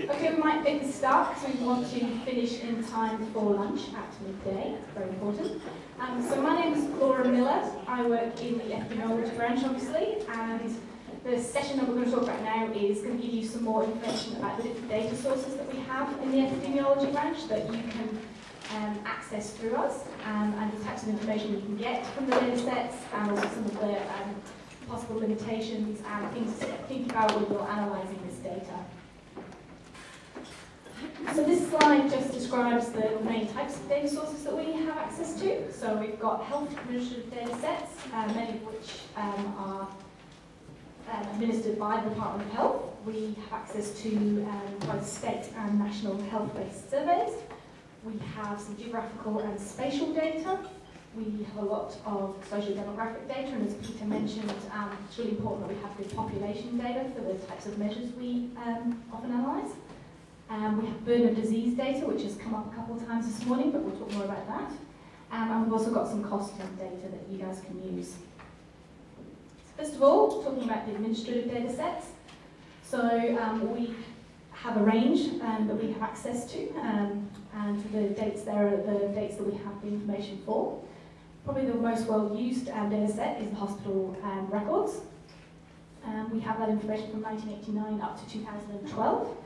Okay, we might make a start because we want to finish in time for lunch at midday. Very important. Um, so my name is Laura Miller. I work in the epidemiology branch, obviously, and the session that we're going to talk about now is going to give you some more information about the different data sources that we have in the epidemiology branch that you can um, access through us, um, and the types of information you can get from the data sets, and also some of the um, possible limitations and things to think about when you're analysing this data. So this slide just describes the main types of data sources that we have access to. So we've got health administrative data sets, uh, many of which um, are um, administered by the Department of Health. We have access to um, both state and national health-based surveys. We have some geographical and spatial data. We have a lot of social demographic data, and as Peter mentioned, um, it's really important that we have good population data for the types of measures we um, often analyse. Um, we have burden of disease data, which has come up a couple of times this morning, but we'll talk more about that. Um, and we've also got some costing data that you guys can use. First of all, talking about the administrative data sets. So um, we have a range um, that we have access to, and the dates there are the dates that we have the information for. Probably the most well-used um, data set is the hospital um, records. Um, we have that information from 1989 up to 2012.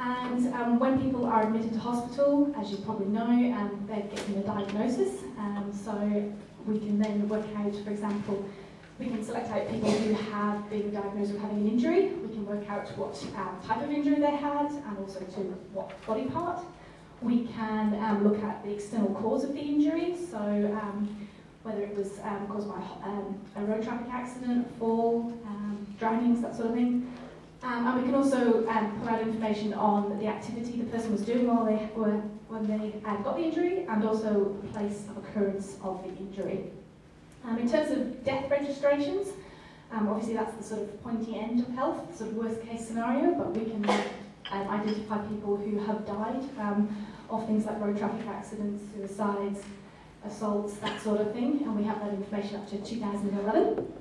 And um, when people are admitted to hospital, as you probably know, um, they're getting a diagnosis. Um, so we can then work out, for example, we can select out people who have been diagnosed with having an injury. We can work out what um, type of injury they had and also to what body part. We can um, look at the external cause of the injury, so whether it was um, caused by um, a road traffic accident, a fall, um, drownings, that sort of thing. Um, and we can also um, pull out information on the activity the person was doing while they were when they um, got the injury, and also the place of occurrence of the injury. In terms of death registrations, obviously that's the sort of pointy end of health, sort of worst case scenario, but we can identify people who have died of things like road traffic accidents, suicides, assaults, that sort of thing, and we have that information up to 2011.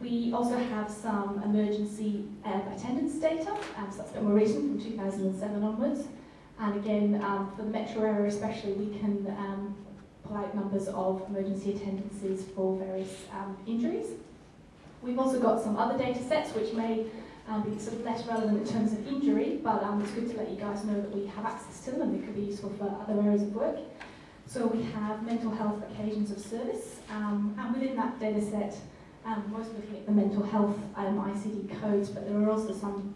We also have some emergency um, attendance data, um, so that's a bit more recent from 2007 onwards. And again, um, for the metro area especially, we can um, pull out numbers of emergency attendances for various um, injuries. We've also got some other data sets which may um, be sort of less relevant in terms of injury, but um, it's good to let you guys know that we have access to them and they could be useful for other areas of work. So we have mental health occasions of service, um, and within that data set, um, was looking at the mental health um, ICD codes, but there are also some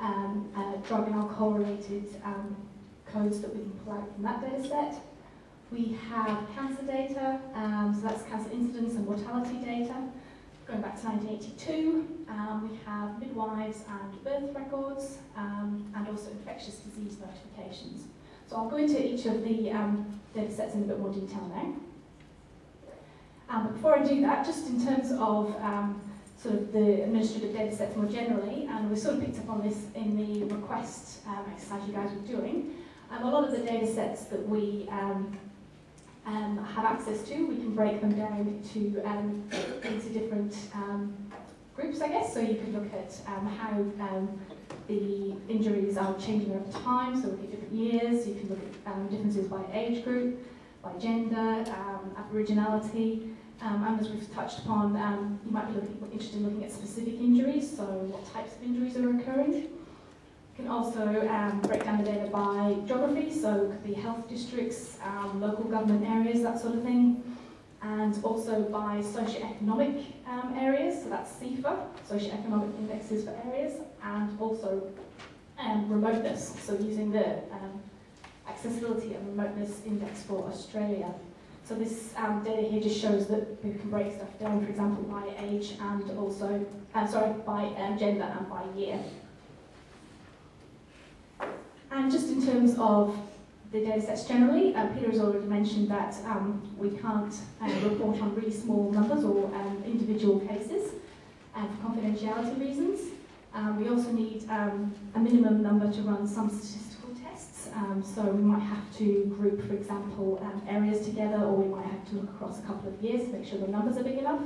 um, uh, drug and alcohol related um, codes that we can pull out from that data set. We have cancer data, um, so that's cancer incidence and mortality data. Going back to 1982, um, we have midwives and birth records, and also infectious disease notifications. So I'll go into each of the um, data sets in a bit more detail now. Um, but before I do that, just in terms of um, sort of the administrative data sets more generally, and we sort of picked up on this in the request um, exercise you guys were doing, um, a lot of the data sets that we um, um, have access to, we can break them down to um, into different um, groups, I guess. So you can look at um, how um, the injuries are changing over time, so look at different years. You can look at um, differences by age group, by gender, um, aboriginality. Um, and as we've touched upon, um, you might be looking, interested in looking at specific injuries, so what types of injuries are occurring. You can also um, break down the data by geography, so it could be health districts, um, local government areas, that sort of thing. And also by socioeconomic um, areas, so that's SEIFA, socioeconomic indexes for areas, and also um, remoteness, so using the um, accessibility and remoteness index for Australia. So this um, data here just shows that we can break stuff down, for example, by age and also, uh, sorry, by um, gender and by year. And just in terms of the data sets generally, uh, Peter has already mentioned that um, we can't uh, report on really small numbers or um, individual cases uh, for confidentiality reasons. Um, we also need um, a minimum number to run some statistical tests. Um, so we might have to group, for example, areas together, or we might have to look across a couple of years to make sure the numbers are big enough.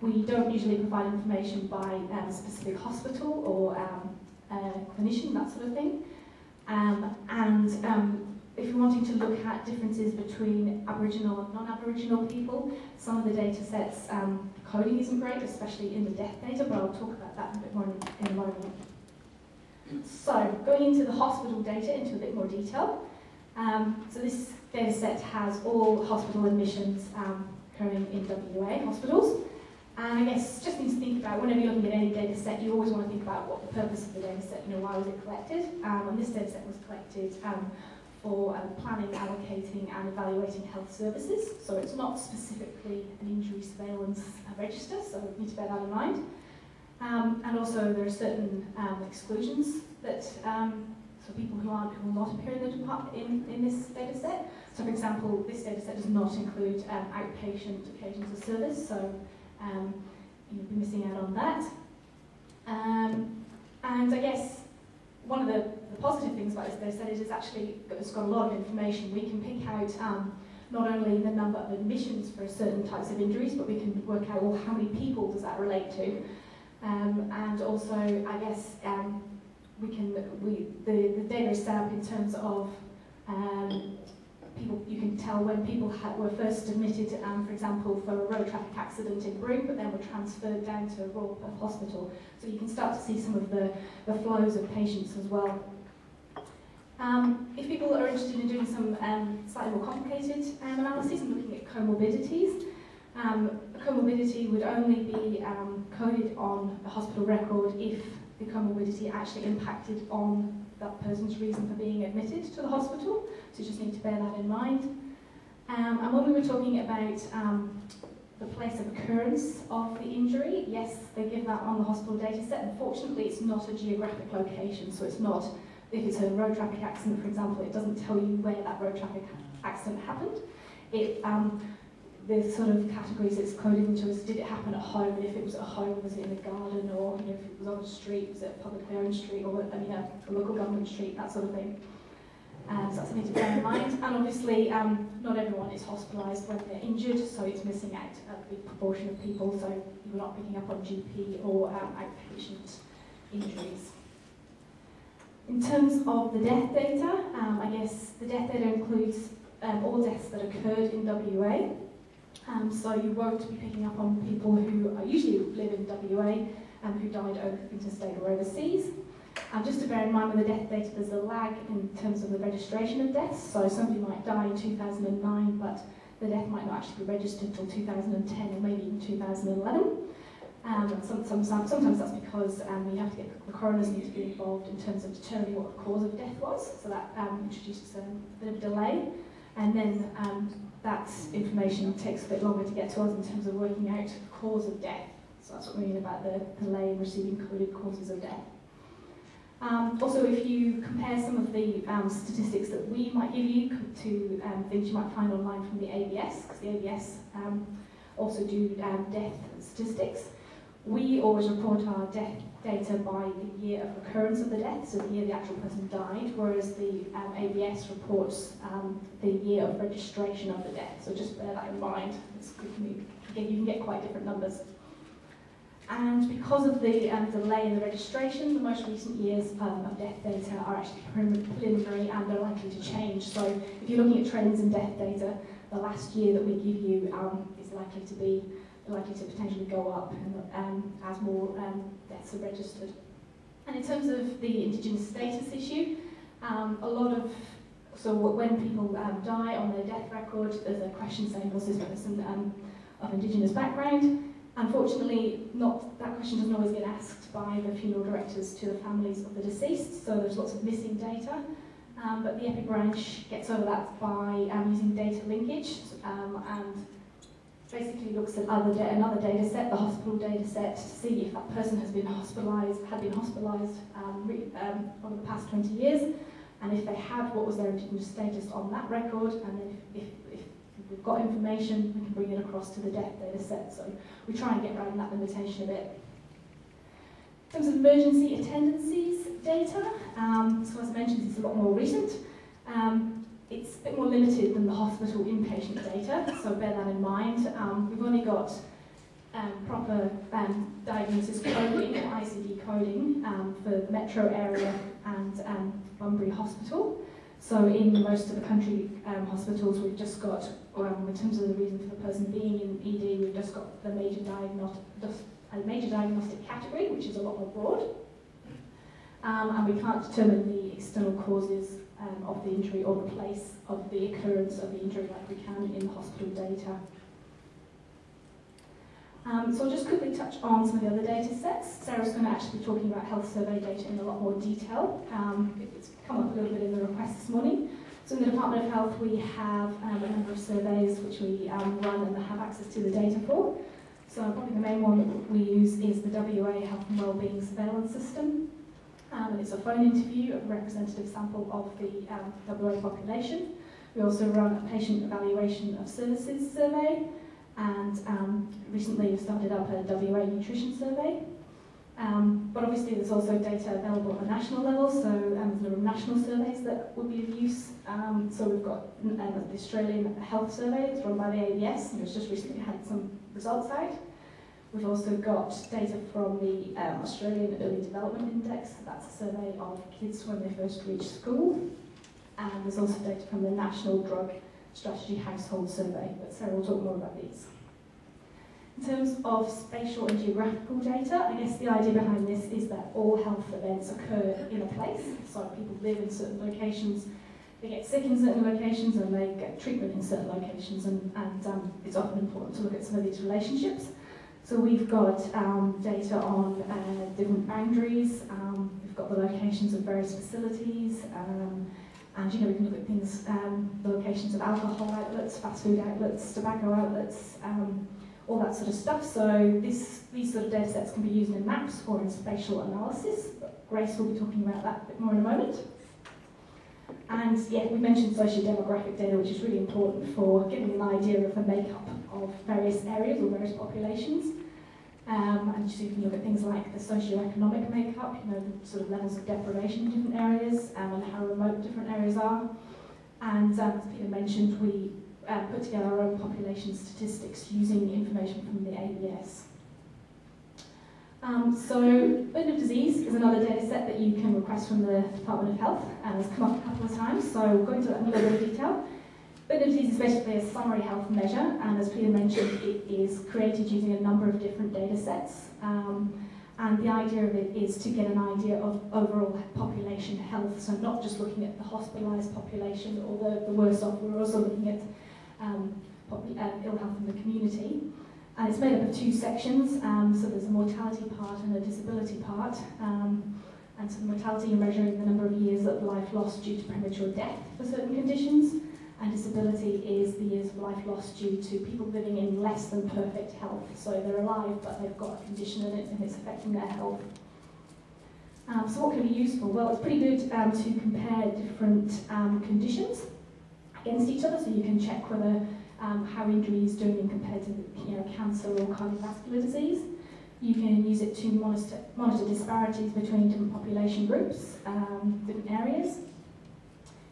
We don't usually provide information by specific hospital or admission, that sort of thing. Um, and um, if you're wanting to look at differences between Aboriginal and non-Aboriginal people, some of the data sets, um, coding isn't great, especially in the death data, but I'll talk about that a bit more in, in a moment. So, going into the hospital data into a bit more detail. Um, so this data set has all hospital admissions um, occurring in WA hospitals. And I guess just need to think about whenever you're looking at any data set, you always want to think about what the purpose of the data set, you know, why was it collected? Um, and this data set was collected um, for um, planning, allocating and evaluating health services. So it's not specifically an injury surveillance register, so we need to bear that in mind. Um, and also there are certain um, exclusions that um, so people who aren't who will not appear in the in, in this data set. So for example, this data set does not include um, outpatient occasions of service, so um, you'll be missing out on that. Um, and I guess one of the, the positive things about this data set is it's actually it's got a lot of information. We can pick out um, not only the number of admissions for certain types of injuries, but we can work out well how many people does that relate to. Um, and also, I guess um, we can we the, the data is set up in terms of um, people. You can tell when people had, were first admitted, um, for example, for a road traffic accident in Broome, but then were transferred down to Royal Perth Hospital. So you can start to see some of the, the flows of patients as well. Um, if people are interested in doing some um, slightly more complicated um, analyses and looking at comorbidities, um, comorbidity would only be um, coded on a hospital record if the comorbidity actually impacted on that person's reason for being admitted to the hospital. So you just need to bear that in mind. Um, and when we were talking about um, the place of occurrence of the injury, yes, they give that on the hospital data set. Unfortunately, it's not a geographic location, so it's not, if it's a road traffic accident, for example, it doesn't tell you where that road traffic accident happened. It um, the sort of categories it's coded into is did it happen at home, and if it was at home, was it in the garden, or you know, if it was on the street, was it a publicly owned street, or I mean, a, a local government street, that sort of thing. Um, so that's something to bear in mind. And obviously, um, not everyone is hospitalised when they're injured, so it's missing out a big proportion of people, so you're not picking up on GP or um, outpatient injuries. In terms of the death data, um, I guess the death data includes um, all deaths that occurred in WA, um, so you won't be picking up on people who usually live in WA and who died over interstate or overseas. Um, just to bear in mind with the death data, there's a lag in terms of the registration of deaths. So somebody might die in 2009, but the death might not actually be registered until 2010 or maybe even 2011. Um, some, some, sometimes that's because um, have to get the coroners need to be involved in terms of determining what the cause of death was. So that um, introduces a bit of delay. And then um, that information takes a bit longer to get to us in terms of working out the cause of death. So that's what we mean about the delay in receiving coded causes of death. Um, also, if you compare some of the um, statistics that we might give you to um, things you might find online from the ABS, because the ABS um, also do um, death statistics, we always report our death data by the year of occurrence of the death, so the year the actual person died, whereas the um, ABS reports um, the year of registration of the death. So just bear that in mind. You can get quite different numbers. And because of the um, delay in the registration, the most recent years um, of death data are actually preliminary and they're likely to change. So if you're looking at trends in death data, the last year that we give you um, is likely to be likely to potentially go up and, um, as more um, deaths are registered. And in terms of the Indigenous status issue, um, a lot of, so when people die on their death record, there's a question saying, was this person of Indigenous background? Unfortunately, not, that question doesn't always get asked by the funeral directors to the families of the deceased, so there's lots of missing data. Um, but the EPIC branch gets over that by um, using data linkage um, and basically looks at other another data set, the hospital data set, to see if that person has been hospitalised, had been hospitalised um, um, over the past 20 years, and if they had, what was their indigenous status on that record, and if, if, if we've got information, we can bring it across to the death data set. So we try and get around that limitation a bit. In terms of emergency attendances data, um, so as I mentioned, it's a lot more recent. Um, it's a bit more limited than the hospital inpatient data, so bear that in mind. Um, we've only got um, proper um, diagnosis coding or ICD coding um, for the metro area and um, Bunbury Hospital. So in most of the country um, hospitals, we've just got, um, in terms of the reason for the person being in ED, we've just got the major diagnostic, a major diagnostic category, which is a lot more broad. And we can't determine the external causes um, of the injury or the place of the occurrence of the injury like we can in hospital data. Um, so I'll just quickly touch on some of the other data sets. Sarah's going to actually be talking about health survey data in a lot more detail. Um, it's come up a little bit in the request this morning. So in the Department of Health we have um, a number of surveys which we um, run and have access to the data for. So probably the main one that we use is the WA Health and Wellbeing Surveillance System. Um, it's a phone interview a representative sample of the um, WA population. We also run a patient evaluation of services survey and um, recently we've started up a WA nutrition survey. Um, but obviously there's also data available at a national level, so um, there are national surveys that would be of use. Um, so we've got um, the Australian Health Survey, it's run by the ABS, and it's just recently had some results out. We've also got data from the um, Australian Early Development Index, that's a survey of kids when they first reach school. And there's also data from the National Drug Strategy Household Survey, but Sarah will talk more about these. In terms of spatial and geographical data, I guess the idea behind this is that all health events occur in a place. So people live in certain locations, they get sick in certain locations, and they get treatment in certain locations. And, and um, it's often important to look at some of these relationships. So we've got um, data on uh, different boundaries. Um, we've got the locations of various facilities. Um, and you know, we can look at things, um, the locations of alcohol outlets, fast food outlets, tobacco outlets, um, all that sort of stuff. So this, these sort of data sets can be used in maps or in spatial analysis. Grace will be talking about that a bit more in a moment. And yeah, we mentioned socio-demographic data, which is really important for giving an idea of the makeup of various areas or various populations. Um, and so you can look at things like the socio-economic makeup, you know, the sort of levels of deprivation in different areas um, and how remote different areas are. And um, as Peter mentioned, we uh, put together our own population statistics using information from the ABS. Um, so, burden of disease is another data set that you can request from the Department of Health and has come up a couple of times, so we'll go into that in a little bit of detail. Disease is basically a summary health measure, and as Peter mentioned, it is created using a number of different data sets. Um, and the idea of it is to get an idea of overall population health, so not just looking at the hospitalised population or the, the worse off, we're also looking at um, uh, ill health in the community. And it's made up of two sections, um, so there's a mortality part and a disability part. Um, and so the mortality, measuring the number of years of life lost due to premature death for certain conditions and disability is the years of life lost due to people living in less than perfect health. So they're alive, but they've got a condition in it and it's affecting their health. Um, so what can be useful? Well, it's pretty good um, to compare different um, conditions against each other, so you can check whether um, how injury is doing compared to you know, cancer or cardiovascular disease. You can use it to monitor, monitor disparities between different population groups, um, different areas.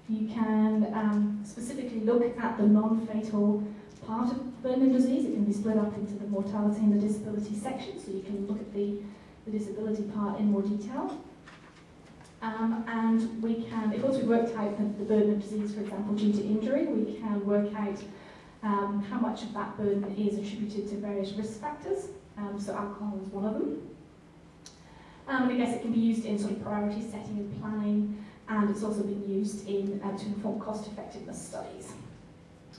You can um, specifically look at the non-fatal part of burden of disease. It can be split up into the mortality and the disability section, so you can look at the, the disability part in more detail. Um, and we can, if we've worked out the, the burden of disease, for example, due to injury, we can work out um, how much of that burden is attributed to various risk factors. Um, so alcohol is one of them. Um, and I guess it can be used in sort of priority setting and planning, and it's also been used in uh, to inform cost effectiveness studies.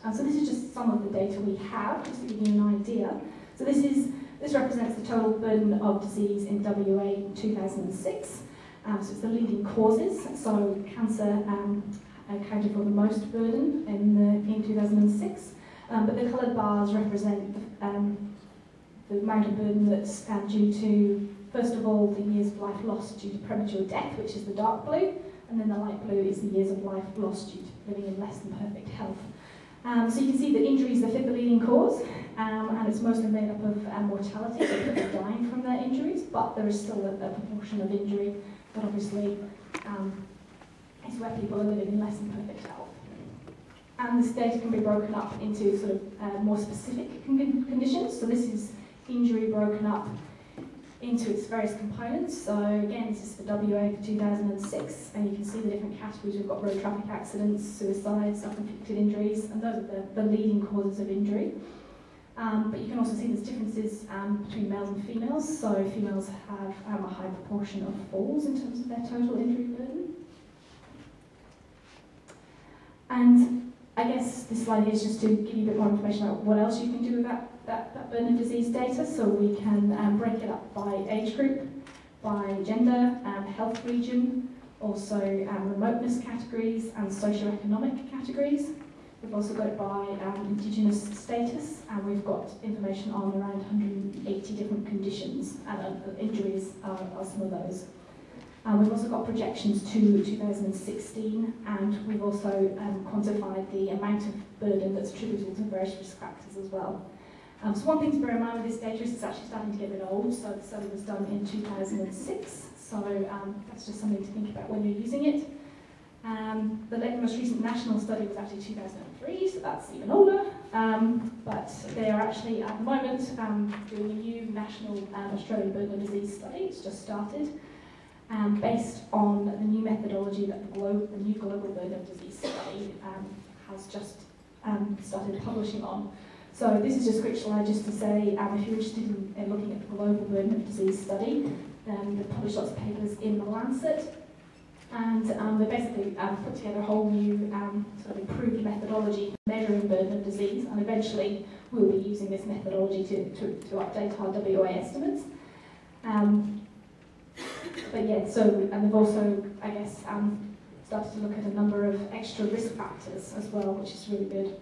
Uh, so this is just some of the data we have, just to give you an idea. So this is this represents the total burden of disease in WA in 2006. Um, so it's the leading causes. So cancer um, accounted for the most burden in the, in 2006. Um, but the coloured bars represent um, the amount of burden that's um, due to, first of all, the years of life lost due to premature death, which is the dark blue, and then the light blue is the years of life lost due to living in less than perfect health. Um, so you can see that injury is the fifth leading cause, um, and it's mostly made up of um, mortality, so people dying from their injuries, but there is still a, a proportion of injury that obviously um, is where people are living in less than perfect health. And this data can be broken up into sort of uh, more specific con conditions. So this is injury broken up into its various components. So again, this is for WA for 2006, and you can see the different categories. We've got road traffic accidents, suicides, self-inflicted injuries, and those are the, the leading causes of injury. Um, but you can also see there's differences um, between males and females. So females have um, a high proportion of falls in terms of their total injury burden. And I guess this slide is just to give you a bit more information about what else you can do with that, that, that burden of disease data. So we can um, break it up by age group, by gender, um, health region, also um, remoteness categories and socioeconomic categories. We've also got it by um, Indigenous status, and we've got information on around 180 different conditions, and uh, injuries are, are some of those. Um, we've also got projections to 2016, and we've also um, quantified the amount of burden that's attributable to various risk factors as well. Um, so one thing to bear in mind with this data is it's actually starting to get a bit old, so the study was done in 2006, so um, that's just something to think about when you're using it. Um, the most recent national study was actually 2003, so that's even older. Um, but they are actually at the moment doing a new national Australian burden of disease study. It's just started, um, based on the new methodology that the, the new global burden of disease study um, has just um, started publishing on. So this is just a quick slide just to say, um, if you're interested in, in looking at the global burden of disease study, then they've published lots of papers in the Lancet and um, they basically um, put together a whole new um, sort of improved methodology for measuring burden of disease, and eventually we'll be using this methodology to, to, to update our WA estimates. Um, but yeah, so, and they've also, I guess, um, started to look at a number of extra risk factors as well, which is really good.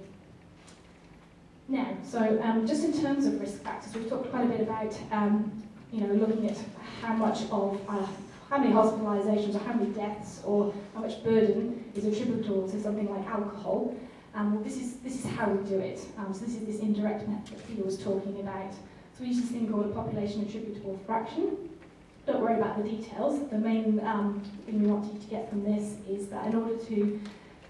Now, so um, just in terms of risk factors, we've talked quite a bit about, you know, looking at how much of uh, how many hospitalisations or how many deaths or how much burden is attributable to something like alcohol. Um, well, this is, this is how we do it. Um, so this is this indirect method that Peter was talking about. So we use this thing called a population attributable fraction. Don't worry about the details. The main um, thing we want you to get from this is that in order to,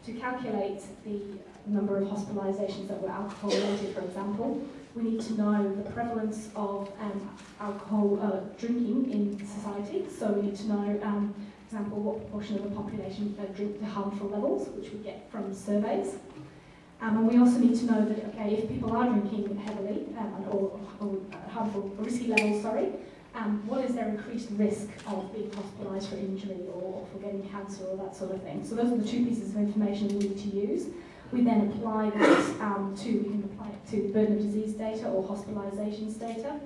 to calculate the number of hospitalisations that were alcohol related, for example, we need to know the prevalence of um, alcohol uh, drinking in society. So we need to know, um, for example, what proportion of the population uh, drink to harmful levels, which we get from surveys. Um, and we also need to know that, okay, if people are drinking heavily um, or, or harmful, risky levels, sorry, um, what is their increased risk of being hospitalised for injury or for getting cancer or that sort of thing. So those are the two pieces of information we need to use. We then apply that um, to, we can apply it to burden of disease data or hospitalisations data.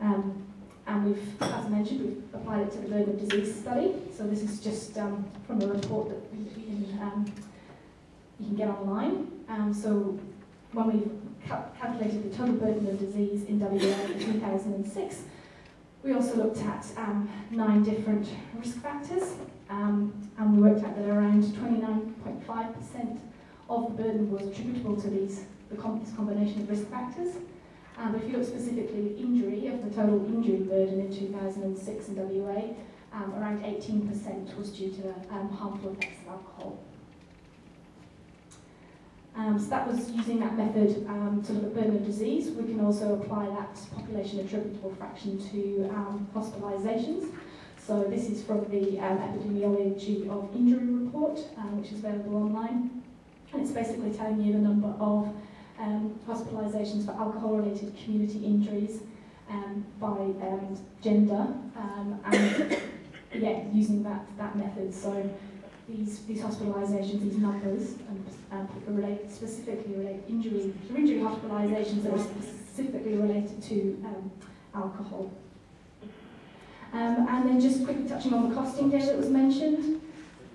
Um, and we've, as I mentioned, we've applied it to the burden of disease study. So this is just um, from a report that you can, um, you can get online. Um, so when we cal calculated the total burden of disease in WA in 2006, we also looked at um, nine different risk factors, um, and we worked out that around 29.5% of the burden was attributable to these, the combination of risk factors. Um, if you look specifically at injury, of the total injury burden in 2006 in WA, um, around 18% was due to um, harmful effects of alcohol. Um, so that was using that method um, to look at burden of disease. We can also apply that population attributable fraction to um, hospitalisations. So this is from the um, epidemiology of injury report, um, which is available online. And it's basically telling you the number of um, hospitalisations for alcohol-related community injuries by gender, and yeah, using that, that method. So these, these hospitalisations, these numbers, and um, relate, specifically relate injury, injury hospitalisations that are specifically related to um, alcohol. Um, and then just quickly touching on the costing data that was mentioned.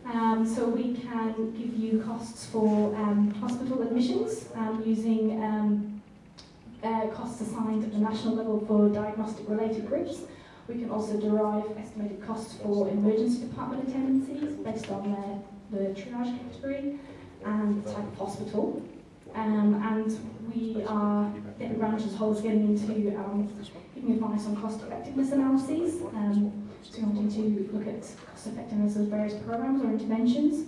Um, so we can give you costs for um, hospital admissions um, using um, uh, costs assigned at the national level for diagnostic related groups. We can also derive estimated costs for emergency department attendances based on their, the triage category and the type of hospital. Um, and we are getting branches holes getting into um, giving advice on cost effectiveness analyses. Um, so wanting to look at cost effectiveness of various programs or interventions.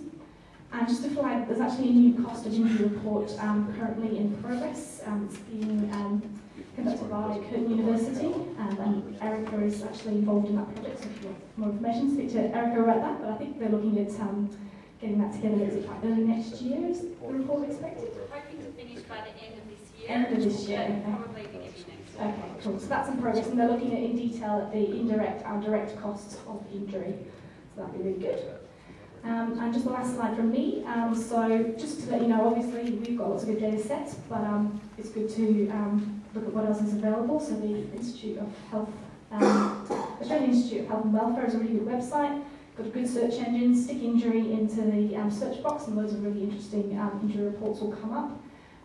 And just to flag, there's actually a new cost of injury report um, currently in progress. Um, it's being um, conducted by Curtin University, um, and Erica is actually involved in that project, so if you want more information, speak to Erica about that, but I think they're looking at um, getting that together, is it quite early next year, is the report expected? Hoping to finish by the end of this year. End of this year, but okay. Probably beginning next year. Okay, cool. So that's in progress, and they're looking at in detail at the indirect and direct costs of injury. So that'd be really good. Um, and just the last slide from me. Um, so just to let you know, obviously we've got lots of good data sets, but um, it's good to um, look at what else is available. So the Institute of Health, um, Australian Institute of Health and Welfare is a really good website. Got a good search engine. Stick injury into the um, search box, and loads of really interesting um, injury reports will come up.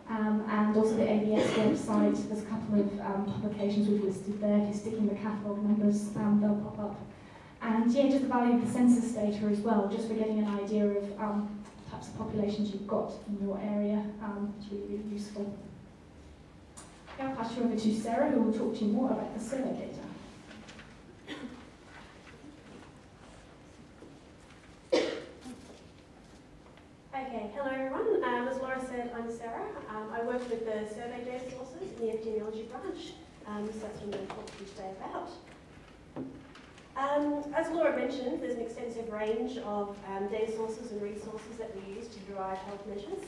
Um, and also the ABS website, there's a couple of um, publications we've listed there. If you stick in the catalogue numbers, um, they'll pop up. And yeah, just the value of the census data as well, just for getting an idea of types of populations you've got in your area. It's really, really useful. Now I'll pass you over to Sarah, who will talk to you more about the survey data. Okay, hello everyone. Um, as Laura said, I'm Sarah. Um, I work with the survey data sources in the epidemiology branch. Um, so that's what I'm going to talk to you today about. Um, as Laura mentioned, there's an extensive range of um, data sources and resources that we use to derive health measures.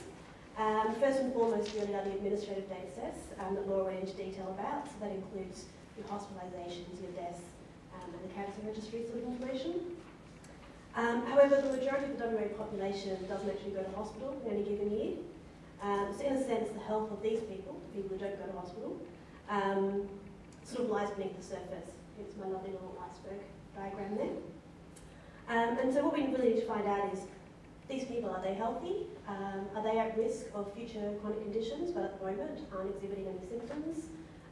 Um, first and foremost, really are the administrative data sets um, that Laura went into detail about. So that includes your hospitalisations, your deaths, um, and the cancer registry sort of information. Um, however, the majority of the WA population doesn't actually go to hospital in any given year. Um, so in a sense, the health of these people, the people who don't go to hospital, um, sort of lies beneath the surface. It's my lovely little iceberg diagram there. And so what we really need to find out is, these people, are they healthy? Um, are they at risk of future chronic conditions, but at the moment aren't exhibiting any symptoms?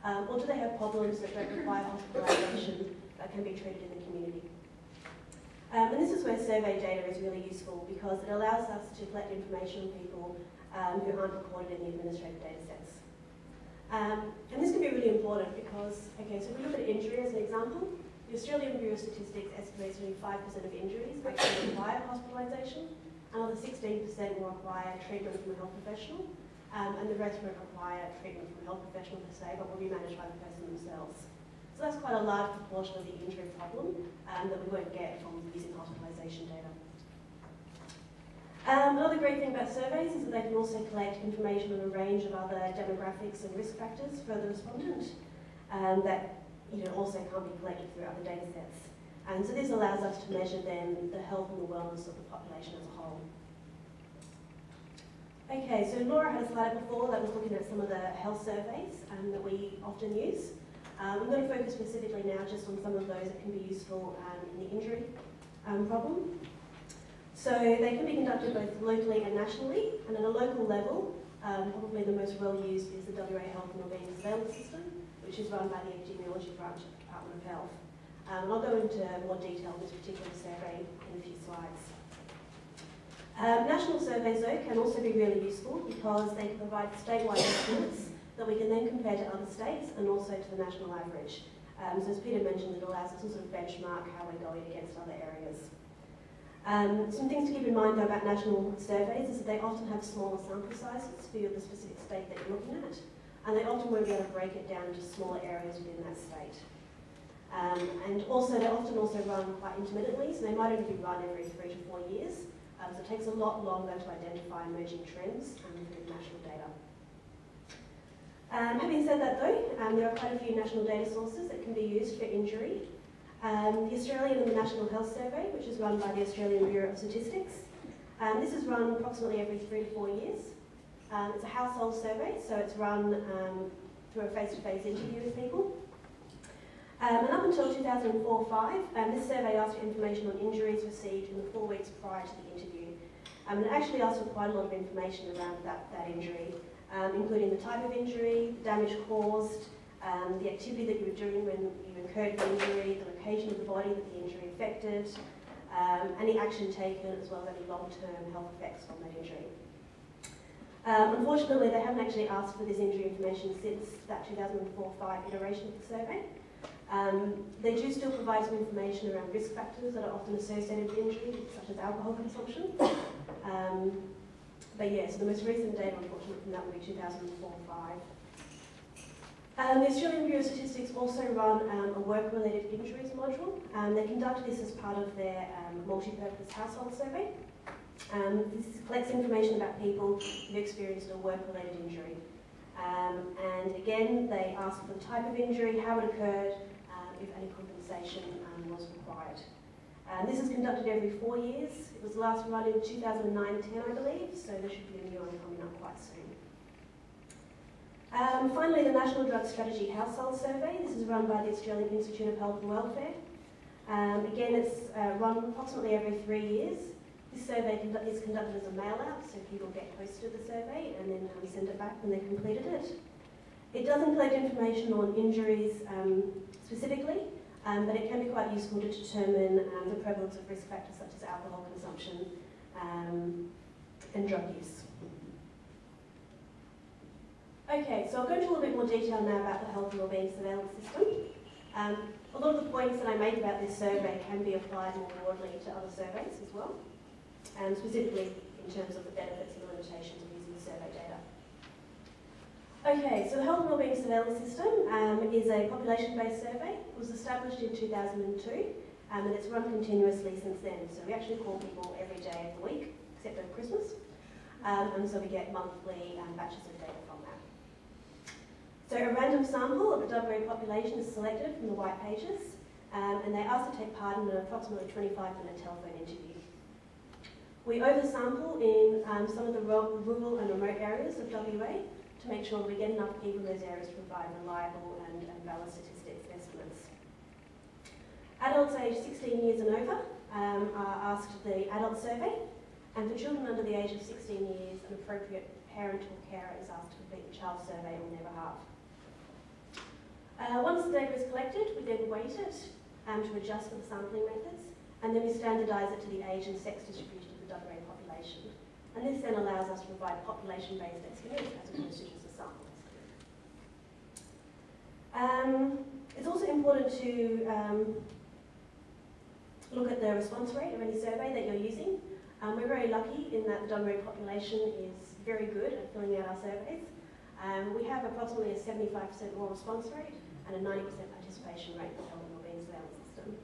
Um, or do they have problems that don't require hospitalisation that can be treated in the community? Um, and this is where survey data is really useful because it allows us to collect information on people um, who aren't recorded in the administrative data sets. Um, and this can be really important because, okay, so if we look at injury as an example, the Australian Bureau of Statistics estimates only 5% of injuries actually require hospitalisation, another 16% will require treatment from a health professional, um, and the rest won't require treatment from a health professional per se, but will be managed by the person themselves. So that's quite a large proportion of the injury problem um, that we won't get from using hospitalisation data. Um, another great thing about surveys is that they can also collect information on a range of other demographics and risk factors for the respondent um, that you know, also can't be collected through other data sets. And so this allows us to measure then the health and the wellness of the population as a whole. Okay, so Laura had a slide before that was looking at some of the health surveys um, that we often use. Um, I'm going to focus specifically now just on some of those that can be useful um, in the injury um, problem. So they can be conducted both locally and nationally, and at a local level, um, probably the most well used is the WA Health and Wellbeing Surveillance System, which is run by the Epidemiology Branch of the Department of Health. Um, and I'll go into more detail on this particular survey in a few slides. Um, national surveys, though, can also be really useful because they can provide statewide estimates that we can then compare to other states and also to the national average. Um, so as Peter mentioned, it allows us to sort of benchmark how we're going against other areas. Um, some things to keep in mind though about national surveys is that they often have smaller sample sizes for the specific state that you're looking at, and they often won't be able to break it down into smaller areas within that state. Um, and also, they often also run quite intermittently, so they might only be run every three to four years. Um, so it takes a lot longer to identify emerging trends through national data. Um, having said that though, um, there are quite a few national data sources that can be used for injury. Um, the Australian and the National Health Survey, which is run by the Australian Bureau of Statistics. Um, this is run approximately every three to four years. Um, it's a household survey, so it's run um, through a face-to-face interview with people. Um, and up until 2004-5, um, this survey asked for information on injuries received in the four weeks prior to the interview. Um, and it actually asked for quite a lot of information around that, that injury, um, including the type of injury, the damage caused, um, the activity that you were doing when you incurred the injury, the location of the body that the injury affected, um, any action taken, as well as any long-term health effects from that injury. Um, unfortunately, they haven't actually asked for this injury information since that 2004-5 iteration of the survey. Um, they do still provide some information around risk factors that are often associated with injury, such as alcohol consumption. Um, but yeah, so the most recent data, unfortunately, from that would be 2004-5. Um, the Australian Bureau of Statistics also run um, a work-related injuries module. Um, they conduct this as part of their um, multi-purpose household survey. Um, this collects information about people who've experienced a work-related injury. Um, and again, they ask for the type of injury, how it occurred, if any compensation um, was required. And this is conducted every four years. It was last run in 2009-10, I believe, so there should be a new one coming up quite soon. Um, finally, the National Drug Strategy Household Survey. This is run by the Australian Institute of Health and Welfare. Um, again, it's uh, run approximately every three years. This survey is conducted as a mail-out, so people get posted the survey and then um, send it back when they've completed it. It doesn't collect information on injuries um, specifically, um, but it can be quite useful to determine um, the prevalence of risk factors such as alcohol consumption um, and drug use. Okay, so I'll go into a little bit more detail now about the health and wellbeing surveillance system. Um, a lot of the points that I make about this survey can be applied more broadly to other surveys as well, um, specifically in terms of the benefits and limitations of using the survey data. Okay, so the Health and Wellbeing Surveillance System um, is a population-based survey. It was established in 2002 um, and it's run continuously since then. So we actually call people every day of the week, except over Christmas. Um, and so we get monthly um, batches of data from that. So a random sample of the WA population is selected from the white pages um, and they're asked to take part in an approximately 25-minute telephone interview. We oversample in um, some of the rural and remote areas of WA to make sure we get enough people in those areas to provide reliable and, and valid statistics estimates. Adults aged 16 years and over um, are asked the adult survey, and for children under the age of 16 years, an appropriate parent or carer is asked to complete the child survey on their behalf. Uh, once the data is collected, we then weight it um, to adjust for the sampling methods, and then we standardise it to the age and sex distribution of the WA population. And this then allows us to provide population-based estimates as opposed to just a sample estimate. Um, it's also important to um, look at the response rate of any survey that you're using. Um, we're very lucky in that the WA population is very good at filling out our surveys. Um, we have approximately a 75% more response rate and a 90% participation rate in the health wellbeing surveillance system.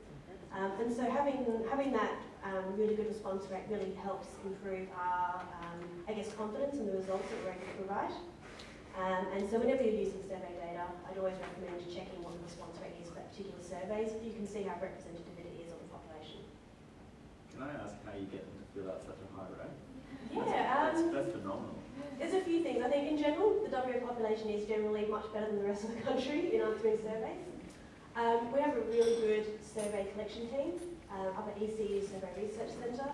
Um, and so having, having that um, really good response rate really helps improve our, I guess, confidence in the results that we're able to provide. Um, and so whenever you're using survey data, I'd always recommend checking what the response rate is for that particular survey so you can see how representative it is of the population. Can I ask how you get them to fill out such a high rate? Yeah, That's, um, that's phenomenal. There's a few things. I think in general, the WA population is generally much better than the rest of the country in answering surveys. Um, we have a really good survey collection team uh, up at ECU Survey Research Centre.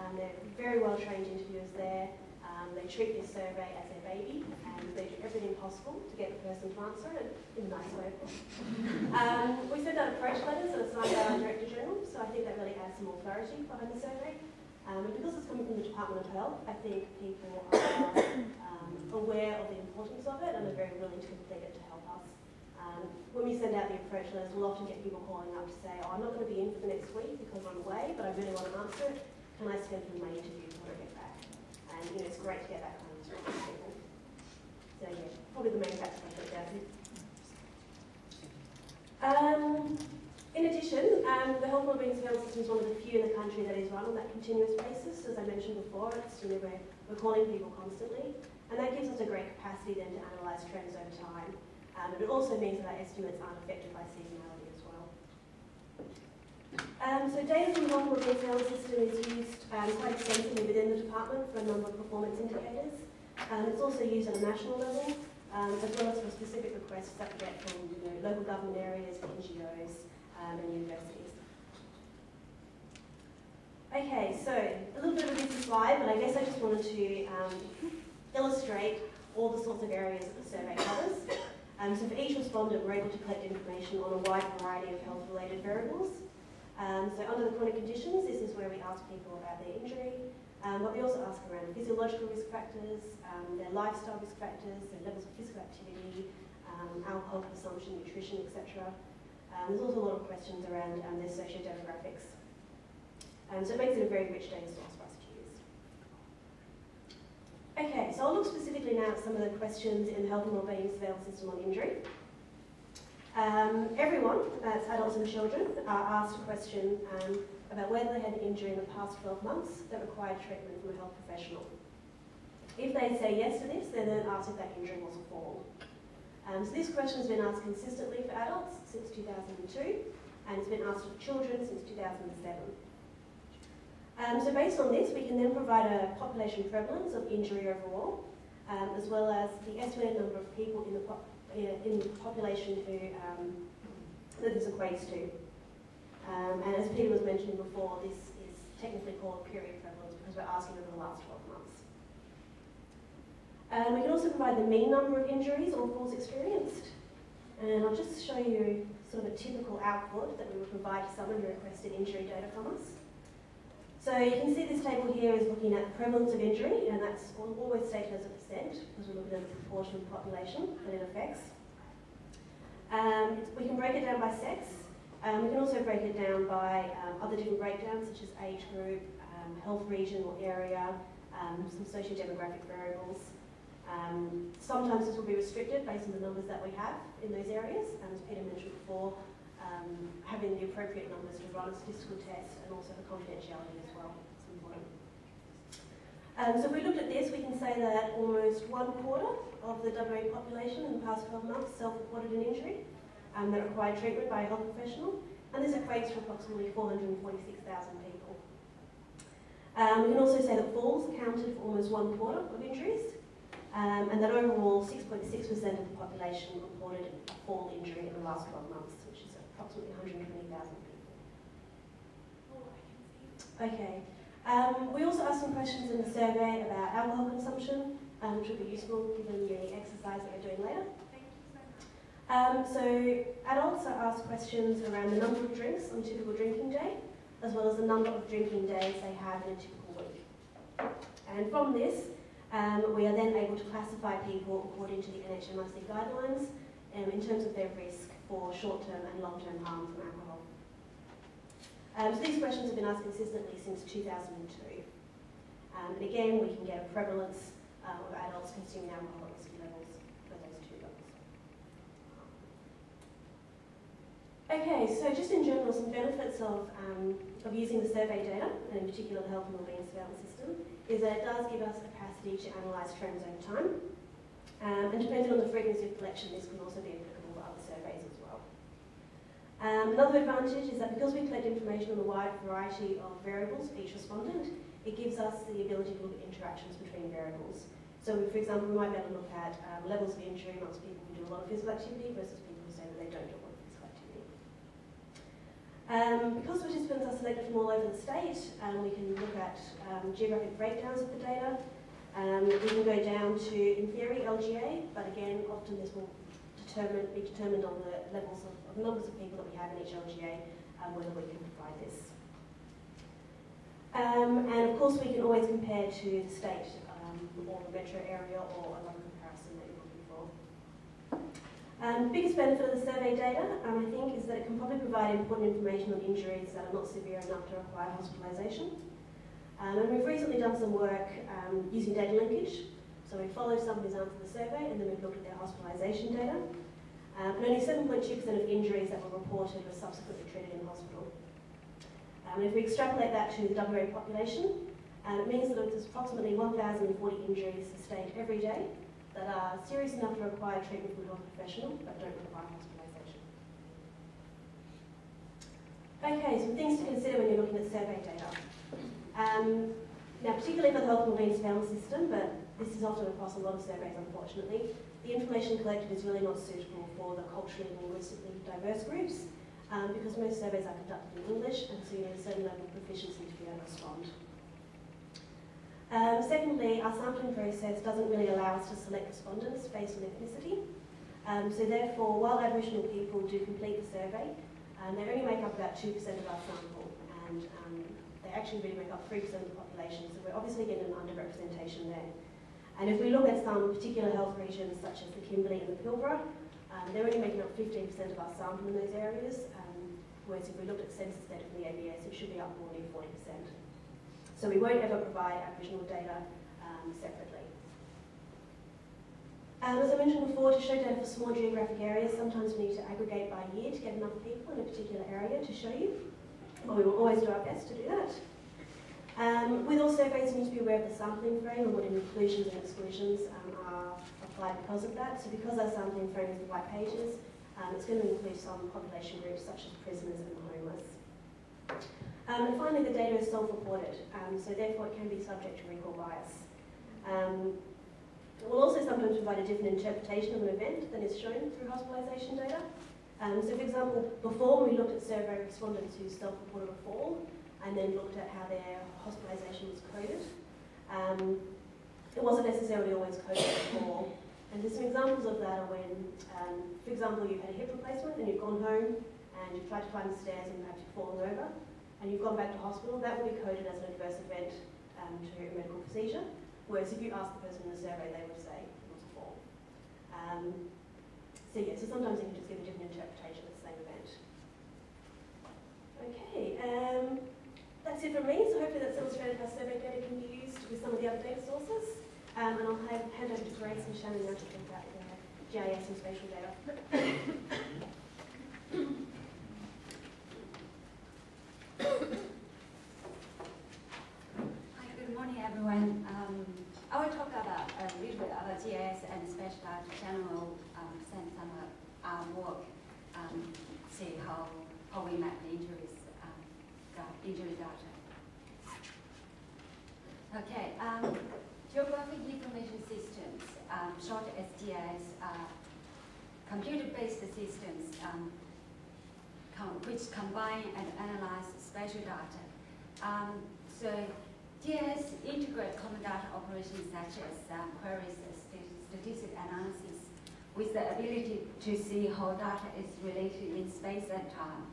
Um, they're very well trained interviewers there. Um, they treat this survey as their baby and they do everything possible to get the person to answer it in a nice way. of course. um, we send out approach letters that it's signed by our Director General, so I think that really adds some authority behind the survey. Um, and because it's coming from the Department of Health, I think people are um, aware of the importance of it and are very willing to complete it to help us. Um, when we send out the approach letters, we'll often get people calling up to say, oh, I'm not going to be in for the next week because I'm away, but I really want to answer it. Can I schedule my interview before I get back? And, you know, it's great to get that from people. So, yeah, probably the main factor I put down. Um, in addition, um, the health and wellbeing surveillance system is one of the few in the country that is run on that continuous basis. As I mentioned before, it's we're, we're calling people constantly, and that gives us a great capacity then to analyse trends over time. Um, and it also means that our estimates aren't affected by seasonality. Um, so data from the health and system is used um, quite extensively within the department for a number of performance indicators. Um, it's also used on a national level, um, as well as for specific requests that we get from you know, local government areas, NGOs, um, and universities. Okay, so a little bit of a busy slide, but I guess I just wanted to um, illustrate all the sorts of areas that the survey covers. So for each respondent, we're able to collect information on a wide variety of health-related variables. Um, so under the chronic conditions, this is where we ask people about their injury, um, but we also ask around physiological risk factors, um, their lifestyle risk factors, their levels of physical activity, um, alcohol consumption, nutrition, etc. Um, there's also a lot of questions around um, their socio-demographics. So it makes it a very rich data source for us to use. Okay, so I'll look specifically now at some of the questions in the health and wellbeing surveillance system on injury. Um, everyone, that's adults and children, are asked a question um, about whether they had an injury in the past 12 months that required treatment from a health professional. If they say yes to this, they're then asked if that injury was a fall. Um, so this question has been asked consistently for adults since 2002, and it's been asked of children since 2007. Um, so based on this, we can then provide a population prevalence of injury overall, um, as well as the estimated number of people in the, pop, uh, in the population who um, that this equates to. Um, and as Peter was mentioning before, this is technically called period prevalence because we're asking over the last 12 months. Um, we can also provide the mean number of injuries or falls experienced. And I'll just show you sort of a typical output that we would provide to someone who requested injury data from us. So you can see this table here is looking at prevalence of injury, and that's always stated as a percent, because we're looking at the proportion of the population that it affects. Um, we can break it down by sex. Um, we can also break it down by um, other different breakdowns, such as age group, um, health region or area, um, some socio-demographic variables. Um, sometimes this will be restricted based on the numbers that we have in those areas, and as Peter mentioned before, um, having the appropriate numbers to run a statistical test and also the confidentiality as well. It's important. Um, so if we looked at this, we can say that almost one quarter of the WA population in the past 12 months self-reported an injury um, that required treatment by a health professional, and this equates to approximately 446,000 people. Um, we can also say that falls accounted for almost one quarter of injuries, um, and that overall 6.6% of the population reported a fall injury in the last 12 months, which is approximately 120,000 people. Okay. Um, we also asked some questions in the survey about alcohol consumption, um, which will be useful given the exercise that we're doing later. Um, so adults are asked questions around the number of drinks on a typical drinking day, as well as the number of drinking days they have in a typical week. And from this, um, we are then able to classify people according to the NHMRC guidelines um, in terms of their risk for short-term and long-term harm from alcohol. Um, so these questions have been asked consistently since 2002. Um, and again, we can get a prevalence uh, of adults consuming alcohol at risk levels for those two levels. Okay, so just in general, some benefits of, um, of using the survey data, and in particular the health and wellbeing surveillance system, is that it does give us capacity to analyse trends over time. Um, and depending on the frequency of collection, this can also be applicable to other surveys as well. Um, another advantage is that because we collect information on a wide variety of variables for each respondent, it gives us the ability to look at interactions between variables. So, we, for example, we might be able to look at um, levels of injury amongst people who do a lot of physical activity versus people who say that they don't do a lot of physical activity. Um, because participants are selected from all over the state, um, we can look at um, geographic breakdowns of the data. Um, we can go down to, in theory, LGA, but again, often this will determine, be determined on the levels of, of numbers of people that we have in each LGA, um, whether we can provide this. Um, and of course, we can always compare to the state um, or the metro area or another comparison that you're looking for. Um, biggest benefit of the survey data, um, I think, is that it can probably provide important information on injuries that are not severe enough to require hospitalisation. Um, and we've recently done some work um, using data linkage. So we followed someone who's answered the survey and then we've looked at their hospitalisation data. Um, and only 7.2% of injuries that were reported were subsequently treated in hospital. Um, if we extrapolate that to the WA population, um, it means that there's approximately 1,040 injuries sustained every day that are serious enough to require treatment from a health professional but don't require hospitalisation. Okay, some things to consider when you're looking at survey data. Um, now, particularly for the health and wellbeing surveillance system, but this is often across a lot of surveys, unfortunately, the information collected is really not suitable for the culturally and linguistically diverse groups um, because most surveys are conducted in English and so you need a certain level of proficiency to be able to respond. Um, secondly, our sampling process doesn't really allow us to select respondents based on ethnicity. Um, so therefore, while Aboriginal people do complete the survey, um, they only make up about 2% of our sample and um, they actually really make up 3% of the population, so we're obviously getting an underrepresentation there. And if we look at some particular health regions, such as the Kimberley and the Pilbara, um, they're only making up 15% of our sample in those areas, um, whereas if we looked at census data from the ABS, it should be up more than 40%. So we won't ever provide Aboriginal data um, separately. Um, as I mentioned before, to show data for small geographic areas, sometimes we need to aggregate by year to get enough people in a particular area to show you. But we will always do our best to do that. Um, with all surveys, you need to be aware of the sampling frame and what inclusions and exclusions um, are applied because of that. So because our sampling frame is the white pages, um, it's going to include some population groups such as prisoners and homeless. Um, and finally, the data is self-reported, um, so therefore it can be subject to recall bias. Um, it will also sometimes provide a different interpretation of an event than is shown through hospitalisation data. So for example, before we looked at survey respondents who self-reported a fall and then looked at how their hospitalisation was coded, um, it wasn't necessarily always coded as a fall. And there's some examples of that are when, um, for example, you've had a hip replacement and you've gone home and you've tried to climb the stairs and perhaps you've fallen over and you've gone back to hospital, that will be coded as an adverse event um, to a medical procedure. Whereas if you ask the person in the survey, they would say it was a fall. Um, so yeah, so sometimes you can just give a different interpretation of the same event. Okay, um, that's it from me. So hopefully that's illustrated how survey data can be used with some of the other data sources. Um, and I'll have, hand over to Grace and Shannon now to talk about the GIS and spatial data. Hi, good morning, everyone. Um, I will talk about a little bit about GIS and spatial data general, um, send some of our work, um, see how, how we map the da- injury data. Okay, um, geographic information systems, um, short SGIS, are computer-based systems, um, com- which combine and analyze spatial data. Um, so GIS integrate common data operations such as um, queries, uh, st- statistic analysis, with the ability to see how data is related in space and time.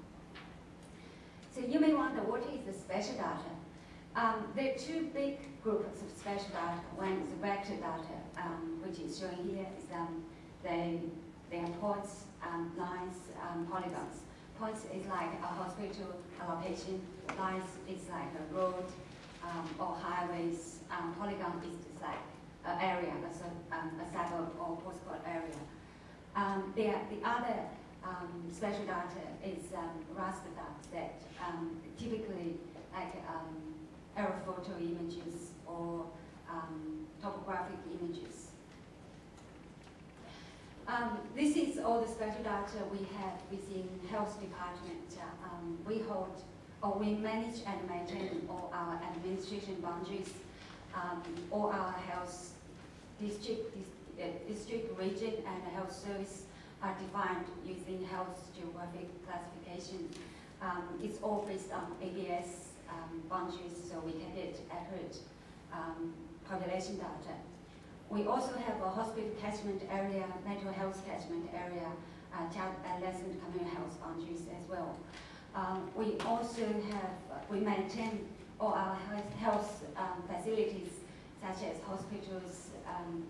So you may wonder, what is the spatial data? Um, there are two big groups of spatial data. One is vector data, um, which is shown here. Is um, they they are points, um, lines, um, polygons. Points is like a hospital allocation. Lines is like a road um, or highways. Polygon is just like an area, a, a suburb or postcode area. The, the other um, spatial data is um, raster data that um, typically like um, aerophoto images or um, topographic images. Um, this is all the spatial data we have within health department. We hold or we manage and maintain all our administration boundaries, all our health district, dis- uh, district region and health service are defined using health geographic classification. Um, it's all based on ABS um, boundaries, so we can get accurate um, population data. We also have a hospital catchment area, mental health catchment area, uh, child adolescent community health boundaries as well. Um, we also have, we maintain all our health, um, facilities such as hospitals, um,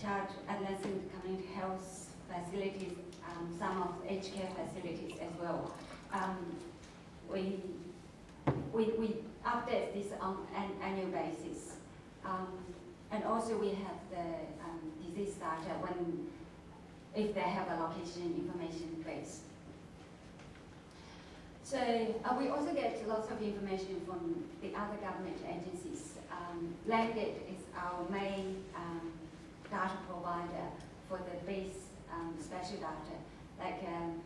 child adolescent community health facilities, um, some of aged care facilities as well. Um, we, we, we update this on an annual basis. Um, and also we have the um, disease data when, if they have a location information base. So uh, we also get lots of information from the other government agencies. Um, Landgate is our main um, data provider for the base data, like um,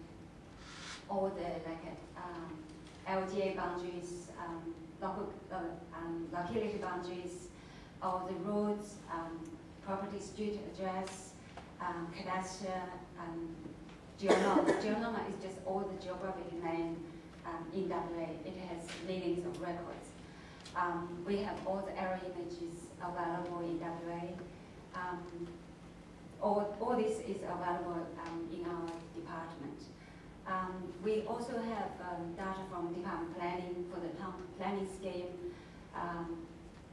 all the like um, LGA boundaries, um, local uh, um, locality boundaries, all the roads, um, property street address, um, cadastre, um, geonoma. geonoma is just all the geographic name um, in WA. It has millions of records. Um, we have all the area images available in WA. All, all this is available um, in our department. Um, we also have um, data from department planning for the town planning scheme um,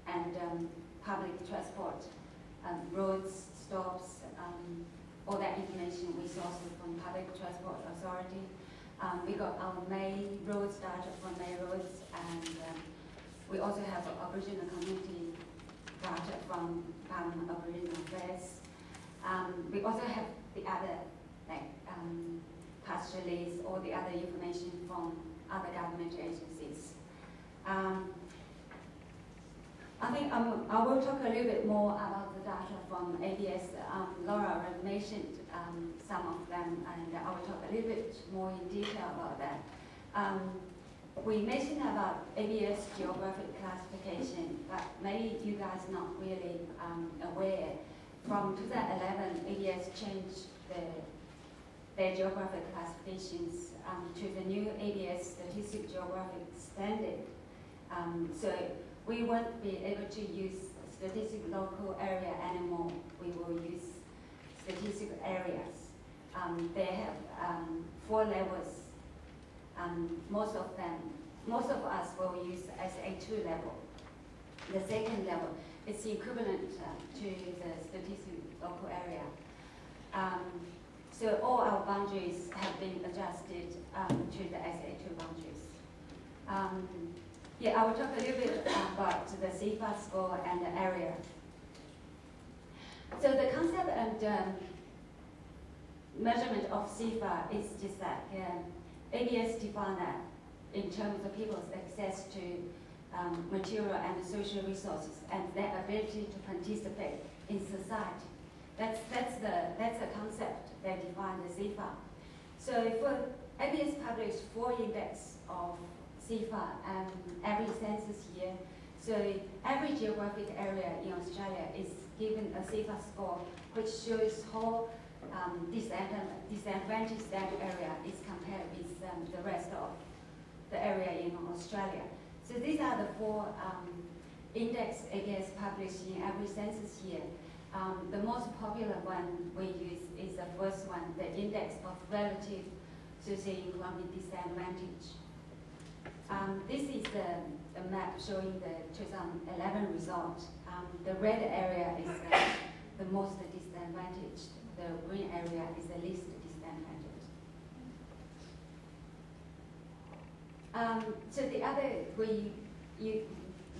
and um, public transport, um, roads, stops, all that information we source from public transport authority. We got our Main Roads data from Main Roads and we also have Aboriginal community data from Aboriginal Affairs. Um, we also have the other, like, um, past release or the other information from other government agencies. Um, I think um, I will talk a little bit more about the data from ABS. Um, Laura mentioned um, some of them, and I will talk a little bit more in detail about that. We mentioned about ABS geographic classification, but maybe you guys are not really aware. From 2011, ABS changed the, their geographic classifications um, to the new ABS Statistic Geographic Standard. Um, so we won't be able to use statistic local area anymore. We will use statistic areas. Um, they have um, four levels. Um, most of them, most of us will use SA2 level. The second level is equivalent uh, to the statistic local area. Um, so all our boundaries have been adjusted um, to the SA2 boundaries. Um, yeah, I will talk a little bit about the SEIFA score and the ARIA. So the concept and um, measurement of SEIFA is just that um, ABS define that in terms of people's access to um, material and social resources and their ability to participate in society. That's, that's, the, that's the concept that define the SEIFA. So for ABS published four index of SEIFA um, every census year. So every geographic area in Australia is given a SEIFA score which shows how um, disadvantaged that area is compared with um, the rest of the area in Australia. So these are the four um, index ABS published in every census year. Um, the most popular one we use is the first one, the index of relative socioeconomic disadvantage. Um, this is the, the, map showing the 2011 result. Um, the red area is the, the most disadvantaged. The green area is the least disadvantaged. Um, so the other, we, you,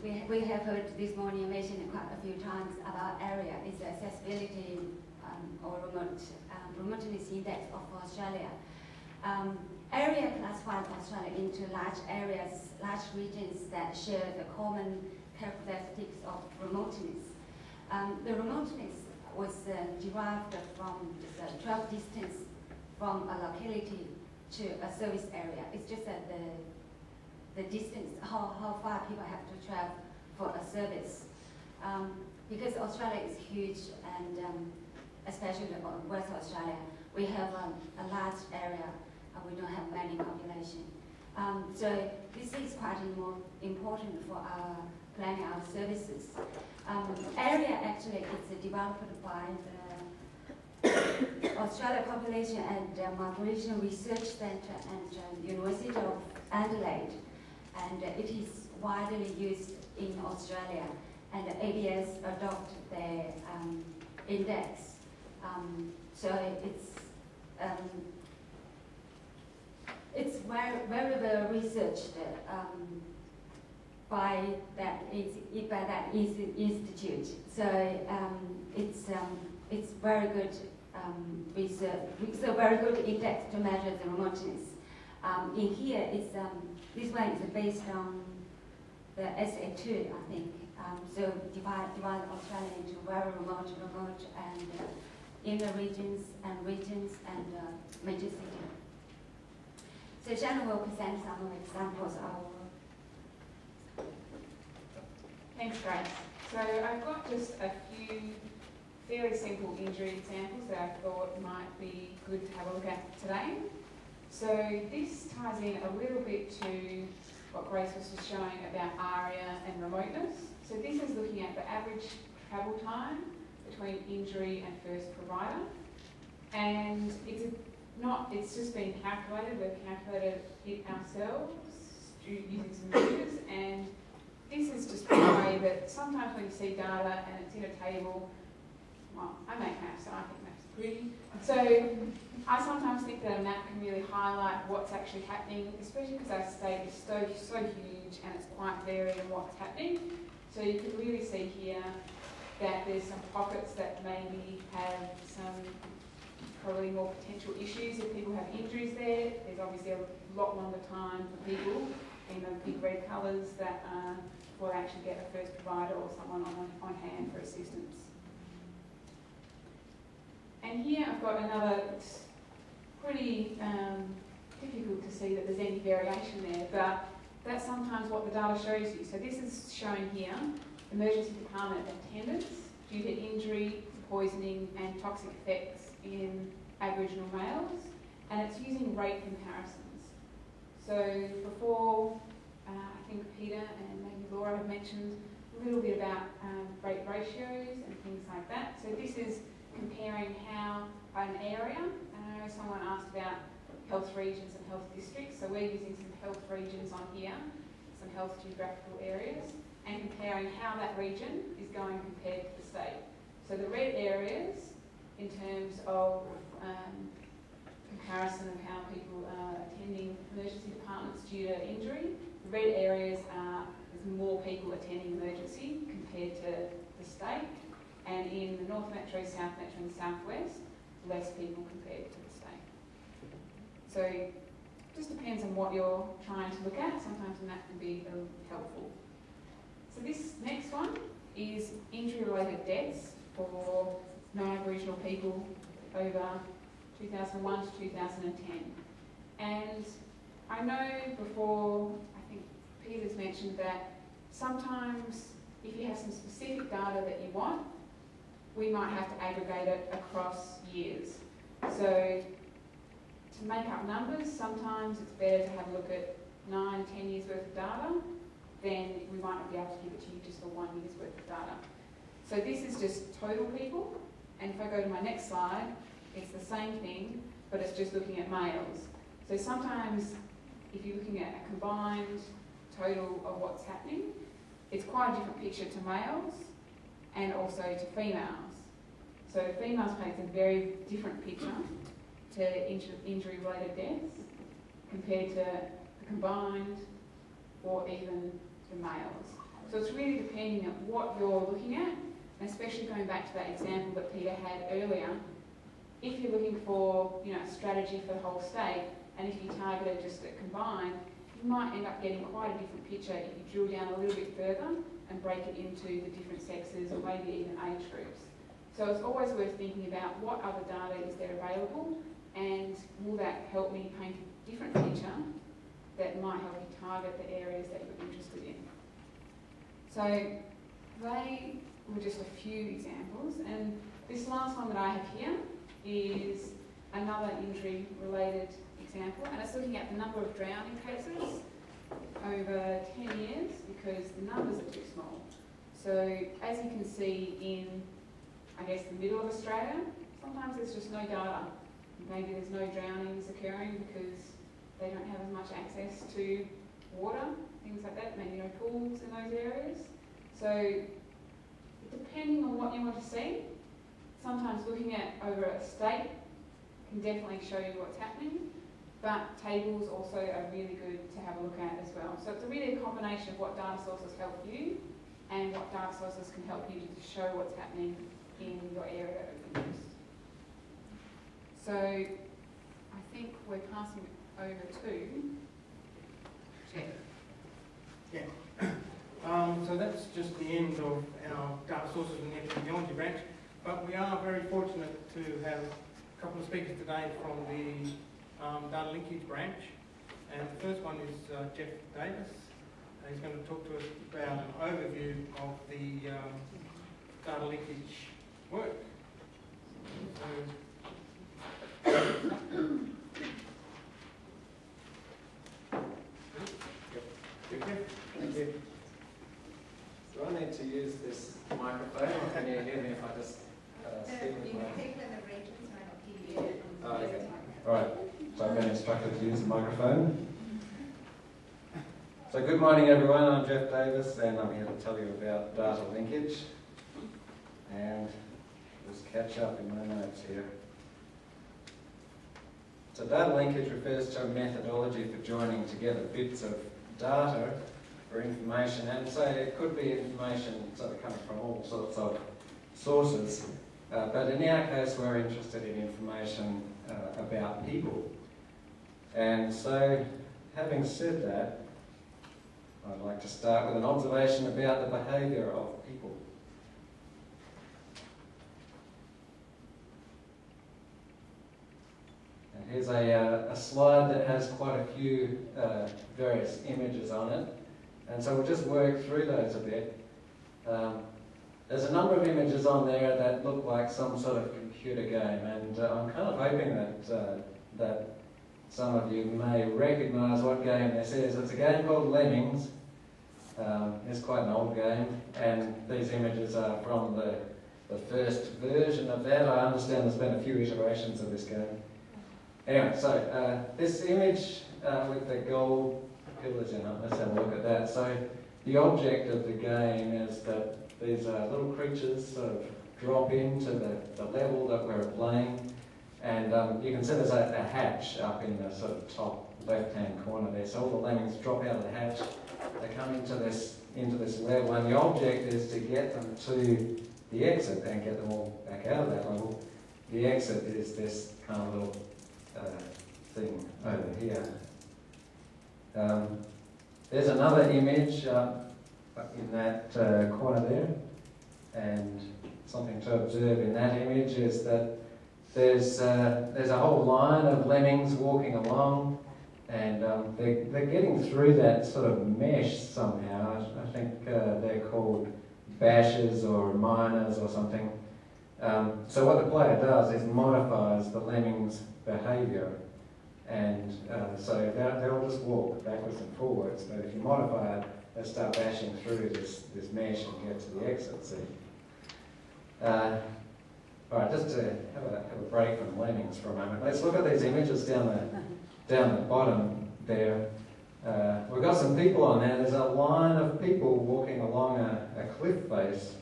we, we have heard this morning mentioned quite a few times about ARIA is the accessibility um, or remote, um, remoteness index of Australia. Um, ARIA classifies Australia into large areas, large regions that share the common characteristics of remoteness. Um, the remoteness was uh, derived from the travel distance from a locality to a service area. It's just that the the distance, how, how far people have to travel for a service. Um, because Australia is huge and um, especially West Australia, we have um, a large area and we don't have many population. Um, so this is quite more important for our planning our services. Um, ARIA actually is developed by the Australia Population and uh, Migration Research Centre and uh, University of Adelaide and it is widely used in Australia. And ABS adopt their um, index. Um, so it's um, it's very very well researched um, by that by that institute. So um, it's um, it's very good research. It's a very good index to measure the remoteness. in here, it's this one is based on the SA2, I think. Um, so divide, divide Australia into very remote, remote, and uh, inner regions and regions and uh, major cities. So Shannon will present some examples of. Thanks, Grace. So I've got just a few fairly simple injury examples that I thought might be good to have a look at today. So this ties in a little bit to what Grace was just showing about ARIA and remoteness. So this is looking at the average travel time between injury and first provider. And it's not, it's just been calculated, we've calculated it ourselves using some measures and this is just the way that sometimes when you see data and it's in a table, well, I make maths, so I think So I sometimes think that a map can really highlight what's actually happening, especially because our state is so, so huge and it's quite varied in what's happening. So you can really see here that there's some pockets that maybe have some probably more potential issues if people have injuries there. There's obviously a lot longer time for people in the big red colours that uh, will actually get a first provider or someone on, on hand for assistance. And here I've got another, it's pretty um, difficult to see that there's any variation there, but that's sometimes what the data shows you. So this is showing here emergency department attendance due to injury, poisoning and toxic effects in Aboriginal males, and it's using rate comparisons. So before, uh, I think Peter and maybe Laura have mentioned a little bit about um, rate ratios and things like that. So this is comparing how an area, and I know someone asked about health regions and health districts, so we're using some health regions on here, some health geographical areas, and comparing how that region is going compared to the state. So the red areas, in terms of um, comparison of how people are attending emergency departments due to injury, the red areas are there's more people attending emergency compared to the state, and in the North Metro, South Metro and Southwest, less people compared to the state. So it just depends on what you're trying to look at. Sometimes that can be helpful. So this next one is injury-related deaths for non-Aboriginal people over 2001 to 2010. And I know before, I think Peter's mentioned that sometimes if you have some specific data that you want, we might have to aggregate it across years. So to make up numbers, sometimes it's better to have a look at nine, ten years worth of data, then we might not be able to give it to you just for one year's worth of data. So this is just total people, and if I go to my next slide, it's the same thing, but it's just looking at males. So sometimes if you're looking at a combined total of what's happening, it's quite a different picture to males and also to females. So females paints a very different picture to injury-related deaths compared to the combined or even the males. So it's really depending on what you're looking at, and especially going back to that example that Peter had earlier. If you're looking for, you know, a strategy for the whole state, and if you targeted just at combined, you might end up getting quite a different picture if you drill down a little bit further and break it into the different sexes or maybe even age groups. So it's always worth thinking about what other data is there available and will that help me paint a different picture that might help you target the areas that you're interested in. So they were just a few examples and this last one that I have here is another injury related example and it's looking at the number of drowning cases over 10 years because the numbers are too small. So as you can see in, I guess, the middle of Australia, sometimes there's just no data. Maybe there's no drownings occurring because they don't have as much access to water, things like that, maybe no pools in those areas. So depending on what you want to see, sometimes looking at over a state can definitely show you what's happening but tables also are really good to have a look at as well. So it's a really a combination of what data sources help you and what data sources can help you to show what's happening in your area of interest. So I think we're passing over to Jeff. Yeah. Um, so that's just the end of our data sources and the technology branch. But we are very fortunate to have a couple of speakers today from the um, data linkage branch. And the first one is uh, Jeff Davis. And he's going to talk to us about an overview of the um, data linkage work. So, Thank you. Do I need to use this microphone or can you hear me if I just uh, speak with my... Oh, okay. All right. So I've been instructed to use the microphone. So good morning everyone, I'm Jeff Davis and I'm here to tell you about data linkage and just catch up in my notes here. So data linkage refers to a methodology for joining together bits of data for information and so it could be information sort of coming from all sorts of sources. Uh, but in our case, we're interested in information uh, about people. And so, having said that, I'd like to start with an observation about the behaviour of people. And here's a, uh, a slide that has quite a few uh, various images on it. And so we'll just work through those a bit. Um, there's a number of images on there that look like some sort of computer game, and uh, I'm kind of hoping that, uh, that some of you may recognise what game this is. It's a game called Lemmings. Um, it's quite an old game, and these images are from the, the first version of that. I understand there's been a few iterations of this game. Anyway, so uh, this image uh, with the gold pillars in it, let's have a look at that. So the object of the game is that these uh, little creatures sort of drop into the, the level that we're playing, and um, you can see there's a, a hatch up in the sort of top left-hand corner there. So all the lemmings drop out of the hatch, they come into this into this level, and the object is to get them to the exit and get them all back out of that level. The exit is this kind of little uh, thing over here. Um, there's another image uh, in that uh, corner there, and something to observe in that image is that there's uh, there's a whole line of lemmings walking along, and um, they're, they're getting through that sort of mesh somehow. I, think uh, they're called bashers or miners or something. Um, so what the player does is modifies the lemmings' behaviour and uh, so they'll, they'll just walk backwards and forwards, but if you modify it, they start bashing through this, this mesh and get to the exit, see. Uh, all right, just to have a, have a break from lemmings for a moment, let's look at these images down the, down the bottom there. Uh, we've got some people on there. There's a line of people walking along a, a cliff face.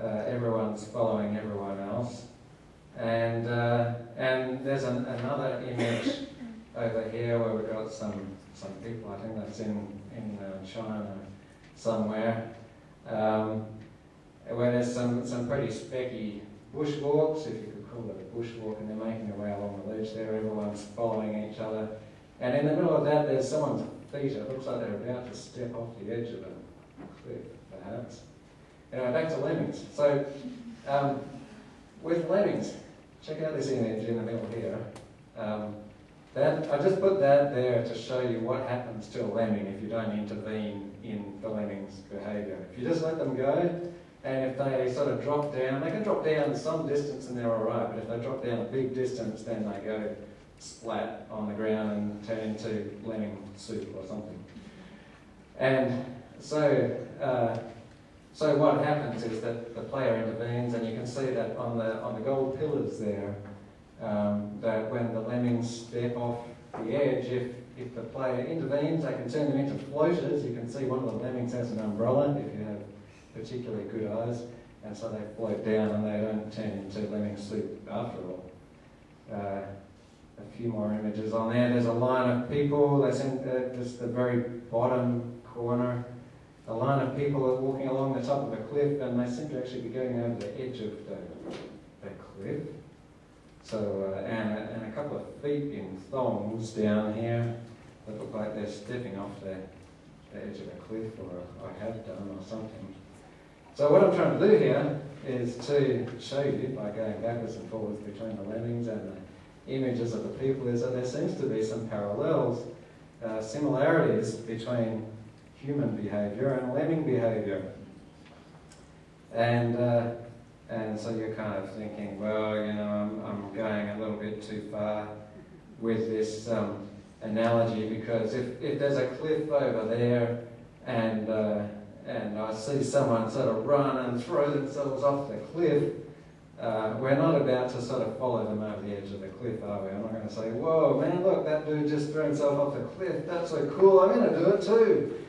Uh, everyone's following everyone else. And, uh, and there's an, another image over here where we've got some, some people, I think that's in, in uh, China somewhere, um, where there's some, some pretty specky bushwalks, if you could call it a bushwalk, and they're making their way along the ledge there, everyone's following each other. And in the middle of that, there's someone's feet, it looks like they're about to step off the edge of a cliff, perhaps. Anyway, back to lemmings. So, um, with lemmings, check out this image in the middle here. Um, that, I just put that there to show you what happens to a lemming if you don't intervene in the lemming's behaviour. If you just let them go, and if they sort of drop down, they can drop down some distance and they're alright, but if they drop down a big distance, then they go splat on the ground and turn into lemming soup or something. And so, uh, so what happens is that the player intervenes, and you can see that on the on the gold pillars there, um, that when the lemmings step off the edge, if, if the player intervenes, they can turn them into floaters. You can see one of the lemmings has an umbrella if you have particularly good eyes, and so they float down and they don't turn into lemming soup after all. Uh, a few more images on there. There's a line of people, that's in uh, just the very bottom corner. A line of people are walking along the top of a cliff and they seem to actually be going over the edge of the, the cliff. So, uh, and, and a couple of feet in thongs down here that look like they're stepping off the, the edge of a cliff or, or have done or something. So what I'm trying to do here is to show you by going backwards and forwards between the lemmings and the images of the people is that there seems to be some parallels, uh, similarities between human behaviour and lemming behaviour. And uh, and so you're kind of thinking, well, you know, I'm, I'm going a little bit too far with this um, analogy because if, if there's a cliff over there and, uh, and I see someone sort of run and throw themselves off the cliff, uh, we're not about to sort of follow them over the edge of the cliff, are we? I'm not going to say, whoa, man, look, that dude just threw himself off the cliff. That's so cool. I'm going to do it too.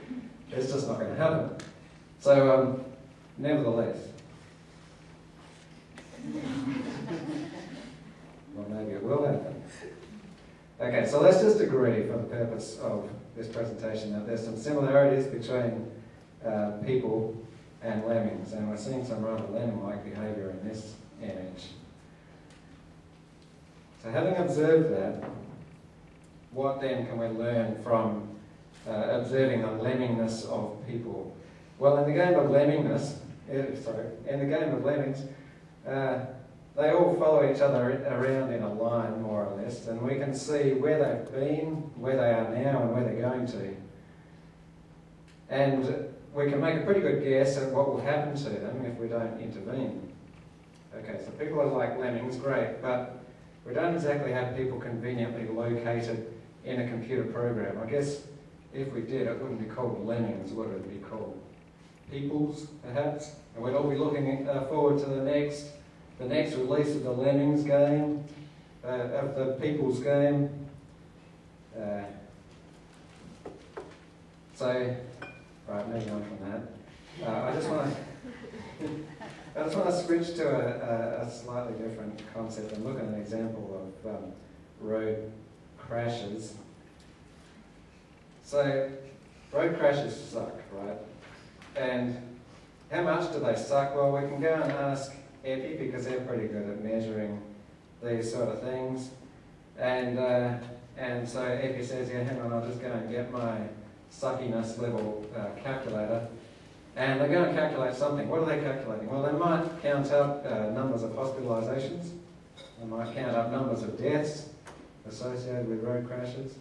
It's just not going to happen. So, um, nevertheless, well, maybe it will happen. Okay, so let's just agree for the purpose of this presentation that there's some similarities between uh, people and lemmings, and we're seeing some rather lemming-like behaviour in this image. So having observed that, what then can we learn from uh, observing the lemmingness of people? Well, in the game of lemmingness, eh, sorry, in the game of lemmings, uh, they all follow each other around in a line, more or less, and we can see where they've been, where they are now, and where they're going to. And we can make a pretty good guess at what will happen to them if we don't intervene. Okay, so people are like lemmings, great, but we don't exactly have people conveniently located in a computer program. I guess if we did, it wouldn't be called lemmings, what would it? Be called peoples, perhaps. And we'd all be looking uh, forward to the next, the next release of the lemmings game, uh, of the people's game. Uh, so, right, moving on from that. Uh, I just want to. I just want to switch to a, a, slightly different concept and look at an example of um, road crashes. So, road crashes suck, right? And how much do they suck? Well, we can go and ask Epi because they're pretty good at measuring these sort of things. And, uh, and so Epi says, yeah, hang on, I'll just go and get my suckiness level uh, calculator. And they're going to calculate something. What are they calculating? Well, they might count up uh, numbers of hospitalisations. They might count up numbers of deaths associated with road crashes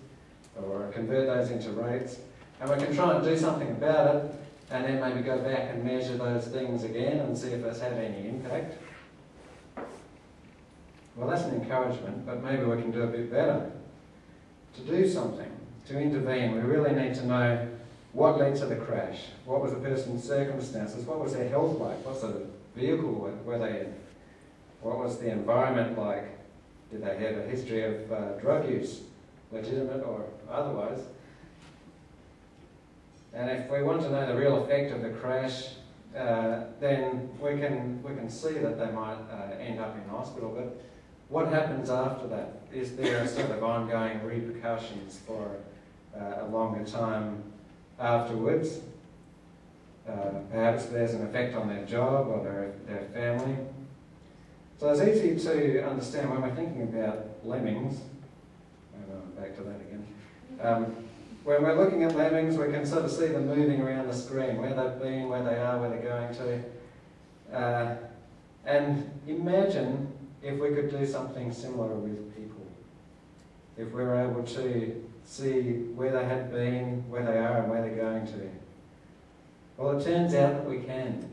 or convert those into rates. And we can try and do something about it and then maybe go back and measure those things again and see if it's had any impact. Well, that's an encouragement, but maybe we can do a bit better. To do something, to intervene, we really need to know what led to the crash, what was the person's circumstances, what was their health like, what sort of vehicle were they in, what was the environment like, did they have a history of uh, drug use, legitimate or otherwise. And if we want to know the real effect of the crash, uh, then we can, we can see that they might uh, end up in hospital. But what happens after that? Is there a sort of ongoing repercussions for uh, a longer time afterwards? Uh, perhaps there's an effect on their job or their, their family. So it's easy to understand when we're thinking about lemmings, back to that again. Um, when we're looking at lemmings, we can sort of see them moving around the screen, where they've been, where they are, where they're going to. Uh, and imagine if we could do something similar with people. If we were able to see where they had been, where they are, and where they're going to. Well, it turns out that we can.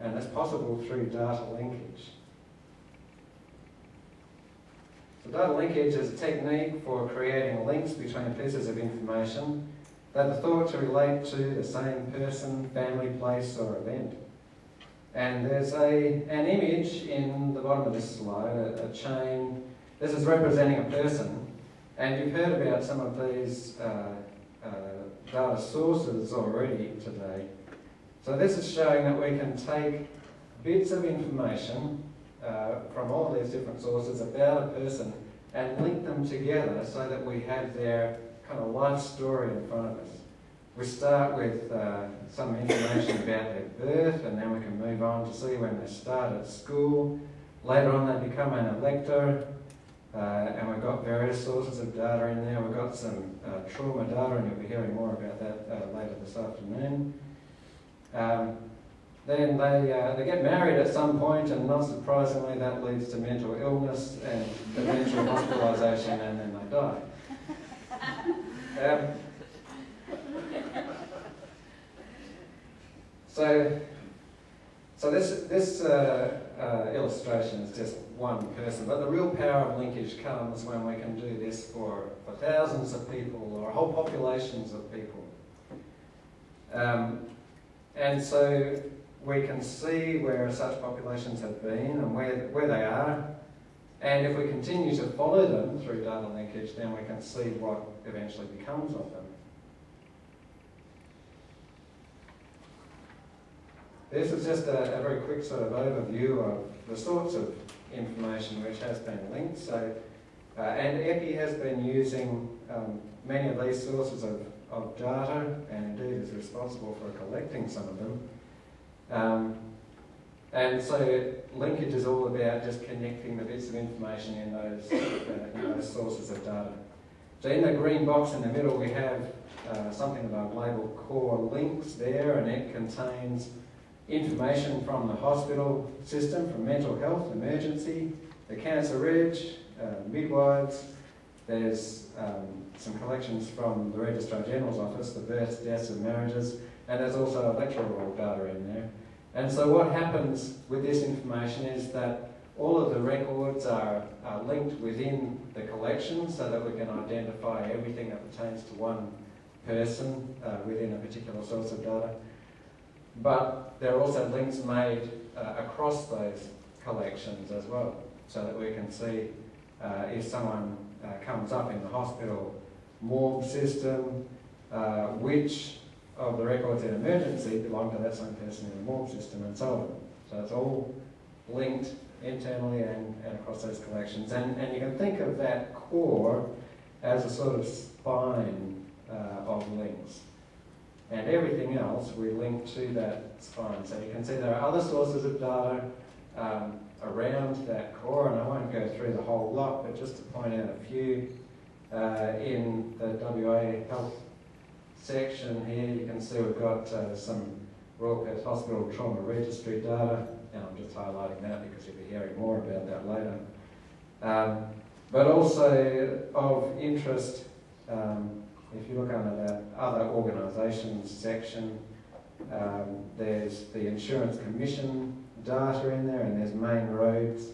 And it's possible through data linkage. So data linkage is a technique for creating links between pieces of information that are thought to relate to the same person, family, place or event. And there's a, an image in the bottom of this slide, a, a chain. This is representing a person. And you've heard about some of these uh, uh, data sources already today. So this is showing that we can take bits of information uh, from all these different sources about a person and link them together so that we have their kind of life story in front of us. We start with uh, some information about their birth and then we can move on to see when they start at school. Later on they become an elector uh, and we've got various sources of data in there. We've got some uh, trauma data and you'll be hearing more about that uh, later this afternoon. Um, then they, uh, they get married at some point, and not surprisingly, that leads to mental illness and eventual hospitalisation, and then they die. Um, so, so this, this uh, uh, illustration is just one person, but the real power of linkage comes when we can do this for, for thousands of people or whole populations of people. Um, and so we can see where such populations have been and where, where they are. And if we continue to follow them through data linkage, then we can see what eventually becomes of them. This is just a, a very quick sort of overview of the sorts of information which has been linked. So, uh, and EPI has been using um, many of these sources of, of data and indeed is responsible for collecting some of them. Um, and so linkage is all about just connecting the bits of information in those, uh, in those sources of data. So in the green box in the middle we have uh, something that I've labelled core links there and it contains information from the hospital system, from mental health, emergency, the cancer reg, uh, midwives, there's um, some collections from the Registrar General's office, the births, deaths and marriages, and there's also electoral data in there. And so what happens with this information is that all of the records are, are linked within the collection so that we can identify everything that pertains to one person uh, within a particular source of data. But there are also links made uh, across those collections as well so that we can see uh, if someone uh, comes up in the hospital morgue system, uh, which of the records in emergency belong to that same person in the morgue system and so on. So it's all linked internally and, and across those collections. And, and you can think of that core as a sort of spine uh, of links. And everything else we link to that spine. So you can see there are other sources of data um, around that core, and I won't go through the whole lot, but just to point out a few. Uh, in the WA Health section here, you can see we've got uh, some Royal Perth Hospital Trauma Registry data, and I'm just highlighting that because you'll be hearing more about that later. Um, but also of interest, um, if you look under that other organisations section, um, there's the Insurance Commission data in there, and there's main roads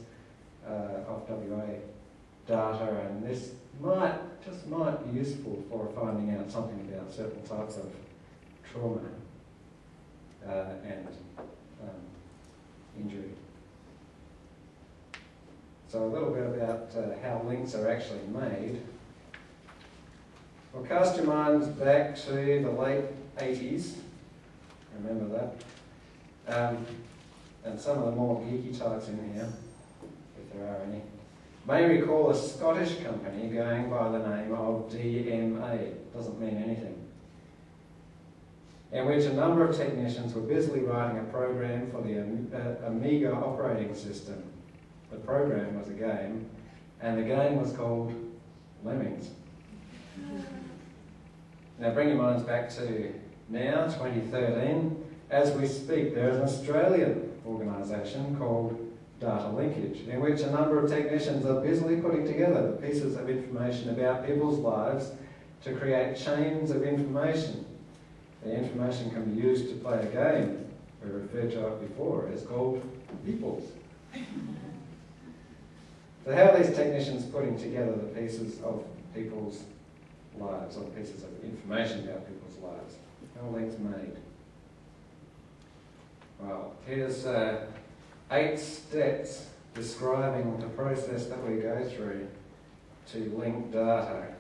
uh, of WA data, and this might, just might be useful for finding out something about certain types of trauma uh, and um, injury. So a little bit about uh, how links are actually made. Well, cast your minds back to the late 80s. Remember that? Um, and some of the more geeky types in here, if there are any may recall a Scottish company going by the name of DMA, doesn't mean anything, in which a number of technicians were busily writing a program for the uh, Amiga operating system. The program was a game, and the game was called Lemmings. Now bring your minds back to now, 2013. As we speak, there is an Australian organisation called data linkage, in which a number of technicians are busily putting together the pieces of information about people's lives to create chains of information. The information can be used to play a game. We referred to it before. It's called Peoples. so how are these technicians putting together the pieces of people's lives, or pieces of information about people's lives? How are links made? Well, here's uh, eight steps describing the process that we go through to link data.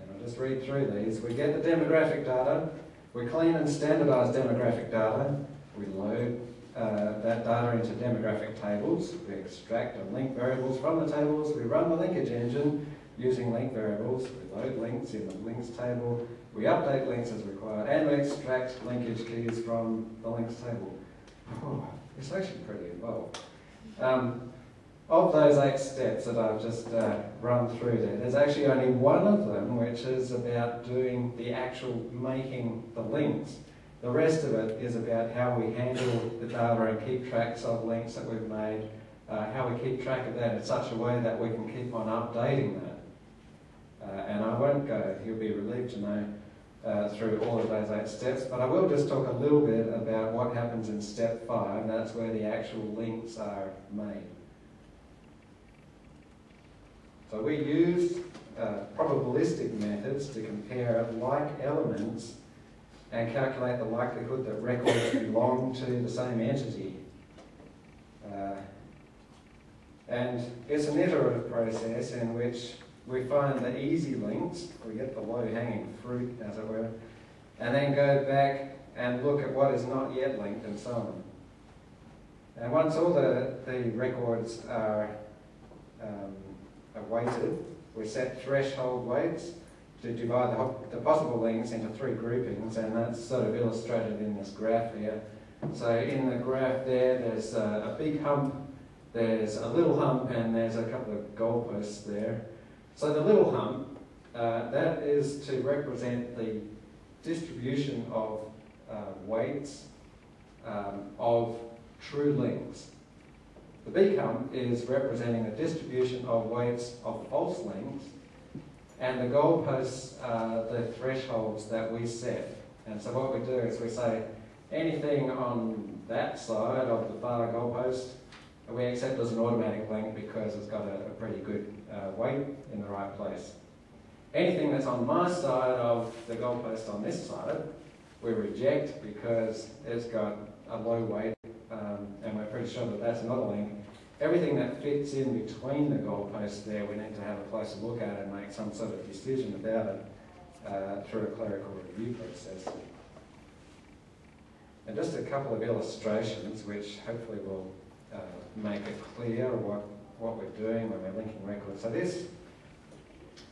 And I'll just read through these. We get the demographic data, we clean and standardise demographic data, we load uh, that data into demographic tables, we extract and link variables from the tables, we run the linkage engine using link variables, we load links in the links table, we update links as required, and we extract linkage keys from the links table. Oh, it's actually pretty involved. Um, of those eight steps that I've just uh, run through there, there's actually only one of them which is about doing the actual making the links. The rest of it is about how we handle the data and keep tracks of links that we've made, uh, how we keep track of that in such a way that we can keep on updating that. Uh, and I won't go, you'll be relieved to know, uh, through all of those eight steps, but I will just talk a little bit about what happens in step five, that's where the actual links are made. So we use uh, probabilistic methods to compare like elements and calculate the likelihood that records belong to the same entity. Uh, and it's an iterative process in which we find the easy links, we get the low-hanging fruit, as it were, and then go back and look at what is not yet linked and so on. And once all the, the records are, um, weighted, we set threshold weights to divide the, the possible links into three groupings, and that's sort of illustrated in this graph here. So in the graph there, there's a, a big hump, there's a little hump, and there's a couple of goalposts there. So the little hump, uh, that is to represent the distribution of uh, weights um, of true links. The big hump is representing the distribution of weights of false links, and the goalposts are the thresholds that we set. And so what we do is we say anything on that side of the far goalpost we accept as an automatic link because it's got a, a pretty good uh, weight in the right place. Anything that's on my side of the goalpost on this side, we reject because it's got a low weight um, and we're pretty sure that that's not a link. Everything that fits in between the goalposts there, we need to have a closer look at and make some sort of decision about it uh, through a clerical review process. And just a couple of illustrations which hopefully will uh, make it clear what, what we're doing when we're linking records. So this,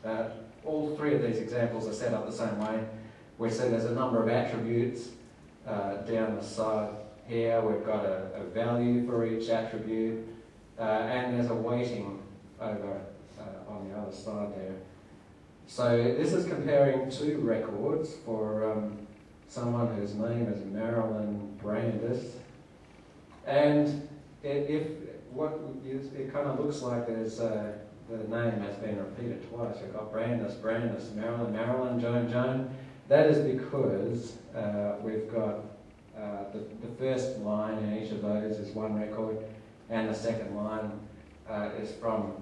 uh, all three of these examples are set up the same way. We see there's a number of attributes uh, down the side here. We've got a, a value for each attribute, uh, and there's a weighting over uh, on the other side there. So this is comparing two records for um, someone whose name is Marilyn Brandis, and it, if what it kind of looks like there's uh, the name has been repeated twice. We've got Brandis, Brandis, Marilyn, Marilyn, Joan, Joan. That is because uh, we've got uh, the, the first line in each of those is one record, and the second line uh, is from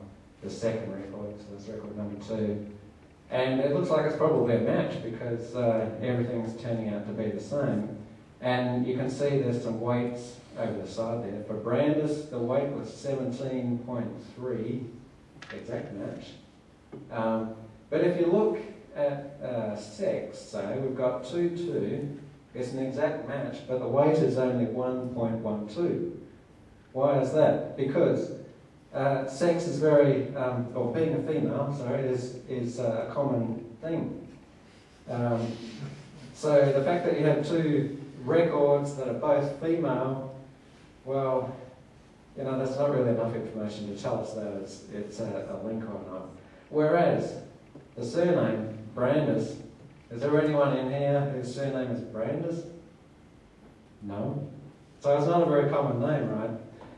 the second record, so that's record number two. And it looks like it's probably a match because uh, everything's turning out to be the same. And you can see there's some weights over the side there. For Brandis, the weight was 17.3, exact match. Um, but if you look at uh, sex, say, we've got 2, 2, it's an exact match, but the weight is only 1.12. Why is that? Because uh, sex is very, um, or being a female, sorry, is, is uh, a common thing. Um, so the fact that you have two records that are both female, well, you know, that's not really enough information to tell us that it's, it's a, a link or not. Whereas the surname, Brandis, is there anyone in here whose surname is Brandis? No. So it's not a very common name, right?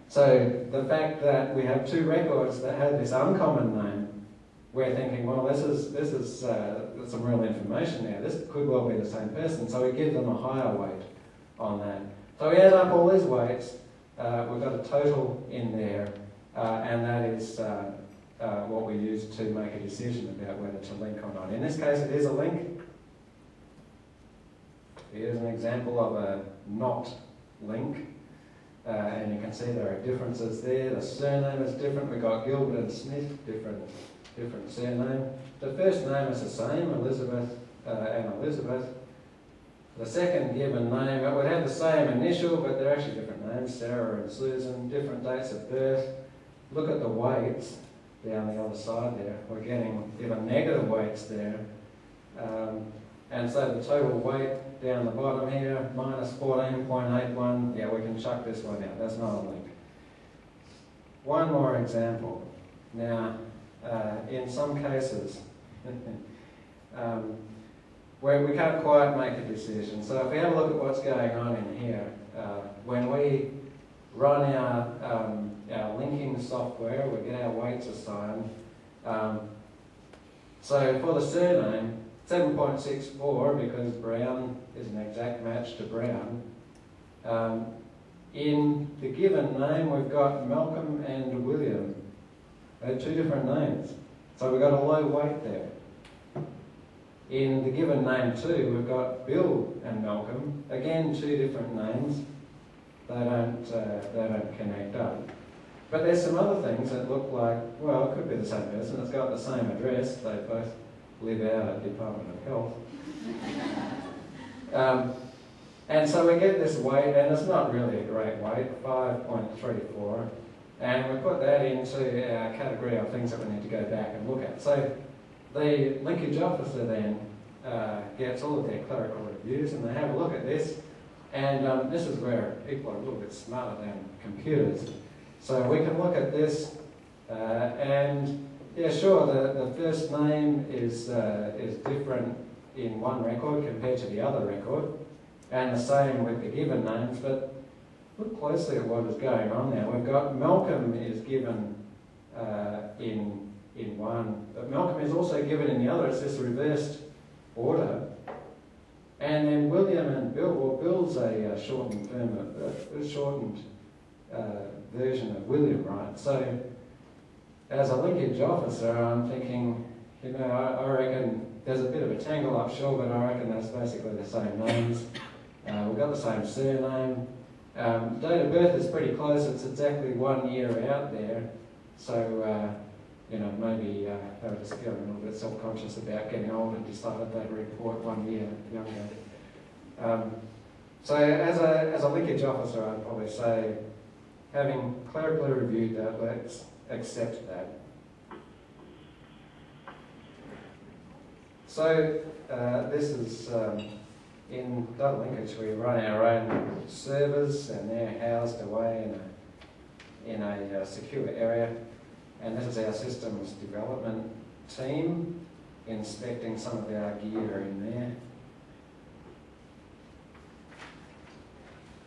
So the fact that we have two records that have this uncommon name, we're thinking, well, this is this is uh, some real information there. This could well be the same person. So we give them a higher weight on that. So we add up all these weights. Uh, we've got a total in there, uh, and that is uh, uh, what we use to make a decision about whether to link or not. In this case, it is a link. Here's an example of a not link. Uh, and you can see there are differences there. The surname is different. We've got Gilbert and Smith, different, different surname. The first name is the same, Elizabeth uh, and Elizabeth. The second given name, it would have the same initial, but they're actually different names, Sarah and Susan, different dates of birth. Look at the weights down the other side there. We're getting even negative weights there. Um, and so the total weight down the bottom here, minus 14.81, yeah, we can chuck this one out. That's not a link. One more example. Now, uh, in some cases, um, where we can't quite make a decision. So if we have a look at what's going on in here, uh, when we run our, um, our linking software, we get our weights assigned. Um, so for the surname, 7.64 because Brown is an exact match to Brown. Um, in the given name, we've got Malcolm and William. They're two different names. So we've got a low weight there. In the given name too, we've got Bill and Malcolm. Again, two different names. They don't, uh, they don't connect up. But there's some other things that look like, well, it could be the same person. It's got the same address. They both live out at Department of Health. um, and so we get this weight, and it's not really a great weight, 5.34. And we put that into our category of things that we need to go back and look at. So the linkage officer then uh, gets all of their clerical reviews and they have a look at this And um, this is where people are a little bit smarter than computers. So we can look at this uh, and yeah, sure, the, the first name is, uh, is different in one record compared to the other record, and the same with the given names, but look closely at what is going on there. We've got Malcolm is given uh, in, in one, but Malcolm is also given in the other. It's this reversed order. And then William and Bill, well, Bill's a uh, shortened uh, shortened uh, version of William, right? So as a linkage officer, I'm thinking, you know, I, I reckon there's a bit of a tangle up, sure, but I reckon that's basically the same names. Uh, we've got the same surname. Um, date of birth is pretty close. It's exactly one year out there. So, you know, maybe uh, they were just feeling a little bit self-conscious about getting old and decided they'd report one year younger. Um, so as a, as a linkage officer, I'd probably say, having clerically reviewed that, let's accept that. So uh, this is um, in data linkage. We run our own servers, and they're housed away in a in a uh, secure area. And this is our systems development team inspecting some of our gear in there.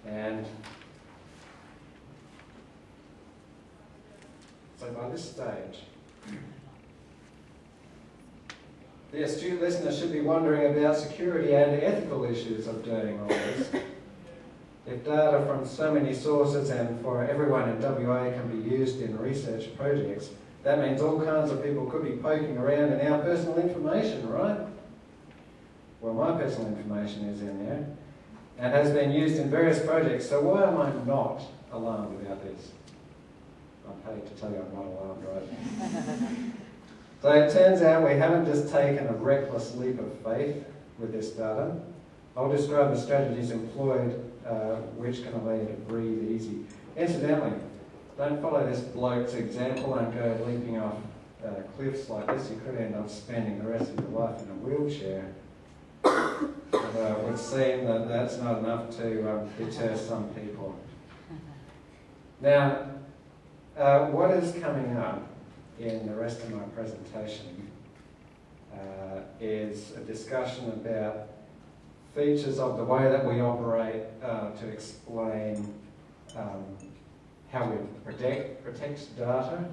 And so by this stage, the astute listener should be wondering about security and ethical issues of doing all this. If data from so many sources and for everyone in WA can be used in research projects, that means all kinds of people could be poking around in our personal information, right? Well, my personal information is in there and has been used in various projects, so why am I not alarmed about this? I'm paid to tell you I'm not alarmed, right? so it turns out we haven't just taken a reckless leap of faith with this data. I'll describe the strategies employed uh, which can allow you to breathe easy. Incidentally, don't follow this bloke's example and go leaping off uh, cliffs like this. You could end up spending the rest of your life in a wheelchair. But, uh, it would seem that that's not enough to um, deter some people. Now, uh, what is coming up in the rest of my presentation uh, is a discussion about features of the way that we operate uh, to explain um, how we protect, protect data,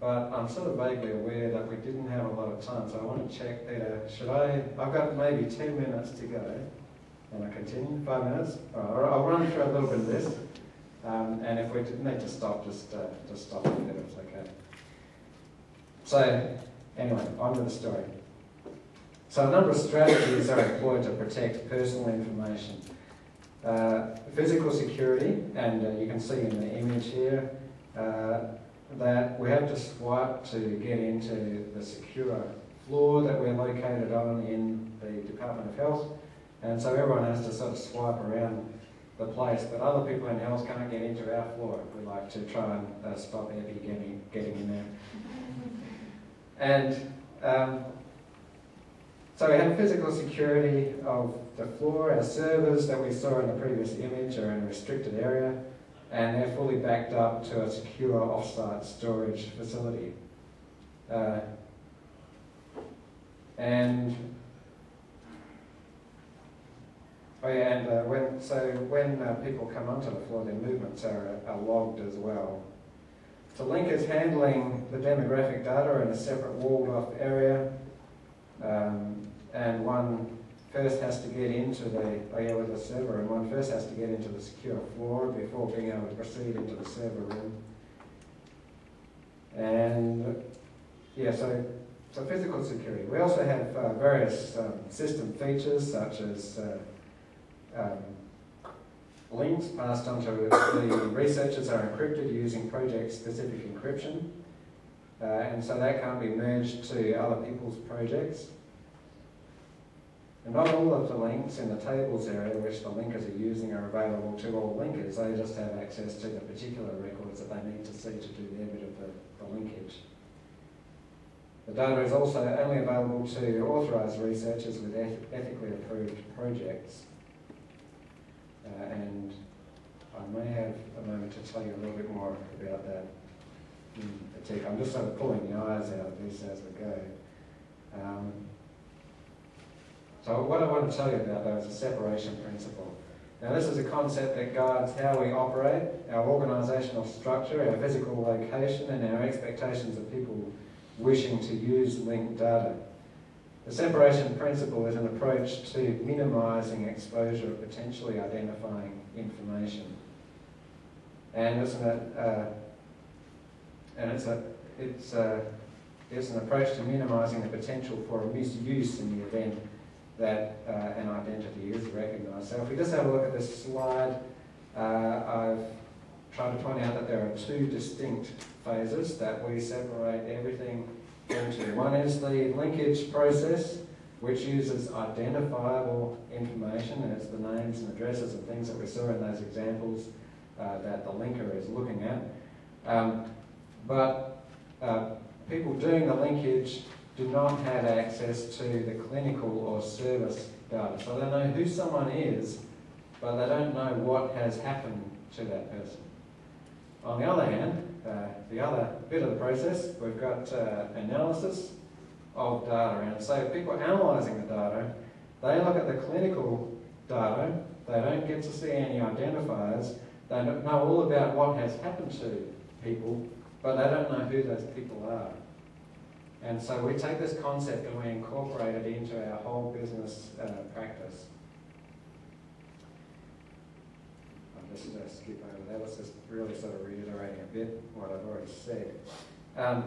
but I'm sort of vaguely aware that we didn't have a lot of time, so I want to check, Peter, should I, I've got maybe 10 minutes to go. Can I continue? Five minutes? I'll run through a little bit of this, um, and if we need to stop, just, uh, just stop it if it's okay. So, anyway, on to the story. So a number of strategies are employed to protect personal information. Uh, physical security, and uh, you can see in the image here uh, that we have to swipe to get into the secure floor that we're located on in the Department of Health. And so everyone has to sort of swipe around the place, but other people in health can't get into our floor. We like to try and uh, stop Epi getting, getting in there. And um, so we have physical security of the floor. Our servers that we saw in the previous image are in a restricted area and they're fully backed up to a secure off-site storage facility. Uh, and oh yeah, and uh, when so when uh, people come onto the floor, their movements are, are logged as well. So Link is handling the demographic data in a separate walled-off area. Um, and one first has to get into the, the server, and one first has to get into the secure floor before being able to proceed into the server room. And yeah, so, so physical security. We also have uh, various um, system features such as uh, um, links passed on to the researchers are encrypted using project-specific encryption. Uh, and so that can't be merged to other people's projects. And not all of the links in the tables area which the linkers are using are available to all linkers. They just have access to the particular records that they need to see to do their bit of the, the linkage. The data is also only available to authorised researchers with eth ethically approved projects. Uh, and I may have a moment to tell you a little bit more about that in a tick. I'm just sort of pulling the eyes out of this as we go. Um, so what I want to tell you about though is the separation principle. Now this is a concept that guides how we operate, our organisational structure, our physical location and our expectations of people wishing to use linked data. The separation principle is an approach to minimising exposure of potentially identifying information. And it's an, uh, and it's a, it's a, it's an approach to minimising the potential for a misuse in the event that uh, an identity is recognised. So if we just have a look at this slide, uh, I've tried to point out that there are two distinct phases that we separate everything into. One is the linkage process, which uses identifiable information, as the names and addresses and things that we saw in those examples uh, that the linker is looking at. Um, but uh, people doing the linkage do not have access to the clinical or service data. So they know who someone is, but they don't know what has happened to that person. On the other hand, uh, the other bit of the process, we've got uh, analysis of data. And so people analysing the data, they look at the clinical data, they don't get to see any identifiers, they know all about what has happened to people, but they don't know who those people are. And so we take this concept and we incorporate it into our whole business uh, practice. I'll just uh, skip over that. Let's just really sort of reiterating a bit what I've already said. Um,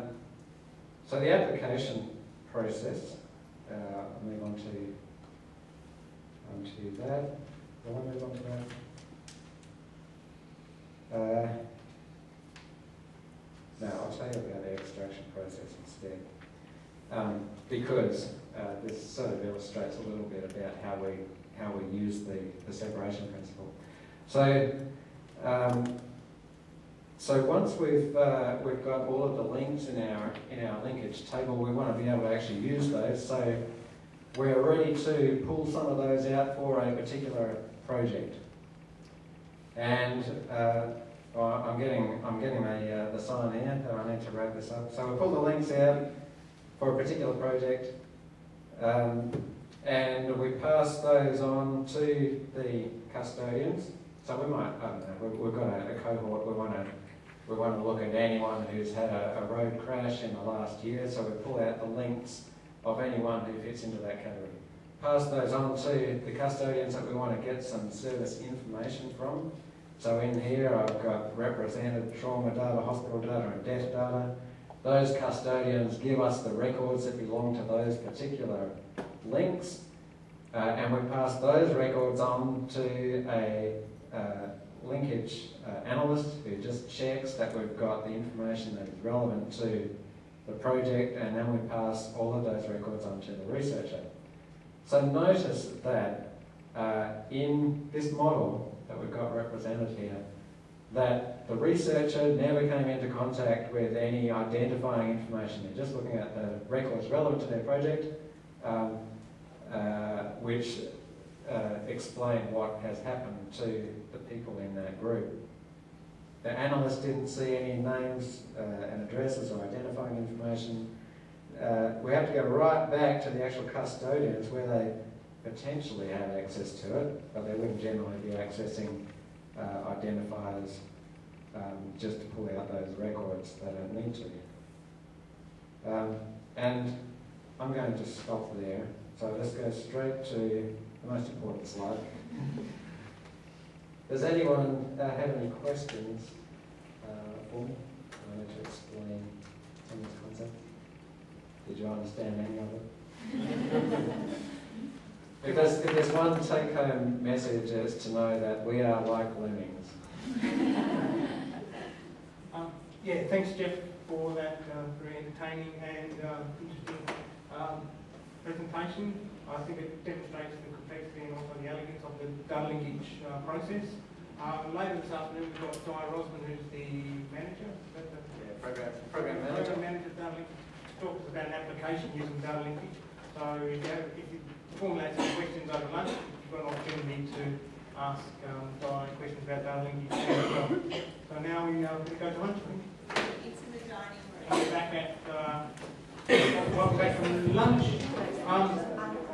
so the application process, uh, I'll move on to, on to that. Do I to move on to that? Uh, I'll tell you about the extraction process instead. Um, because uh, this sort of illustrates a little bit about how we how we use the, the separation principle. So um, so once we've uh, we've got all of the links in our in our linkage table, we want to be able to actually use those. So we're ready to pull some of those out for a particular project. And uh, I'm getting I'm getting a, uh, the sign here. that I need to wrap this up. So we pull the links out for a particular project, um, and we pass those on to the custodians. So we might I don't know. We've, got a, a cohort. We want to we want to look at anyone who's had a, a road crash in the last year. So we pull out the links of anyone who fits into that category. Pass those on to the custodians that we want to get some service information from. So in here I've got represented trauma data, hospital data and death data. Those custodians give us the records that belong to those particular links uh, and we pass those records on to a uh, linkage uh, analyst who just checks that we've got the information that is relevant to the project and then we pass all of those records on to the researcher. So notice that uh, in this model that we've got represented here, that the researcher never came into contact with any identifying information. They're just looking at the records relevant to their project, um, uh, which uh, explain what has happened to the people in that group. The analyst didn't see any names uh, and addresses or identifying information. Uh, we have to go right back to the actual custodians where they potentially have access to it, but they wouldn't generally be accessing uh, identifiers um, just to pull out those records. They don't need to. Um, and I'm going to stop there. So let's go straight to the most important slide. Does anyone uh, have any questions uh, for me? I need to explain some of this concept. Did you understand any of it? if, there's, if there's one take-home message, it's to know that we are like lemmings. Um, yeah, thanks Jeff for that uh, very entertaining and uh, interesting um, presentation. I think it demonstrates the complexity and also the elegance of the data linkage uh, process. Um, later this afternoon we've got Di Rosman who's the manager. Is the Yeah, program, program manager. Program manager of data linkage. to Talk to us about an application using data linkage. So if you, have, if you formulate some questions over lunch, you've got an opportunity to ask um, Diane questions about data linkage as well. So now we uh, we go to lunch. It's in the dining room. And we're back at, uh, welcome back from lunch. Um,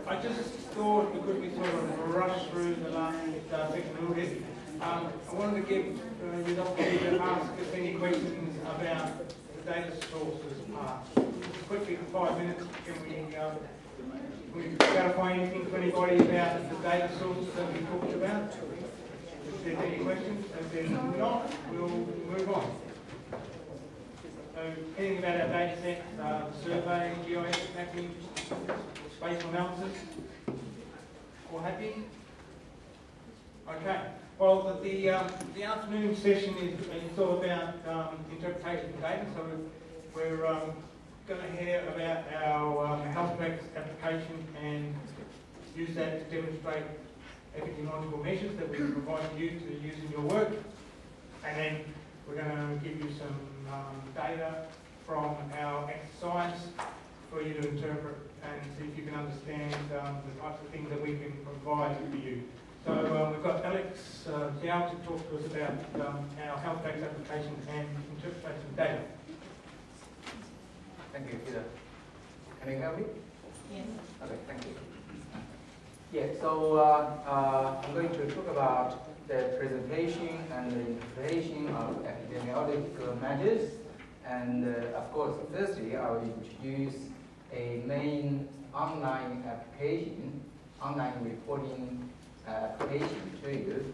I just thought we sort of rushed through the last uh, section a little bit, um, I wanted to give uh, you the opportunity to ask us any questions about the data sources part. Quickly for five minutes, can we, um, can we clarify anything to anybody about the data sources that we talked about? If there's any questions, if there's not, we'll move on. So anything about our data set, uh, survey, GIS mapping, spatial analysis? All happy? Okay. Well, the, the, um, the afternoon session is, is all about um, interpretation of data. So we're um, going to hear about our um, Health Tracks application and use that to demonstrate epidemiological measures that we can provide you to use in your work. And then we're going to give you some um, data from our exercise for you to interpret and see if you can understand um, the types of things that we can provide for you. So um, we've got Alex uh, to talk to us about um, our Health Tracks application and interpretation of data. Thank you, Peter. Can you hear me? Yes. Okay, thank you. Yeah, so uh, uh, I'm going to talk about the presentation and the interpretation of epidemiological measures. And uh, of course, firstly, I will introduce a main online application, online reporting uh, application to you.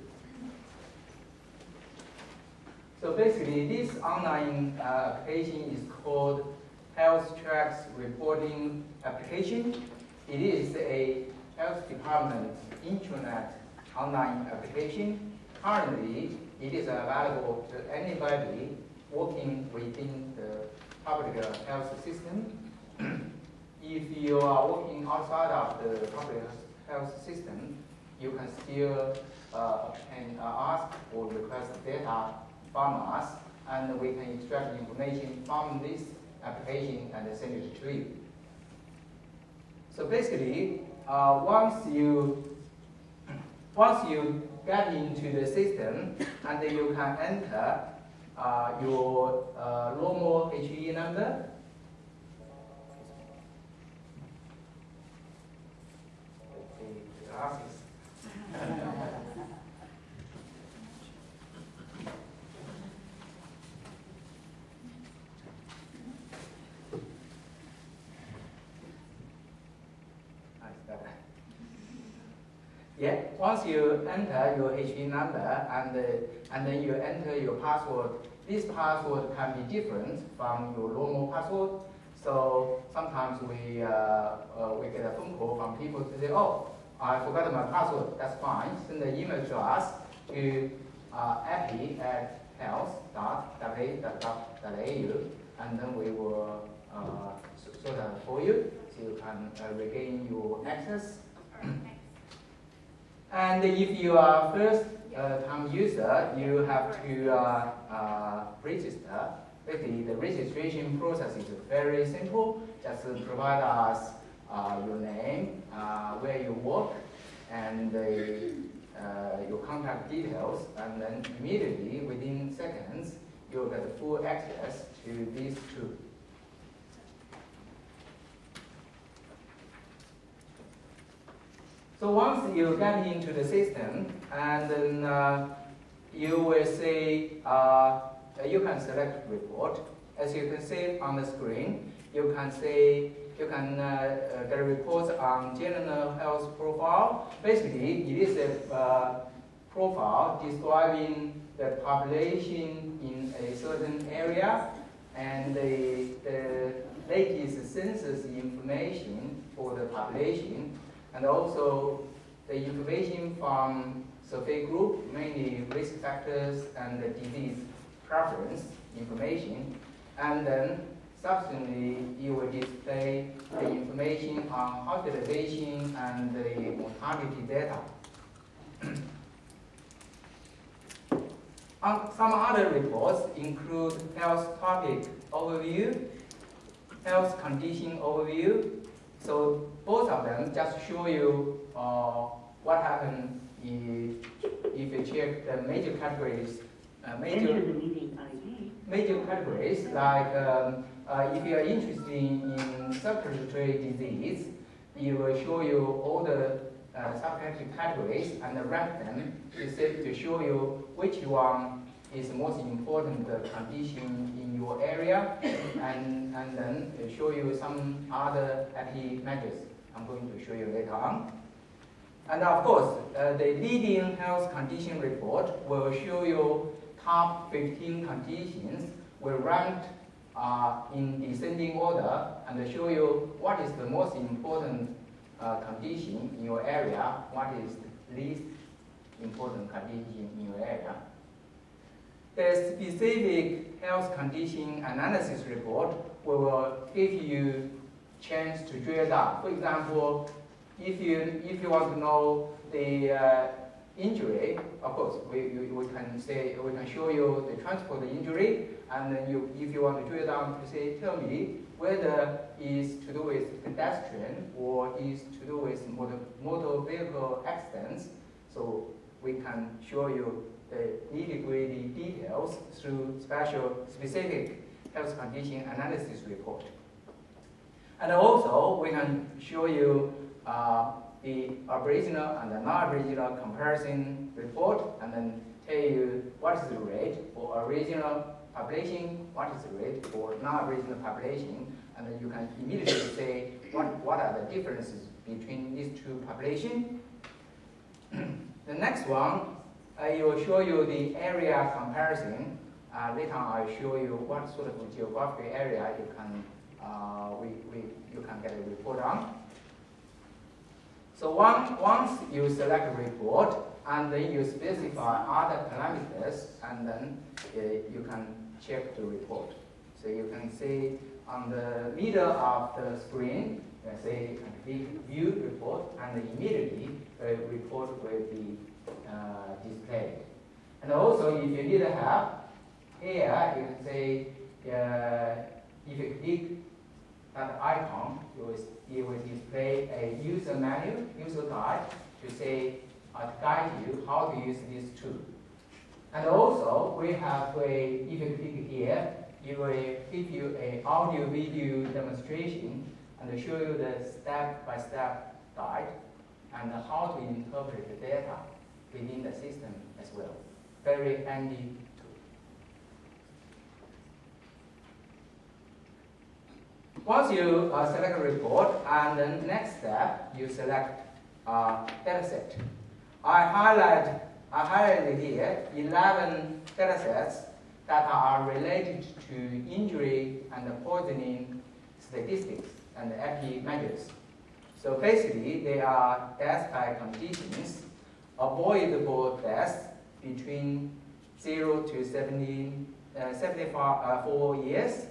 So basically, this online uh, application is called Health Tracks Reporting Application. It is a health department intranet online application. Currently, it is available to anybody working within the public health system. if you are working outside of the public health system, you can still uh, can uh, ask or request data from us, and we can extract information from this application and send it to you. So basically, uh, once you once you get into the system, and you can enter uh, your uh, normal HE number. Okay, the glasses. That's better. Yeah, once you enter your HE number and, uh, and then you enter your password, this password can be different from your normal password. So sometimes we, uh, uh, we get a phone call from people to say, oh, I forgot my password, that's fine. Send an email to us to uh, epi at health.wa.gov.au and then we will uh, sort that for you so you can uh, regain your access. And if you are first uh, time user, you have to uh, uh, register. Basically, the registration process is very simple. Just provide us uh, your name, uh, where you work, and uh, your contact details, and then immediately, within seconds, you'll get full access to these two. So once you get into the system, and then uh, you will see, uh, you can select report. As you can see on the screen, you can see, you can uh, uh, get reports on general health profile. Basically, it is a uh, profile describing the population in a certain area and the, the latest census information for the population and also the information from survey group, mainly risk factors and the disease prevalence information. And then subsequently, you will display the information on hospitalization and the mortality data. Um, some other reports include health topic overview, health condition overview, so both of them just show you uh, what happened if, if you check the major categories, uh, major, the meeting ID. major categories, like um, uh, if you are interested in circulatory disease, it will show you all the uh, subcategory categories and rank them to, say, to show you which one is the most important condition in your area, and, and then show you some other active measures I'm going to show you later on. And of course, uh, the leading health condition report will show you top 15 conditions we ranked uh, in descending order and show you what is the most important uh, condition in your area, what is the least important condition in your area. The specific health condition analysis report will give you chance to drill down. For example, if you if you want to know the uh, injury, of course, we, we, we can say we can show you the transport injury, and then you if you want to drill down to say tell me whether is to do with pedestrian or is to do with motor, motor vehicle accidents. So we can show you the nitty-gritty details through special specific health condition analysis report. And also, we can show you uh, the Aboriginal and the non-Aboriginal comparison report, and then tell you what is the rate for Aboriginal population, what is the rate for non-Aboriginal population, and then you can immediately say what, what are the differences between these two populations. the next one, I will show you the area comparison. Uh, later I'll show you what sort of geographic area you can uh, we, we, you can get a report on. So one, once you select report, and then you specify other parameters, and then uh, you can check the report. So you can see on the middle of the screen, uh, say click view report, and immediately the report will be uh, displayed. And also, if you need help, here you can say, uh, if you click that icon, it will, it will display a user manual, user guide to say, uh, guide you how to use this tool. And also, we have a, if you click here, it will give you a audio video demonstration and show you the step-by-step guide and how to interpret the data within the system as well. Very handy tool. Once you uh, select a report, and then next step, you select uh, data set. I highlight, I highlighted here 11 datasets that are related to injury and poisoning statistics and epi measures. So basically, they are deaths by conditions, avoidable deaths between 0 to 70, uh, 74 uh, years,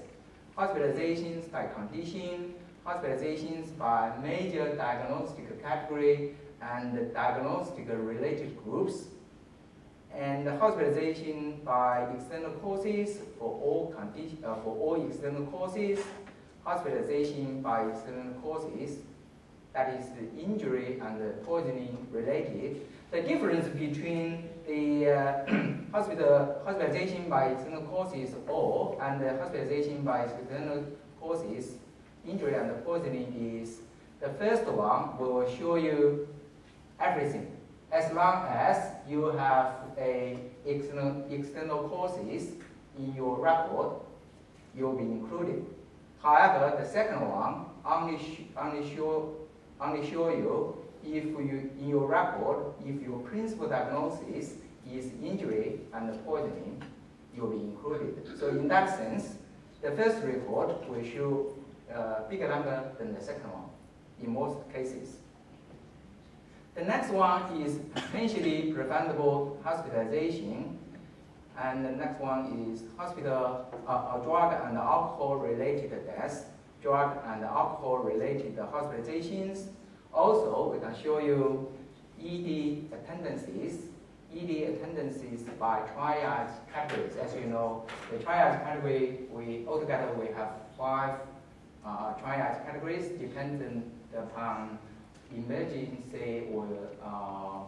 hospitalizations by condition, hospitalizations by major diagnostic category and diagnostic related groups, and hospitalization by external causes for all condition, uh, for all external causes, hospitalization by external causes, that is the injury and the poisoning related. The difference between the uh, hospital hospitalization by external causes or and the hospitalization by external causes, injury and poisoning is the first one will show you everything. As long as you have a external, external causes in your record, you'll be included. However, the second one only, sh only, show, only show you if you, in your record, if your principal diagnosis is injury and poisoning, you'll be included. So in that sense, the first report will show uh, bigger number than the second one in most cases. The next one is potentially preventable hospitalization. And the next one is hospital, uh, uh, drug and alcohol related deaths, drug and alcohol related hospitalizations. Also, we can show you ED attendances, ED attendances by triage categories. As you know, the triage category, we altogether we have five uh, triage categories dependent upon emergency or uh,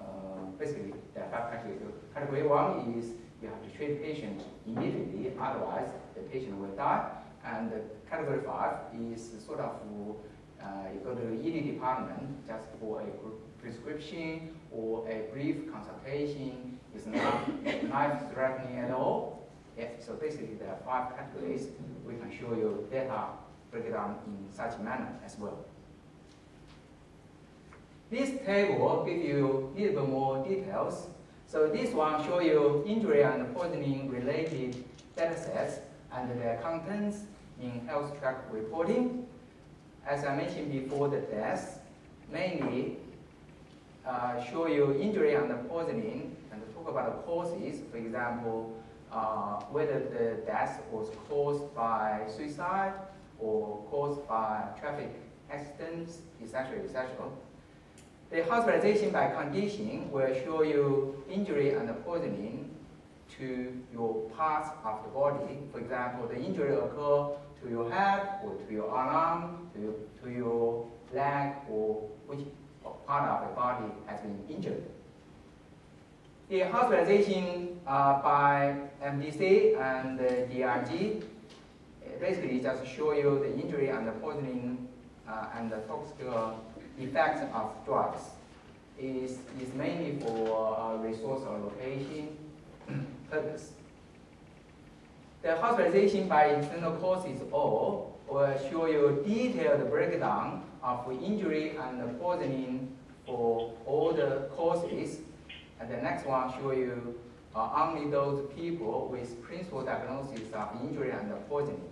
uh, basically, there are five categories. Category one is you have to treat patient immediately, otherwise the patient will die. And the category five is sort of Uh, you go to the ED department just for a prescription or a brief consultation. It's not life-threatening at all. Yeah, so basically there are five categories. We can show you data breakdown in such manner as well. This table gives you a little bit more details. So this one shows you injury and poisoning related data sets and their contents in health track reporting. As I mentioned before, the deaths mainly uh, show you injury and poisoning and talk about the causes. For example, uh, whether the death was caused by suicide or caused by traffic accidents, etc., etc. The hospitalization by condition will show you injury and poisoning to your parts of the body. For example, the injury occur to your head or to your arm, to your, to your leg, or which part of the body has been injured. The hospitalization uh, by MDC and uh, DRG basically just show you the injury and the poisoning uh, and the toxic effects of drugs. Is is mainly for uh, resource allocation purpose. The hospitalization by internal causes all will show you detailed breakdown of injury and poisoning for all the causes. And the next one show you uh, only those people with principal diagnosis of injury and poisoning.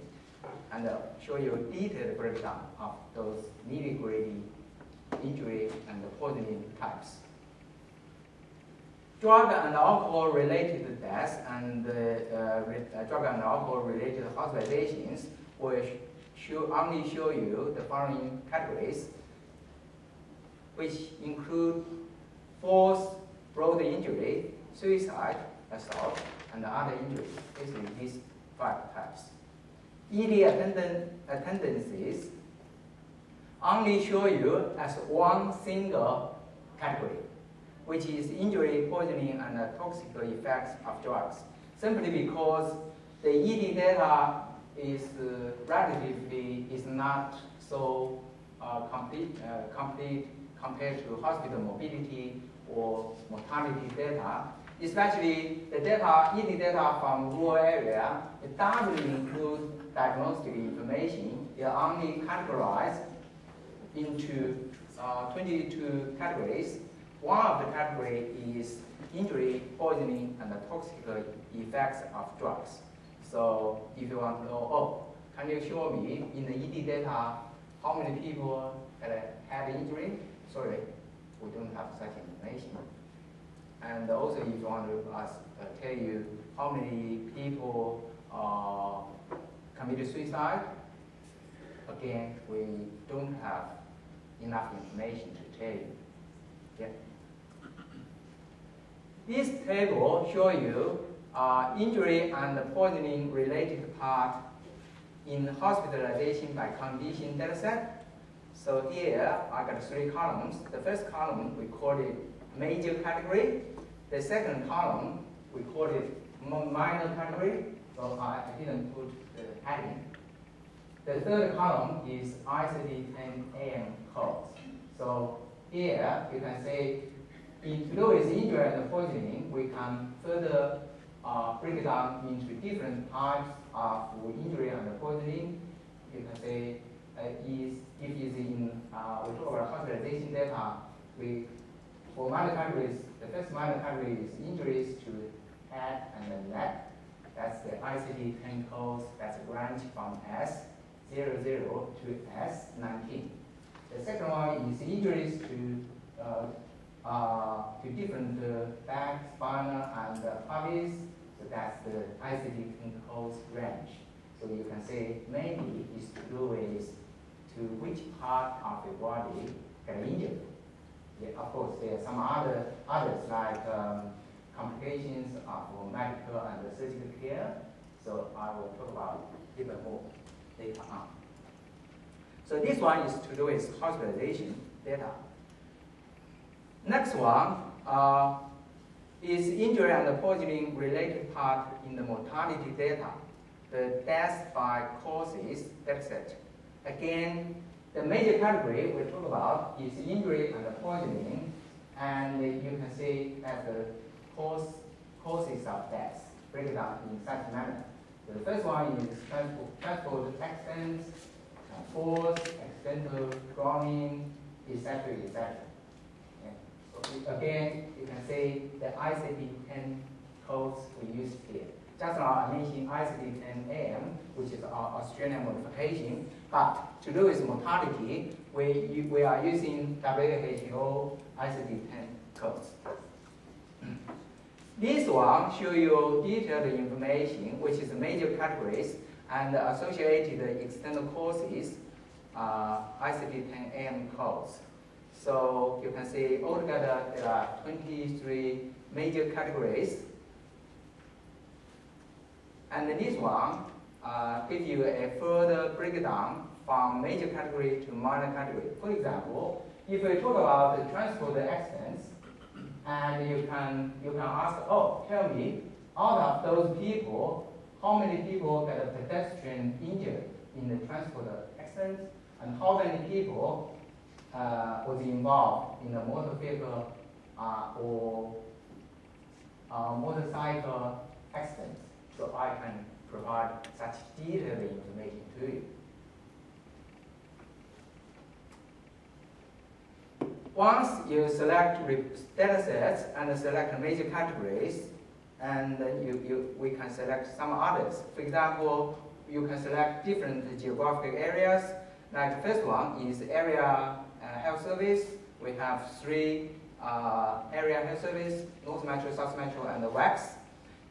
And uh, show you detailed breakdown of those nitty-gritty injury and poisoning types. Drug and alcohol related deaths and uh, uh, drug and alcohol related hospitalizations will show, only show you the following categories, which include force, broad injury, suicide, assault, and other injuries. Basically, these five types. ED attendant, attendances only show you as one single category, which is injury, poisoning, and toxic effects of drugs, simply because the ED data is uh, relatively is not so uh, complete, uh, complete compared to hospital morbidity or mortality data. Especially the data, ED data from rural area, it doesn't include diagnostic information. It only categorized into uh, 22 categories. One of the category is injury, poisoning, and the toxic effects of drugs. So if you want to know, oh, can you show me in the ED data how many people had, injury? Sorry, we don't have such information. And also if you want to ask, uh, tell you how many people uh, committed suicide, again, we don't have enough information to tell you. Yeah. This table show you uh, injury and poisoning related part in hospitalization by condition data set. So here I got three columns. The first column we call it major category. The second column we call it minor category. So I, didn't put the heading. The third column is ICD-10-AM codes. So here you can say in fluid injury and poisoning, we can further uh, break it down into different types of injury and poisoning. You can say uh, is if it's in uh, we talk about hospitalization data, we for minor categories, the first minor category is injuries to head and the neck. That's the ICD-10 codes. That's a branch from S00 to S19. The second one is injuries to uh, to different uh, back, spinal, and uh, pelvis. So that's the ICD-10 codes range. So you can say mainly is to do with to which part of the body get injured. Yeah, of course, there are some other others like um, complications of medical and surgical care. So I will talk about even more later on. So this one is to do with hospitalization data. Next one uh, is injury and poisoning related part in the mortality data, the death by causes dataset. Again, the major category we talk about is injury and poisoning, and you can see that the cause, causes of death break down in such manner. The first one is transport, transport accidents, falls, accidental drowning, etc., etc. Again, you can see the ICD-10 codes we used here. Just now I mentioned ICD-10-AM, which is our Australian modification, but to do with mortality, we, we are using WHO ICD-10 codes. This one show you detailed information, which is major categories and associated external causes, uh, ICD-10-AM codes. So you can see altogether there are 23 major categories. And this one uh, gives you a further breakdown from major category to minor category. For example, if we talk about the transport accidents, and you can you can ask, oh, tell me, out of those people, how many people get a pedestrian injured in the transport accident, and how many people uh, was involved in a motor uh, or uh, motorcycle accident. So I can provide such detailed information to you. Once you select re- data sets and select major categories, and you, you, we can select some others. For example, you can select different geographic areas. Like the first one is area health service. We have three uh, area health service, North Metro, South Metro, and the WACHS.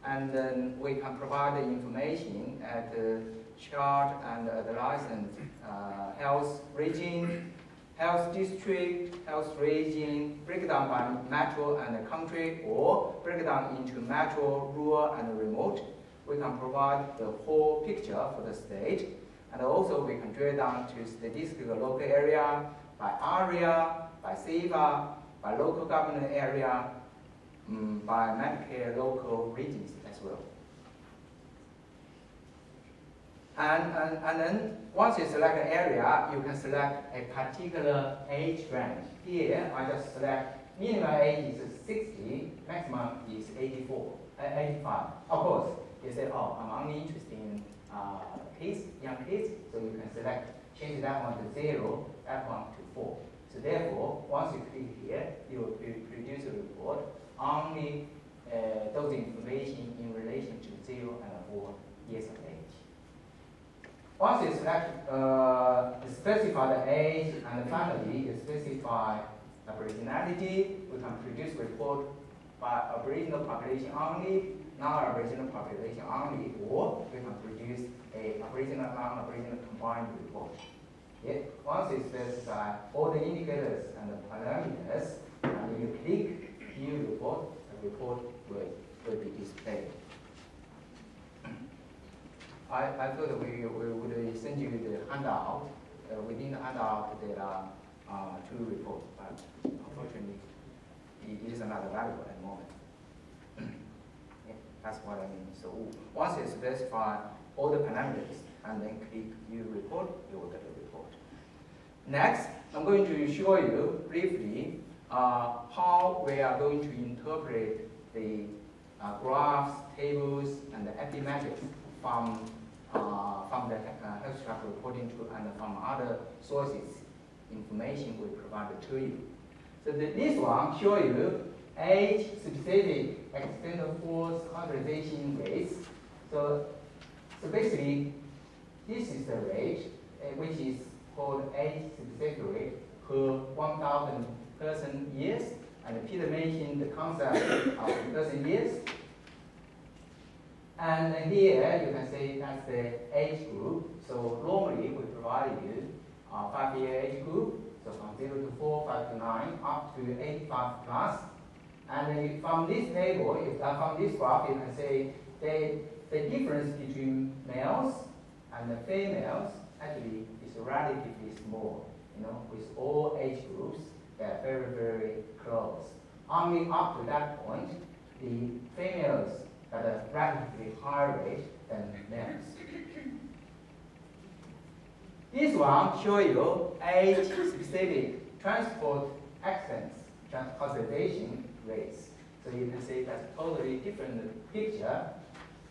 And then we can provide the information at the chart and uh, the license uh, health region, health district, health region, breakdown by metro and country, or breakdown into metro, rural, and remote. We can provide the whole picture for the state, and also we can drill down to statistical local area, by area, by SEIFA, by local government area, mm, by Medicare local regions as well. And, and, and then once you select an area, you can select a particular age range. Here, I just select minimum age is 60, maximum is 84, uh, 85. Of course, you say, oh, I'm only interested in uh, kids, young kids, so you can select, change that one to zero, that one to four. So therefore, once you click here, you will produce a report only uh, those information in relation to zero and four years of age. Once you select, uh, specify the age and finally you specify aboriginality, we can produce report by aboriginal population only, non-aboriginal population only, or we can produce a aboriginal, non-aboriginal combined report. Once you specify all the indicators and the parameters, and you click view report, the report will, will be displayed. I, I thought we, we would send you the handout. Uh, within the handout, there are uh, two reports, but unfortunately, it is not available at the moment. yeah, that's what I mean. So once you specify all the parameters and then click view report, you will get. Next, I'm going to show you briefly uh, how we are going to interpret the uh, graphs, tables, and the epimetrics from uh, from the uh, health track reporting tool and from other sources information we provided to you. So the, this one show you age specific external force hospitalization rates. So, so basically, this is the rate uh, which is called age rate per 1,000 person years. And Peter mentioned the concept of person years. And here you can see that's the age group. So normally we provide you a five-year age group, so from 0 to 4, 5 to 9, up to 85 plus. And from this table, if, uh, from this graph, you can see the, the difference between males and the females actually relatively small. You know, with all age groups, they are very, very close. only up to that point, the females at a relatively higher rate than males. This one show you age-specific transport accidents, hospitalization rates. So you can see that's a totally different picture.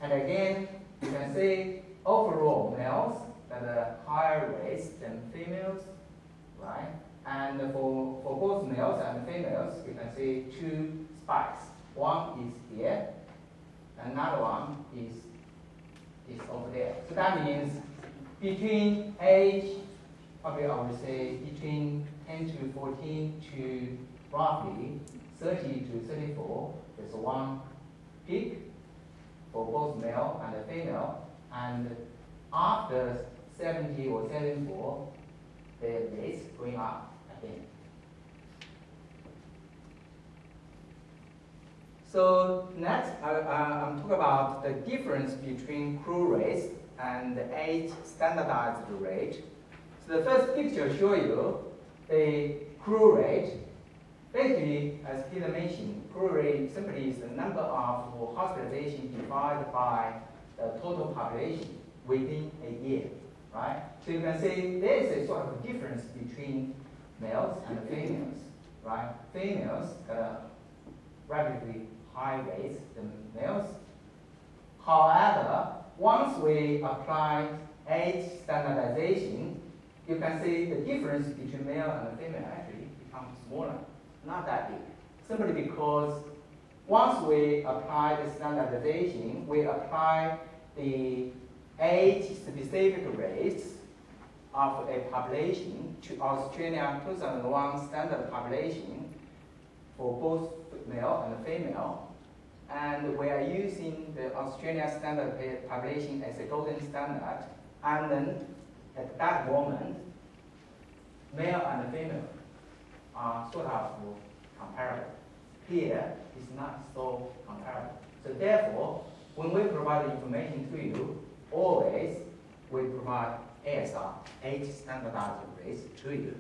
And again, you can see overall males at a higher rates than females, right? And for, for both males and females, you can see two spikes. One is here, another one is, is over there. So that means between age, probably I would say between 10 to 14 to roughly 30 to 34, there's one peak for both male and female, and after 70 or 74, the rates going up again. So next, I, uh, I'm talking about the difference between crude rates and the age standardized rate. So the first picture show you the crude rate. Basically, as Peter mentioned, crude rate simply is the number of hospitalization divided by the total population within a year, right? So you can see there is a sort of difference between males and females, right? Females got a relatively high rates than males. However, once we apply age standardization, you can see the difference between male and female actually becomes smaller, not that big. Simply because once we apply the standardization, we apply the age-specific rates of a population to Australia 2001 standard population for both male and female. And we are using the Australia standard population as a golden standard. And then at that moment, male and female are sort of comparable. Here is not so comparable. So therefore, when we provide information to you, always we provide ASR, age standardized rates to you.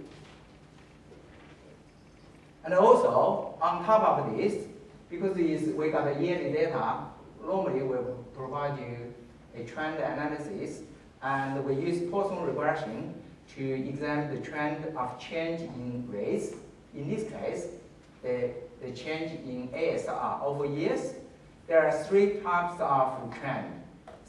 And also, on top of this, because this, we got the yearly data, normally we provide you a trend analysis, and we use Poisson regression to examine the trend of change in rates. In this case, the, the change in ASR over years. There are three types of trend.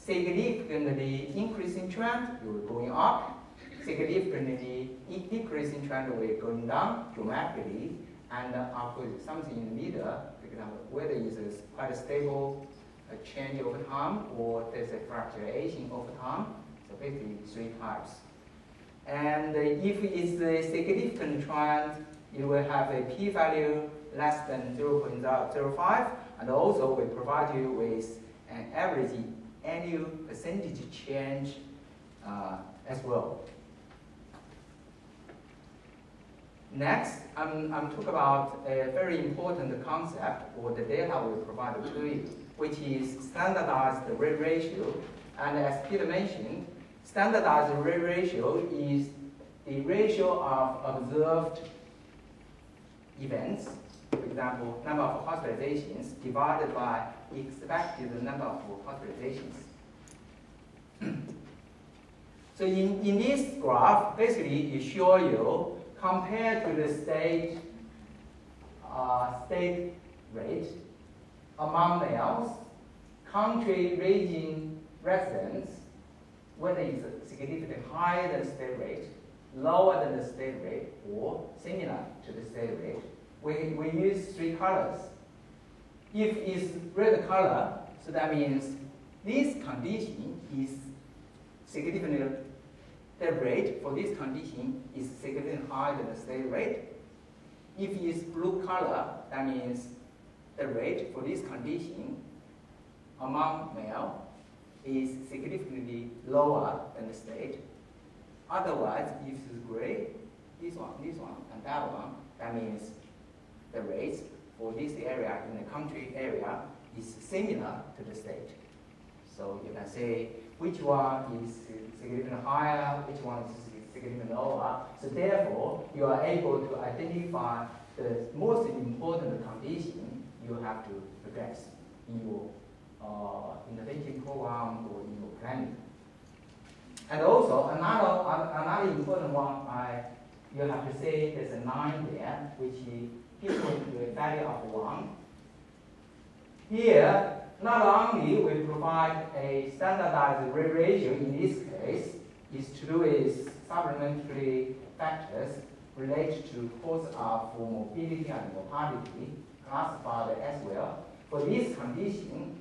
Significantly increasing trend, you're going up. Significantly decreasing trend, we're going down dramatically. And after something in the middle, for example, whether it's quite a stable uh, change over time or there's a fluctuation over time. So basically three types. And if it's a significant trend, you will have a p-value less than 0.05, and also we provide you with an average annual percentage change uh, as well. Next, I'm, I'm talking about a very important concept or the data we provide to you, which is standardized rate ratio. And as Peter mentioned, standardized rate ratio is the ratio of observed events, for example, number of hospitalizations divided by expected number of hospitalizations. so in, in this graph, basically it show you compared to the state uh, state rate among males, country region residents, whether it's significantly higher than state rate, lower than the state rate, or similar to the state rate, we, we use three colors. If it's red color, so that means this condition is significantly, the rate for this condition is significantly higher than the state rate. If it's blue color, that means the rate for this condition among male is significantly lower than the state. Otherwise, if it's gray, this one, this one, and that one, that means the rates for this area in the country area is similar to the state. So you can say which one is significantly higher, which one is significantly lower. So therefore, you are able to identify the most important condition you have to address in your uh, innovation program or in your planning. And also another another important one, I you have to say there's a line there which is equal to a value of one. Here, not only we provide a standardized ratio in this case, is to do with supplementary factors related to cause of morbidity and mortality classified as well. For this condition,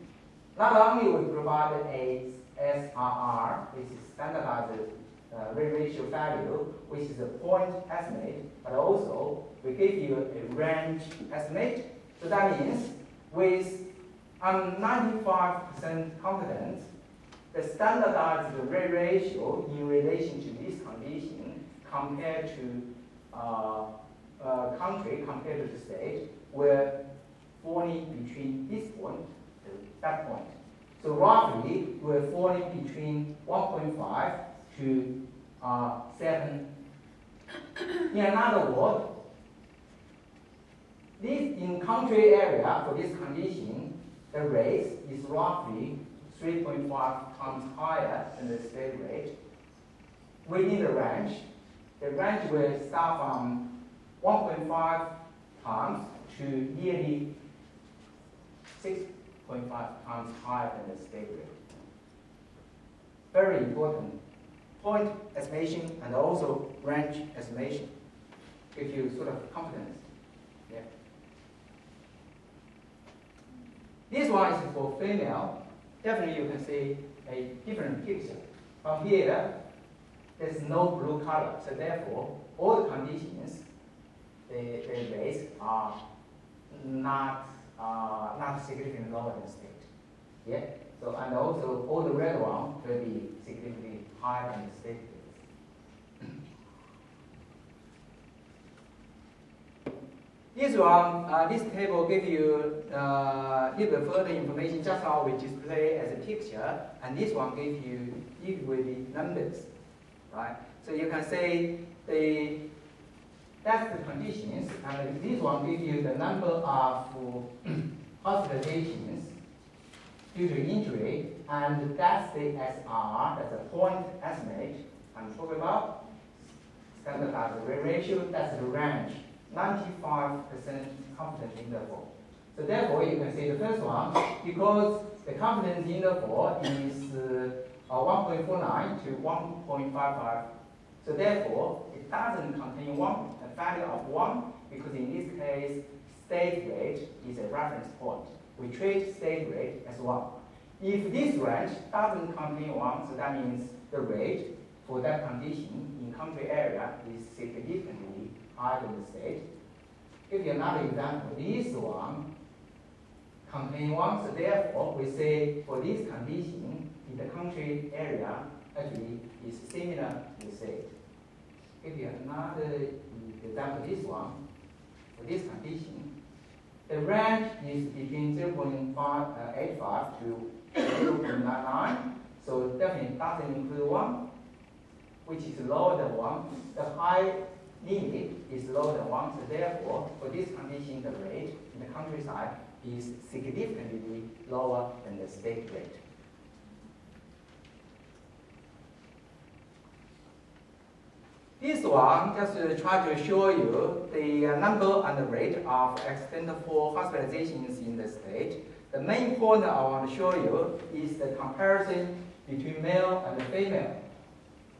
not only we provide a SRR, which is standardized uh, ratio value, which is a point estimate, but also we give you a range estimate. So that means with I'm 95% confident the standardized ratio in relation to this condition compared to uh, uh, country, compared to the state, will falling between this point to that point. So roughly, we're falling between 1.5 to uh, 7. In another word, this in country area for this condition, the rate is roughly 3.5 times higher than the state rate. Within the range, the range will start from 1.5 times to nearly 6.5 times higher than the state rate. Very important. Point estimation and also range estimation give you sort of confidence. Yeah. This one is for female. Definitely you can see a different picture. From here, there's no blue color, so therefore all the conditions, the, the rates are not uh, not significantly lower than state. Yeah. So and also all the red one will be significantly higher and state rates. This one, uh, this table give you uh, bit further information. Just now we display as a picture, and this one give you equally numbers, right? So you can say the that's the conditions, and this one gives you the number of hospitalizations due to injury, and that's the SR, that's a point estimate I'm talking about. Standardized rate ratio, that's the range, 95% confidence interval. So therefore, you can see the first one, because the confidence interval is uh, 1.49 to 1.55. So therefore, it doesn't contain one, a value of 1, because in this case, state rate is a reference point. We treat state rate as 1. If this range doesn't contain 1, so that means the rate for that condition in country area is significantly higher than the state. Give you another example. This one contain 1, so therefore we say for this condition in the country area actually is similar to the state. Give you another example, this one, for this condition, the range is between uh, 0.85 to 0.99, so definitely doesn't include 1, which is lower than 1. The high limit is lower than 1, so therefore, for this condition, the rate in the countryside is significantly lower than the state rate. This one just try to show you the uh, number and the rate of accidental hospitalizations in the state. The main point I want to show you is the comparison between male and female.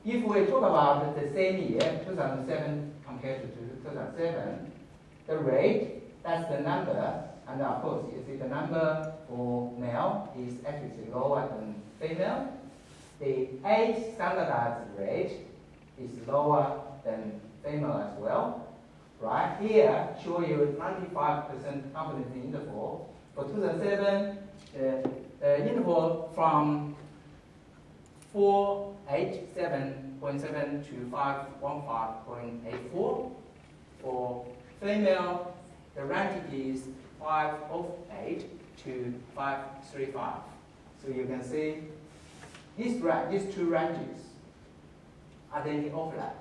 If we talk about the same year, 2007 compared to 2007, the rate, that's the number, and of course, you see the number for male is actually lower than female. The age standardized rate is lower than female as well. Right here, show you 95% confidence interval. For 2007, the uh, interval from 487.7 to 515.84. For female, the range is 508 to 535. So you can see these two ranges are they overlap?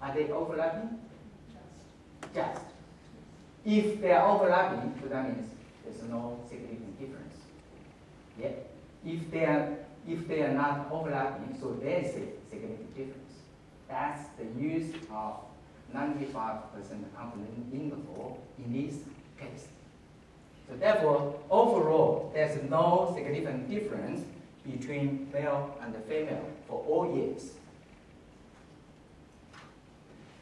Are they overlapping? Just. If they are overlapping, so that means there's no significant difference. Yeah. If they are if they are not overlapping, so there is a significant difference. That's the use of 95% confidence interval in this case. So therefore, overall, there's no significant difference between male and female for all years.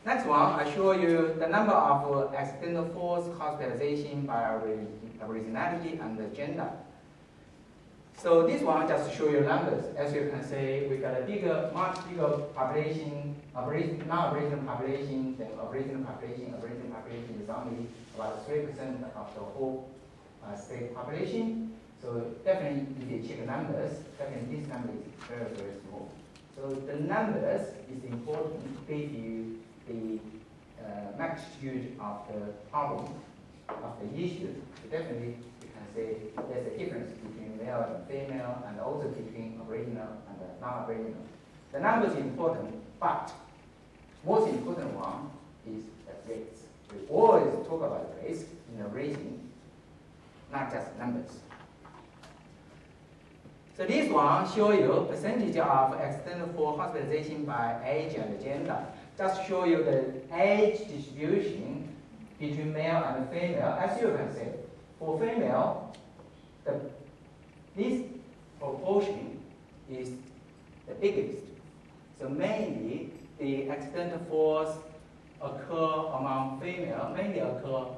Next one, I show you the number of accidental force hospitalization by originality and gender. So this one just show you numbers. As you can see, we got a bigger, much bigger population, non-Aboriginal population than Aboriginal population. Aboriginal population is only about 3% of the whole uh, state population. So definitely, if you check the numbers, definitely this number is very, very small. So the numbers is important to give you the uh, magnitude of the problem, of the issue. So definitely, you can say there's a difference between male and female and also between original and non-original. The number is important, but most important one is the rates. We always talk about rates in the rating, not just numbers. So this one show you percentage of accidental for hospitalization by age and gender. Just show you the age distribution between male and female. As you can see, for female, the, this proportion is the biggest. So mainly the accidental force occur among female, mainly occur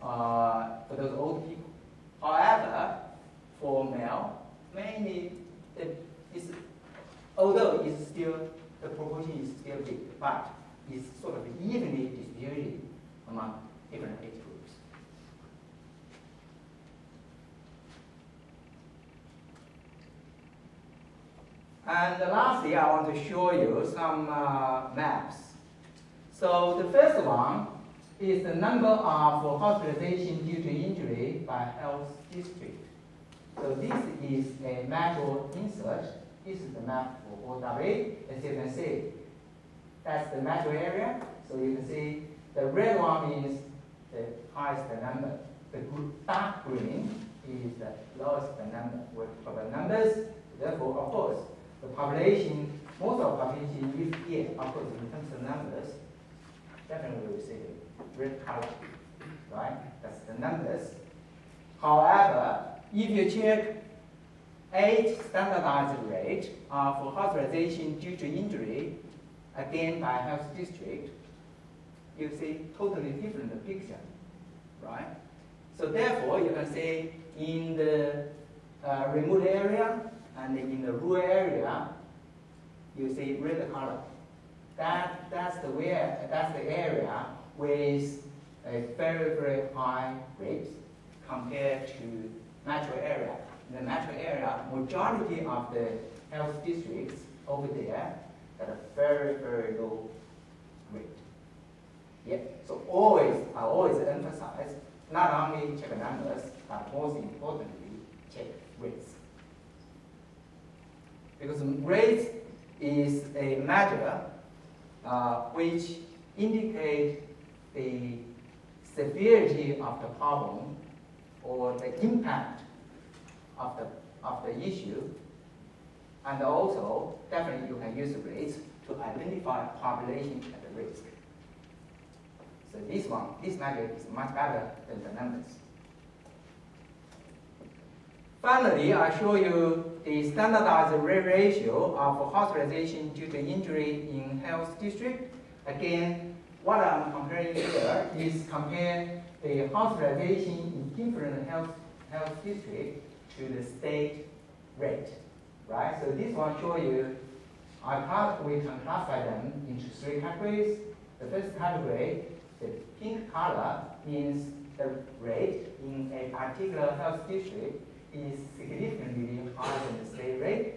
uh, for those old people. However, for male, mainly it's, although it's still the proportion is still big, but it's sort of evenly distributed among different age groups. And lastly, I want to show you some uh, maps. So the first one is the number of hospitalization due to injury by health district. So this is a metro insert. This is the map for OWA. As you can see, that's the metro area. So you can see the red one is the highest number. The dark green is the lowest number. For the numbers, therefore, of course, the population, most of the population is here, of course, in terms of numbers, definitely we see the red color, right? That's the numbers. However, if you check age standardized rate uh, for hospitalization due to injury, again by health district, you see totally different picture, right? So therefore, you can say in the uh, remote area, and in the rural area, you see red color. That, that's, the where, that's the area with a very, very high rate compared to metro area. The metro area, majority of the health districts over there got a very, very low rate. Yeah, so always, I always emphasize, not only check numbers, but most importantly, check rates because rate is a measure uh, which indicate the severity of the problem or the impact of the, of the issue. And also, definitely you can use rates to identify population at risk. So this one, this measure is much better than the numbers. Finally, I show you the standardized rate ratio of hospitalization due to injury in health district. Again, what I'm comparing here is compare the hospitalization in different health, health district to the state rate, right? So this one show you, I class, we can classify them into three categories. The first category, the pink color means the rate in a particular health district is significantly higher than the state rate.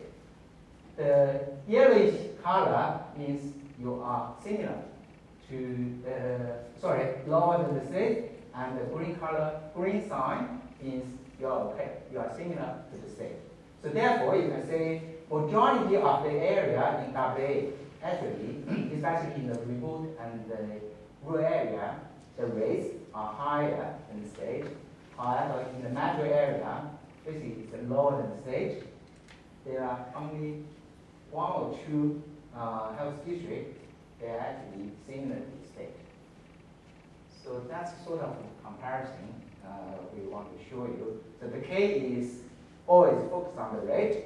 The yellowish color means you are similar to the, sorry, lower than the state, and the green color, green sign means you are okay, you are similar to the state. So therefore, you can say majority of the area in WA, actually, especially in the remote and the rural area, the rates are higher than the state. However, in the metro area, basically it's lower than the state. There are only one or two uh, health districts that are actually similar to the state. So that's sort of a comparison we want to show you. So the K is always focused on the rate,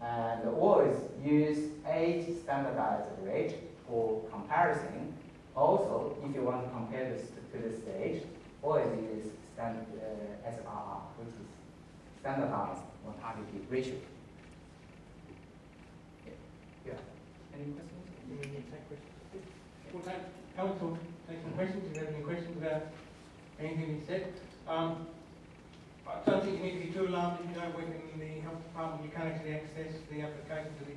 and always use eight standardized rate for comparison. Also, if you want to compare this to the state, always use stand, uh, SRR, which is standardized mortality ratio. Yeah. yeah. Any questions? You questions. We'll take, council, take some questions, if you have any questions about anything he said. Um, I don't think you need to be too alarmed if you don't work in the health department, you can't actually access the application that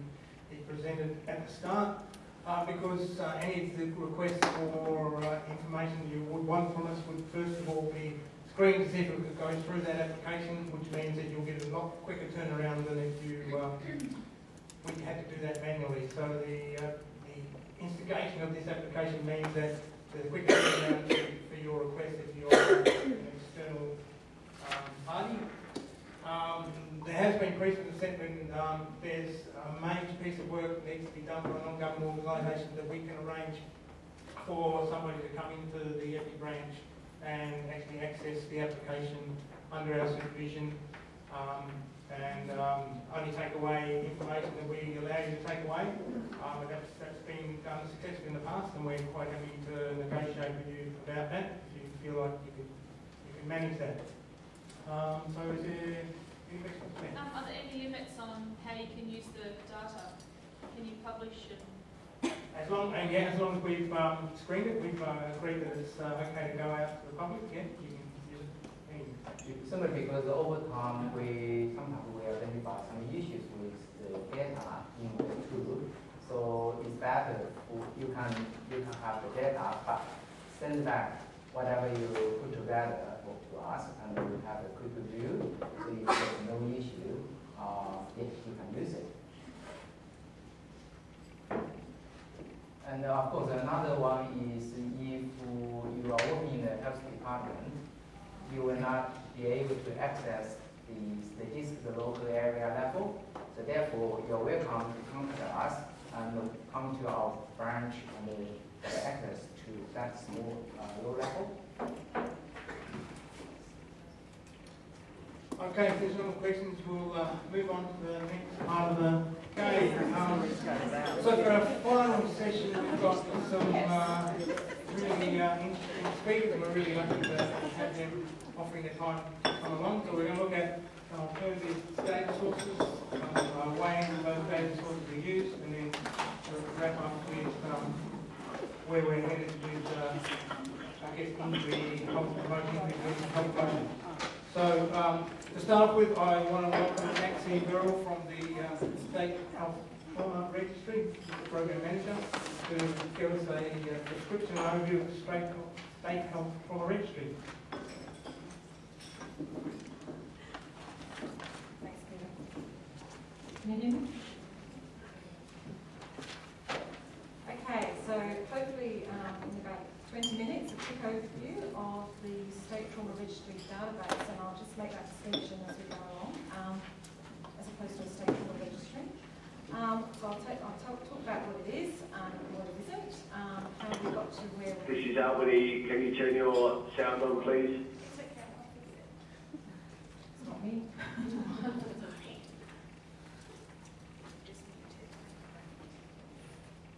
he presented at the start. Uh, because uh, any of the requests for uh, information you would want from us would first of all be screened to see if it goes through that application, which means that you'll get a lot quicker turnaround than if you, uh, had to do that manually. So the, uh, the instigation of this application means that the quicker turnaround for your request if you're external Um, there has been precedent set when um, there's a major piece of work that needs to be done by a non-government organisation that we can arrange for somebody to come into the EPI branch and actually access the application under our supervision um, and um, only take away information that we allow you to take away. Um, that's, that's been done successfully in the past and we're quite happy to negotiate with you about that if you feel like you can, you can manage that. Um, so is there any questions? Um, are there any limits on how you can use the data? Can you publish and As long, and yeah, as long as we've um, screened it, we've uh, agreed that it's uh, okay to go out to the public, yeah, you can use it. Any- Simply because over time, we, sometimes we identify some issues with the data in the tool. So it's better, you can, you can have the data, but send back whatever you put together for- us, and we have a quick review. So if there's no issue, uh, yes, you can use it. And uh, of course, another one is if you are working in the health department, you will not be able to access the statistics at the local area level. So therefore, you're welcome to contact us and come to our branch and get access to that small, uh, low level. Okay, if there's no more questions, we'll uh, move on to the next part of the day. Um, So for our final session, we've got some uh, really uh, interesting speakers, and we're really lucky to have them offering their time to come along. So we're going to look at uh, alternative data sources, um, uh, ways those data sources are used, and then we'll wrap up with um, where we're headed with, uh, I guess, in the health promotion, the health promotion. So, um, to start with, I want to welcome Maxine Burrell from the uh, State Health uh, Registry, the Program Manager, to give us a uh, description overview of the State Health, Trauma Registry. Thanks. Can you hear me? Okay, so hopefully um, in about 20 minutes, a quick overview of the State Trauma Registry database, and I'll just make that distinction as we go along, um, as opposed to a State Trauma Registry. Um, so I'll, take, I'll talk, talk about what it is and what it isn't, um, how we got to where This is Albany. Can you turn your sound on, please? It's not me.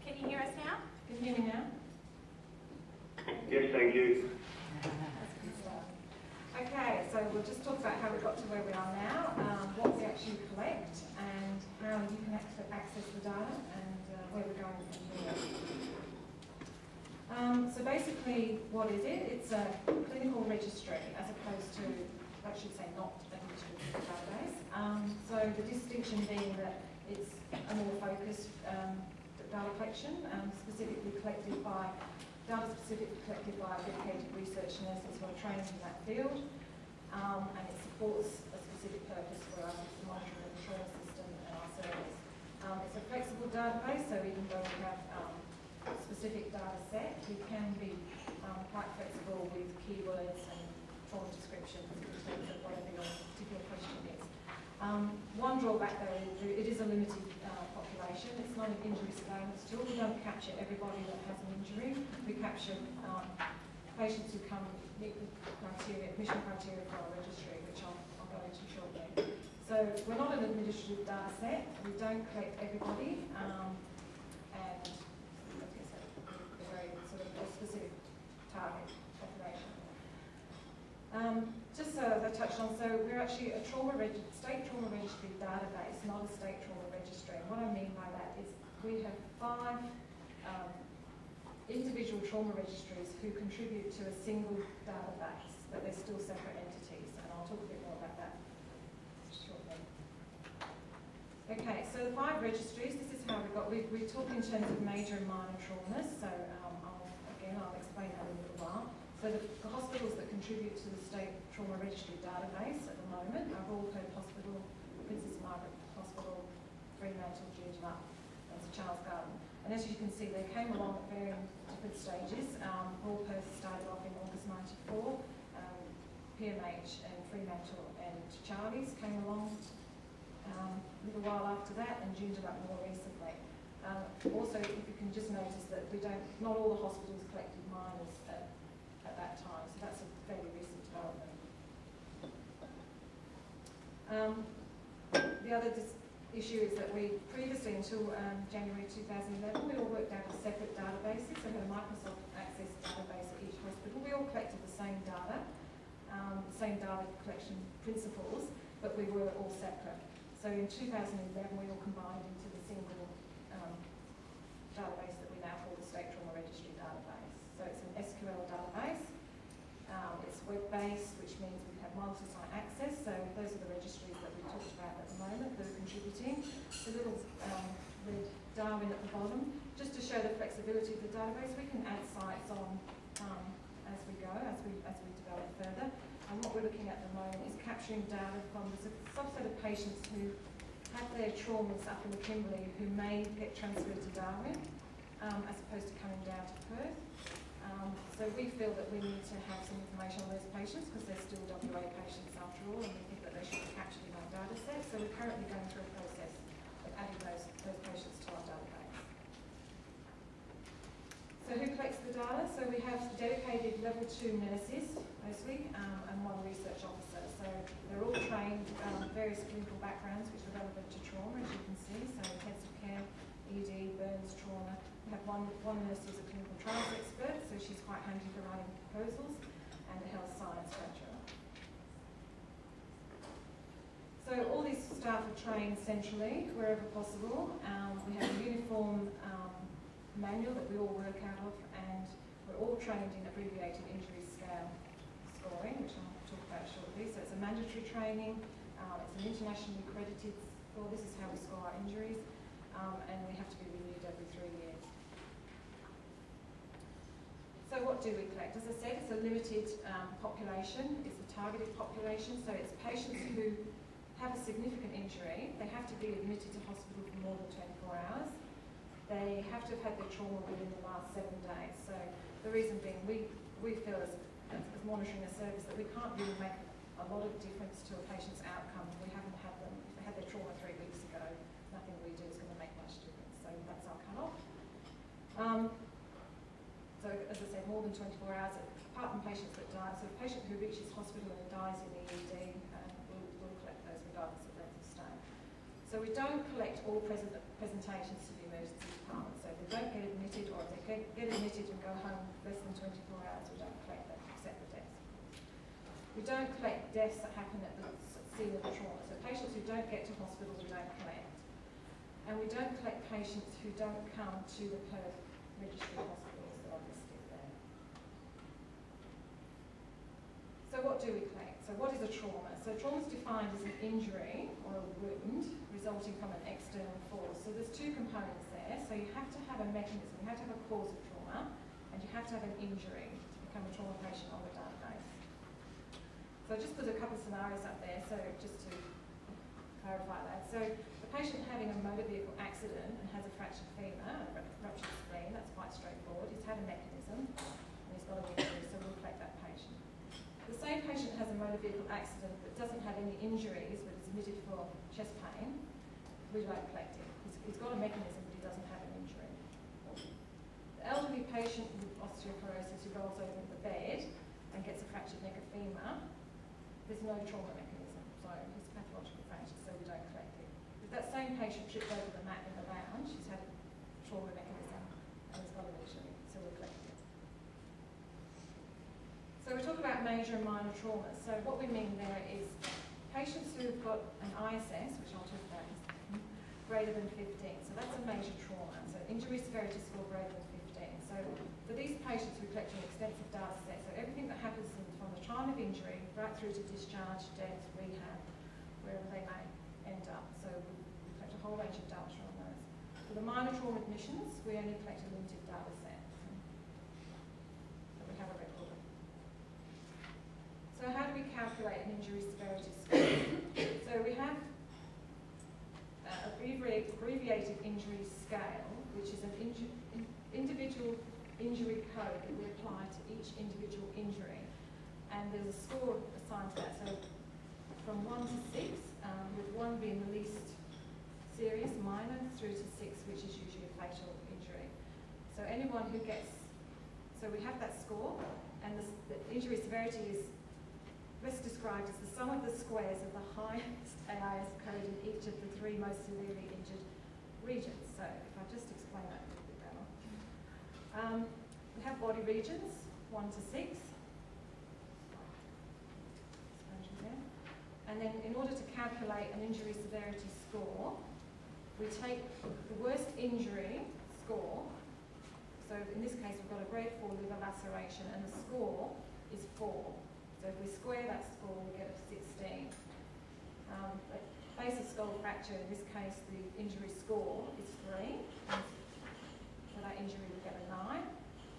can you hear us now? Can you hear me now? Yes, thank you. Okay, so we'll just talk about how we got to where we are now, um, what we actually collect, and how you can ac- access the data, and uh, where we're going from here. Um, so basically, what is it? It's a clinical registry, as opposed to, I should say, not a registry database. Um, so the distinction being that it's a more focused um, data collection, um, specifically collected by data specifically collected by dedicated research nurses who are trained in that field, um, and it supports a specific purpose for us, it's the monitoring of the system and our service. Um, it's a flexible database, so even though we have um, a specific data set, we can be um, quite flexible with keywords and form descriptions in terms of whatever your particular question is. Um, one drawback though, it is a limited population. It's not an injury surveillance tool. We don't capture everybody that has an injury. We capture um, patients who come meet the criteria, admission criteria for our registry, which I'll, I'll go into shortly. So we're not an administrative data set. We don't collect everybody, um, and a very sort of a specific target population. Um, just so as I touched on, so we're actually a trauma state trauma registry database, not a state trauma what I mean by that is we have five um, individual trauma registries who contribute to a single database, but they're still separate entities, and I'll talk a bit more about that shortly. Okay, so the five registries, this is how we got, we, we talk in terms of major and minor traumas, so um, I'll, again, I'll explain that in a little while. So the, the hospitals that contribute to the state trauma registry database at the moment are Perth Hospital, Princess Margaret Fremantle, Joondalup, and Sir Charles Gairdner. And as you can see, they came along at very different stages. Um, Royal Perth started off in August 94, um, PMH and Fremantle and Charlie's came along um, a little while after that and Joondalup more recently. Um, also, if you can just notice that we don't, not all the hospitals collected minors at, at that time, so that's a fairly recent development. Um, the other issue is that we previously, until um, January 2011, we all worked out of separate databases. We had a Microsoft Access database at each hospital. We all collected the same data, um, same data collection principles, but we were all separate. So in 2011, we all combined into the single um, database that we now call the State Trauma Registry database. So it's an SQL database. Um, it's web-based, which means we have multi-site access. So those are the registries that talked about at the moment that are contributing. The little um, red Darwin at the bottom, just to show the flexibility of the database, we can add sites on um, as we go, as we as we develop further. And what we're looking at at the moment is capturing data from the subset of patients who have their traumas up in the Kimberley who may get transferred to Darwin um, as opposed to coming down to Perth. Um, so we feel that we need to have some information on those patients because they're still WA patients after all and we think that they should be captured in our data set. So we're currently going through a process of adding those, those patients to our database. So who collects the data? So we have dedicated level two nurses, mostly, um, and one research officer. So they're all trained, um, various clinical backgrounds which are relevant to trauma, as you can see. So intensive care, ED, burns, trauma. Have one, one nurse who's a clinical trials expert, so she's quite handy for writing proposals, and a health science graduate. So all these staff are trained centrally wherever possible. Um, we have a uniform um, manual that we all work out of, and we're all trained in abbreviated injury scale scoring, which I'll talk about shortly. So it's a mandatory training, um, it's an internationally accredited score. This is how we score our injuries, um, and we have to be renewed every three years. So what do we collect? As I said, it's a limited um, population. It's a targeted population, so it's patients who have a significant injury. They have to be admitted to hospital for more than 24 hours. They have to have had their trauma within the last seven days. So the reason being, we, we feel as, as, as monitoring a service that we can't really make a lot of difference to a patient's outcome we haven't had them, if they had their trauma three weeks ago, nothing we do is going to make much difference. So that's our cut-off. Um, so as I said, more than 24 hours, apart from patients that die. So a patient who reaches hospital and dies in the ED, um, we'll, we'll collect those regardless of length of stay. So we don't collect all present, presentations to the emergency department. So if they don't get admitted or if they get, get admitted and go home less than 24 hours, we don't collect them except for deaths. We don't collect deaths that happen at the scene of the trauma. So patients who don't get to hospital, we don't collect. And we don't collect patients who don't come to the Perth registry hospitals that are listed there. So what do we collect? So what is a trauma? So trauma is defined as an injury or a wound resulting from an external force. So there's two components there. So you have to have a mechanism, you have to have a cause of trauma, and you have to have an injury to become a trauma patient on the database. So I just put a couple of scenarios up there, so just to clarify that. So the patient having a motor vehicle accident and has a fractured femur a ruptured spleen, that's quite straightforward. He's had a mechanism, and he's got an injury, so we'll. The same patient has a motor vehicle accident but doesn't have any injuries but is admitted for chest pain, we won't collect it. He's, he's got a mechanism but he doesn't have an injury. The elderly patient with osteoporosis who rolls over in the bed and gets a fractured neck of femur, there's no trauma mechanism, so it's a pathological fracture, so we don't collect it. If that same patient tripped over the mat in the lounge, she's had a trauma mechanism and has got an injury, so we collect it. So we talk about major and minor traumas. So what we mean there is patients who've got an ISS, which I'll talk about greater than 15. So that's a major trauma. So injury severity score greater than 15. So for these patients, we collect an extensive data set. So everything that happens from the time of injury right through to discharge, death, rehab, wherever they may end up. So we collect a whole range of data on those. For the minor trauma admissions, we only collect a limited data set. But we have a record of. So how do we calculate an injury severity score? so we have uh, abbreviated, abbreviated injury scale, which is an inju- in, individual injury code that we apply to each individual injury. And there's a score assigned to that. So from one to six, um, with one being the least serious, minor, through to six, which is usually a fatal injury. So anyone who gets, so we have that score, and the, the injury severity is best described as the sum of the squares of the highest AIS code in each of the three most severely injured regions. So if I just explain that a little bit better. Um, we have body regions, one to six. And then in order to calculate an injury severity score, we take the worst injury score. So in this case, we've got a grade four liver laceration and the score is four. So if we square that score, we get a 16. Um, but basic skull fracture, in this case, the injury score is three. And for that injury, we get a nine.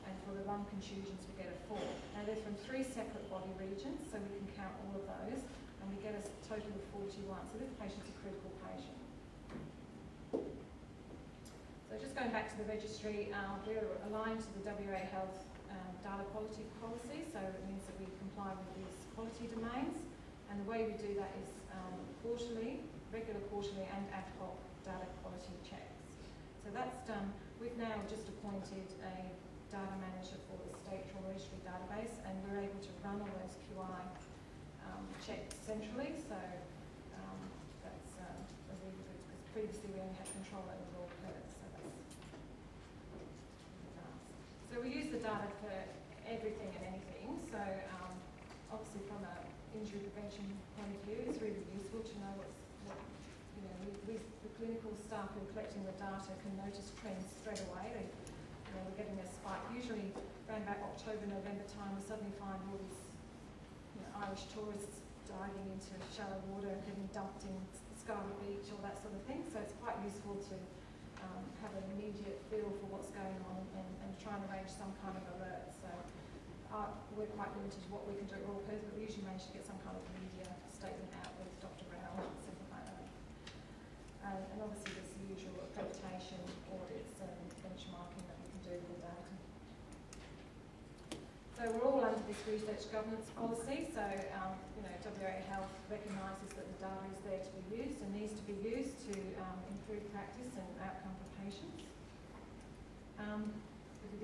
And for the lung contusions, we get a four. Now, they're from three separate body regions, so we can count all of those. And we get a total of 41. So this patient's a critical patient. So just going back to the registry, uh, we're aligned to the WA Health um, data quality policy, so it means that we comply with these quality domains. And the way we do that is um, quarterly, regular quarterly and ad hoc data quality checks. So that's done. We've now just appointed a data manager for the State Trauma Registry database and we're able to run all those QI um, checks centrally. So um, that's uh, a really good, because previously we only had control over raw perks. So that's so we use the data for everything and anything. So um, obviously from an injury prevention point of view, it's really useful to know what's, what, you know, we, we, the clinical staff are collecting the data can notice trends straight away. They, you know, we're getting a spike. Usually around about October, November time, we suddenly find all these you know, Irish tourists diving into shallow water, getting dumped in Scarborough Beach, all that sort of thing. So it's quite useful to um, have an immediate feel for what's going on and, and try and arrange some kind of alert. So we're quite limited to what we can do at Royal Perth, but we usually manage to get some kind of media statement out with Dr. Brown something like that. Um, and obviously there's the usual accreditation, audits and benchmarking that we can do with the data. So we're all under this research governance policy, so um, you know, WA Health recognises that the data is there to be used and needs to be used to um, improve practice and outcome for patients. Um,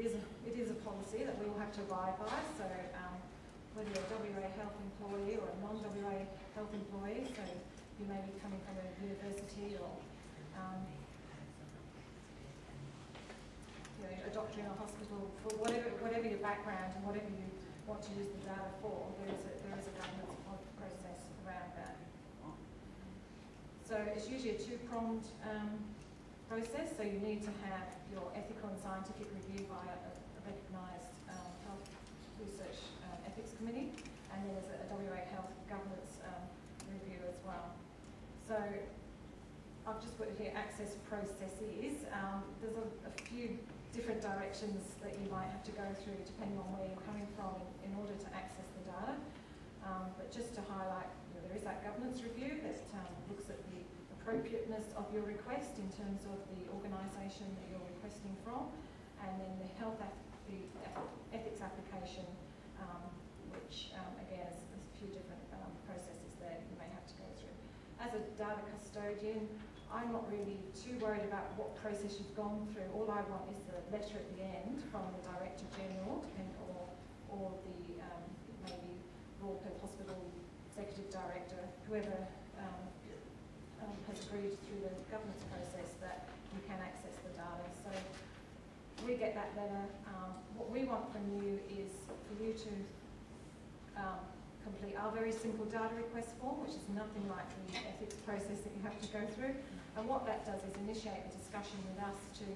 it is, a, it is a policy that we will have to abide by, so um, whether you're a WA Health employee or a non-WA Health employee, so you may be coming from a university or um, you know, a doctor in a hospital, for whatever, whatever your background and whatever you want to use the data for, there is a, there is a governance process around that. So it's usually a two-pronged um, process, so you need to have your ethical and scientific review by a, recognised um, health research um, ethics committee, and then there's a, WA health governance um, review as well. So I've just put here access processes. Um, there's a, a few different directions that you might have to go through depending on where you're coming from in, order to access the data. Um, but just to highlight, you know, there is that governance review that looks at the appropriateness of your request in terms of the organisation that you're requesting from, and then the health the ethics application, um, which um, again is a few different um, processes there you may have to go through. As a data custodian, I'm not really too worried about what process you've gone through. All I want is the letter at the end from the Director General or, or the um, maybe Royal Perth Hospital Executive Director, whoever um, has agreed through the governance process that you can access the data. So we get that letter. Um, what we want from you is for you to um, complete our very simple data request form, which is nothing like the ethics process that you have to go through. And what that does is initiate a discussion with us to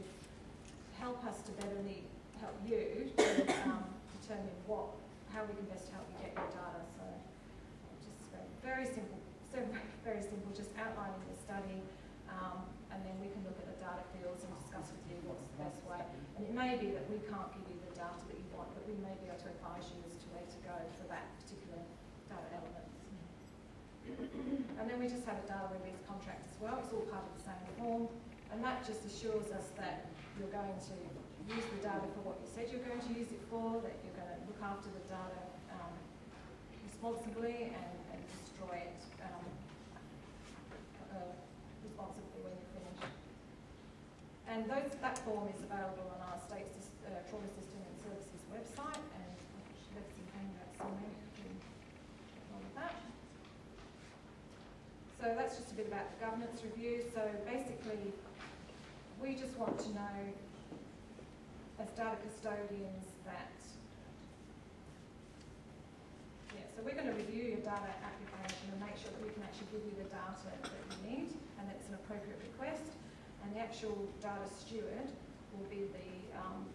help us to better meet, help you to um, determine what, how we can best help you get your data. So just very, very simple, so very, simple, just outlining the study, um, and then we can look at the data fields and discuss with you what's the best way. And it may be that we can't give you the data that you want, but we may be able to advise you as to where to go for that particular data element. And then we just have a data release contract as well. It's all part of the same form. And that just assures us that you're going to use the data for what you said you're going to use it for, that you're going to look after the data um, responsibly and, and destroy it responsibly when finished. And those, that form is available on our state uh, trauma system and services website, and I've left some handouts you that. So that's just a bit about the governance review. So basically, we just want to know, as data custodians, that yeah, so we're going to review your data application and make sure that we can actually give you the data that you need and that it's an appropriate request. And the actual data steward will be the um,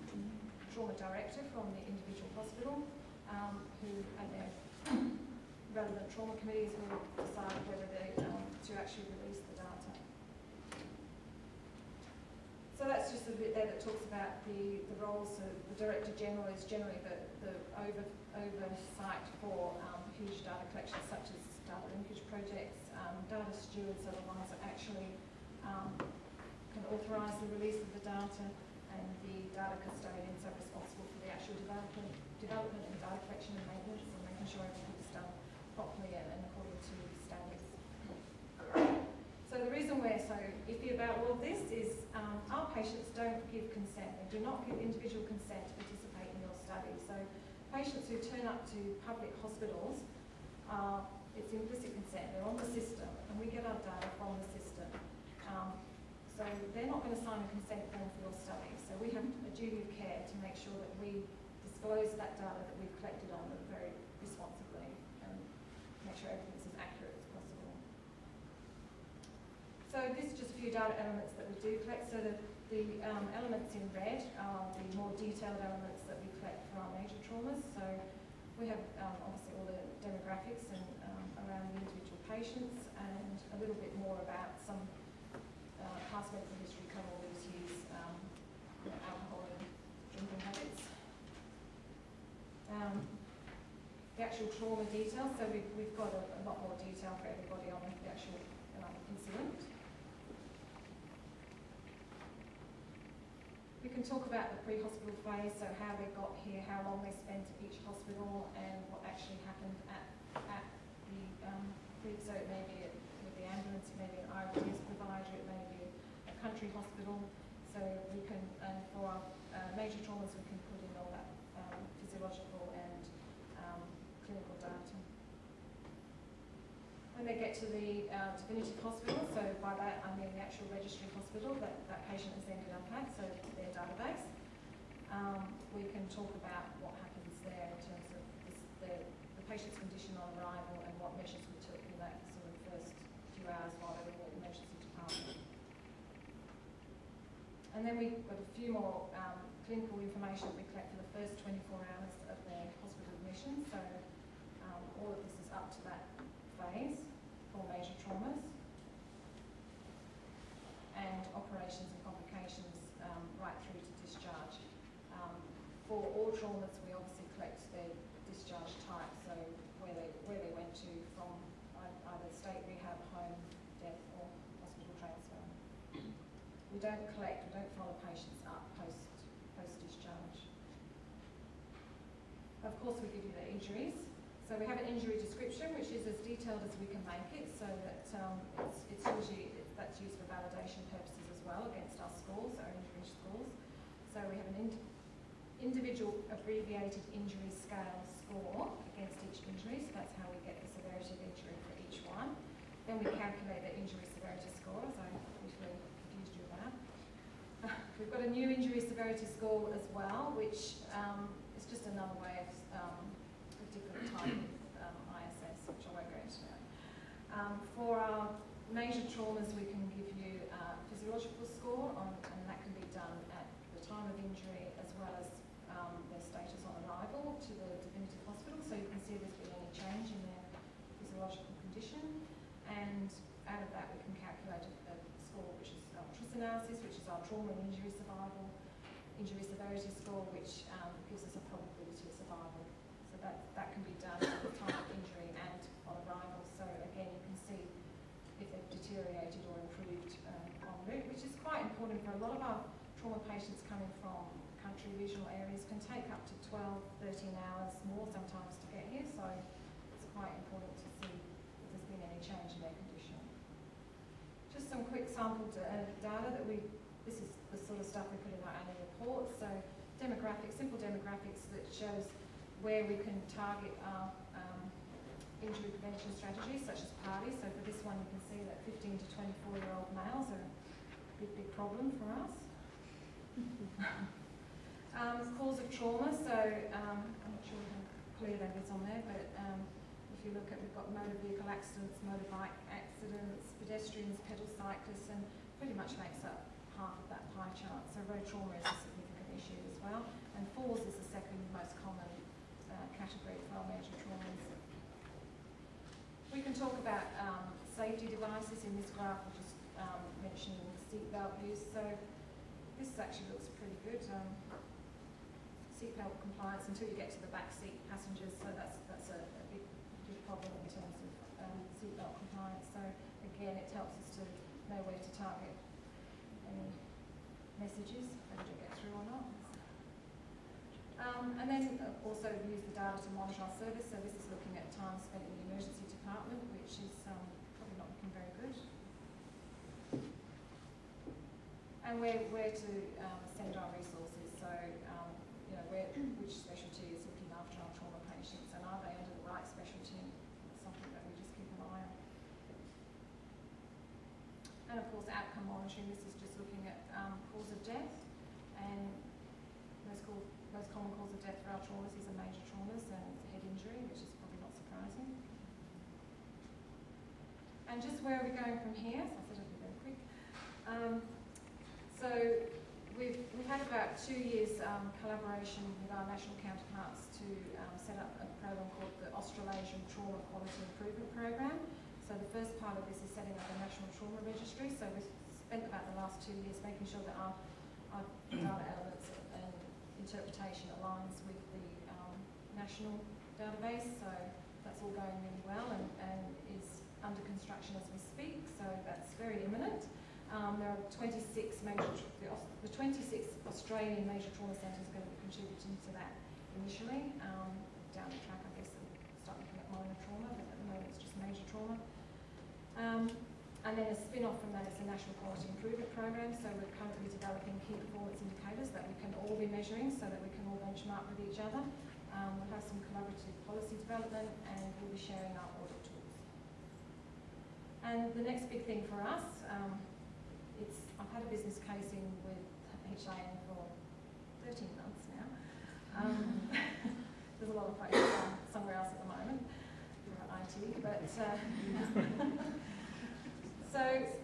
trauma director from the individual hospital, um, who and their relevant trauma committees will decide whether they um, to actually release the data. So that's just a bit there that talks about the, the roles of the Director General is generally the, the over, oversight for um, huge data collections such as data linkage projects. Um, data stewards are the ones that actually um, can authorise the release of the data and the data custodians are responsible for the actual development, development and data collection and maintenance and making sure everything is done properly and, and according to standards. So the reason we're so iffy about all of this is um, our patients don't give consent. They do not give individual consent to participate in your study. So patients who turn up to public hospitals, uh, it's implicit consent. They're on the system and we get our data from the system. Um, so they're not going to sign a consent form for your study. So we have a duty of care to make sure that we disclose that data that we've collected on them very responsibly and make sure everything's as accurate as possible. So this is just a few data elements that we do collect. So the, the um, elements in red are the more detailed elements that we collect for our major traumas. So we have um, obviously all the demographics and around the individual patients and a little bit more about some uh, past medical history, comorbid use, um, alcohol and drinking habits. Um, the actual trauma details, so we've, we've got a, a lot more detail for everybody on the actual um, incident. We can talk about the pre-hospital phase, so how they got here, how long they spent at each hospital, and what actually happened at, at um, so it may be with the ambulance, it may be an IVS provider, it may be a country hospital. So we can, and for our uh, major traumas, we can put in all that um, physiological and um, clinical data. When they get to the uh, definitive hospital, so by that I mean the actual registry hospital that that patient has ended up at, so their database, um, we can talk about what happens there in terms of this, the, the patient's condition on arrival and what measures we took in that sort of first were in the emergency department. And then we've got a few more um, clinical information that we collect for the first 24 hours of their hospital admission. So um, all of this is up to that phase for major traumas and operations and complications um, right through to discharge. Um, for all traumas, we obviously collect their discharge type, so where they where they went to from ei- either state rehab, home, death, or hospital transfer. We don't collect, we don't follow patients up post post discharge. Of course, we give you the injuries. So we have an injury description, which is as detailed as we can make it, so that um, it's, it's usually that's used for validation purposes as well against our scores, our injury scores. So we have an ind- individual abbreviated injury scale score against each injury, so that's how we get the severity of injury for each one. Then we calculate the injury severity score, as I briefly confused you about. We've got a new injury severity score as well, which um, is just another way of um, a different type um, ISS, which I won't go into now. Um, for our major traumas, we can give you a physiological score, on, and that can be done at the time of injury as well as um, their status on arrival to the definitive hospital, so you can see if there's been any change in their physiological condition. And out of that, we can calculate a, a score which is our TRISS analysis, which is our trauma and injury survival, injury severity score, which um, gives us a probability of survival. So that, that can be done at the time of injury and on arrival. So again, you can see if they've deteriorated or improved um, en route, which is quite important for a lot of our trauma patients coming from country regional areas can take up to 12, 13 hours more sometimes to get here. So it's quite important to see if there's been any change in their condition. Just some quick sample uh, data that we, this is the sort of stuff we put in our annual report. So demographics, simple demographics that shows where we can target our um, injury prevention strategies, such as parties. So for this one, you can see that 15 to 24 year old males are big, big problem for us. um, cause of trauma, so um, I'm not sure how clear that is on there, but um, if you look at, we've got motor vehicle accidents, motorbike accidents, pedestrians, pedal cyclists, and pretty much makes up half of that pie chart. So road trauma is a significant issue as well, and falls is the second most common uh, category for our major traumas. We can talk about um, safety devices in this graph, we're just um, seatbelt use. So this actually looks pretty good. Um, seatbelt compliance until you get to the back seat passengers, so that's that's a, a big, big problem in terms of um, seatbelt compliance. So again, it helps us to know where to target any messages, whether they get through or not. Um, and then also use the data to monitor our service. So this is looking at time spent in the emergency department, which is um, probably not looking very good. And where, where to um, send our resources. So, um, you know, where, which specialty is looking after our trauma patients and are they under the right specialty? That's something that we just keep an eye on. And of course, outcome monitoring. This is just looking at um, cause of death and most, call, most common cause of death for our traumas is a major traumas and head injury, which is probably not surprising. And just where are we going from here? So I said I'd be very quick. So we've, we've had about two years um, collaboration with our national counterparts to um, set up a program called the Australasian Trauma Quality Improvement Program. So the first part of this is setting up a national trauma registry. So we've spent about the last two years making sure that our, our data elements and interpretation aligns with the um, national database. So that's all going really well and, and is under construction as we speak. So that's very imminent. Um, there are 26 major, the, 26 Australian major trauma centres are going to be contributing to that initially. Um, down the track, I guess, they'll start looking at minor trauma, but at the moment it's just major trauma. Um, and then a spin-off from that is the National Quality Improvement Program. So we're currently developing key performance indicators that we can all be measuring so that we can all benchmark with each other. Um, we'll have some collaborative policy development and we'll be sharing our audit tools. And the next big thing for us, um, it's, I've had a business case in with HIN for 13 months now. Um, there's a lot of focus on somewhere else at the moment, for IT, but uh, so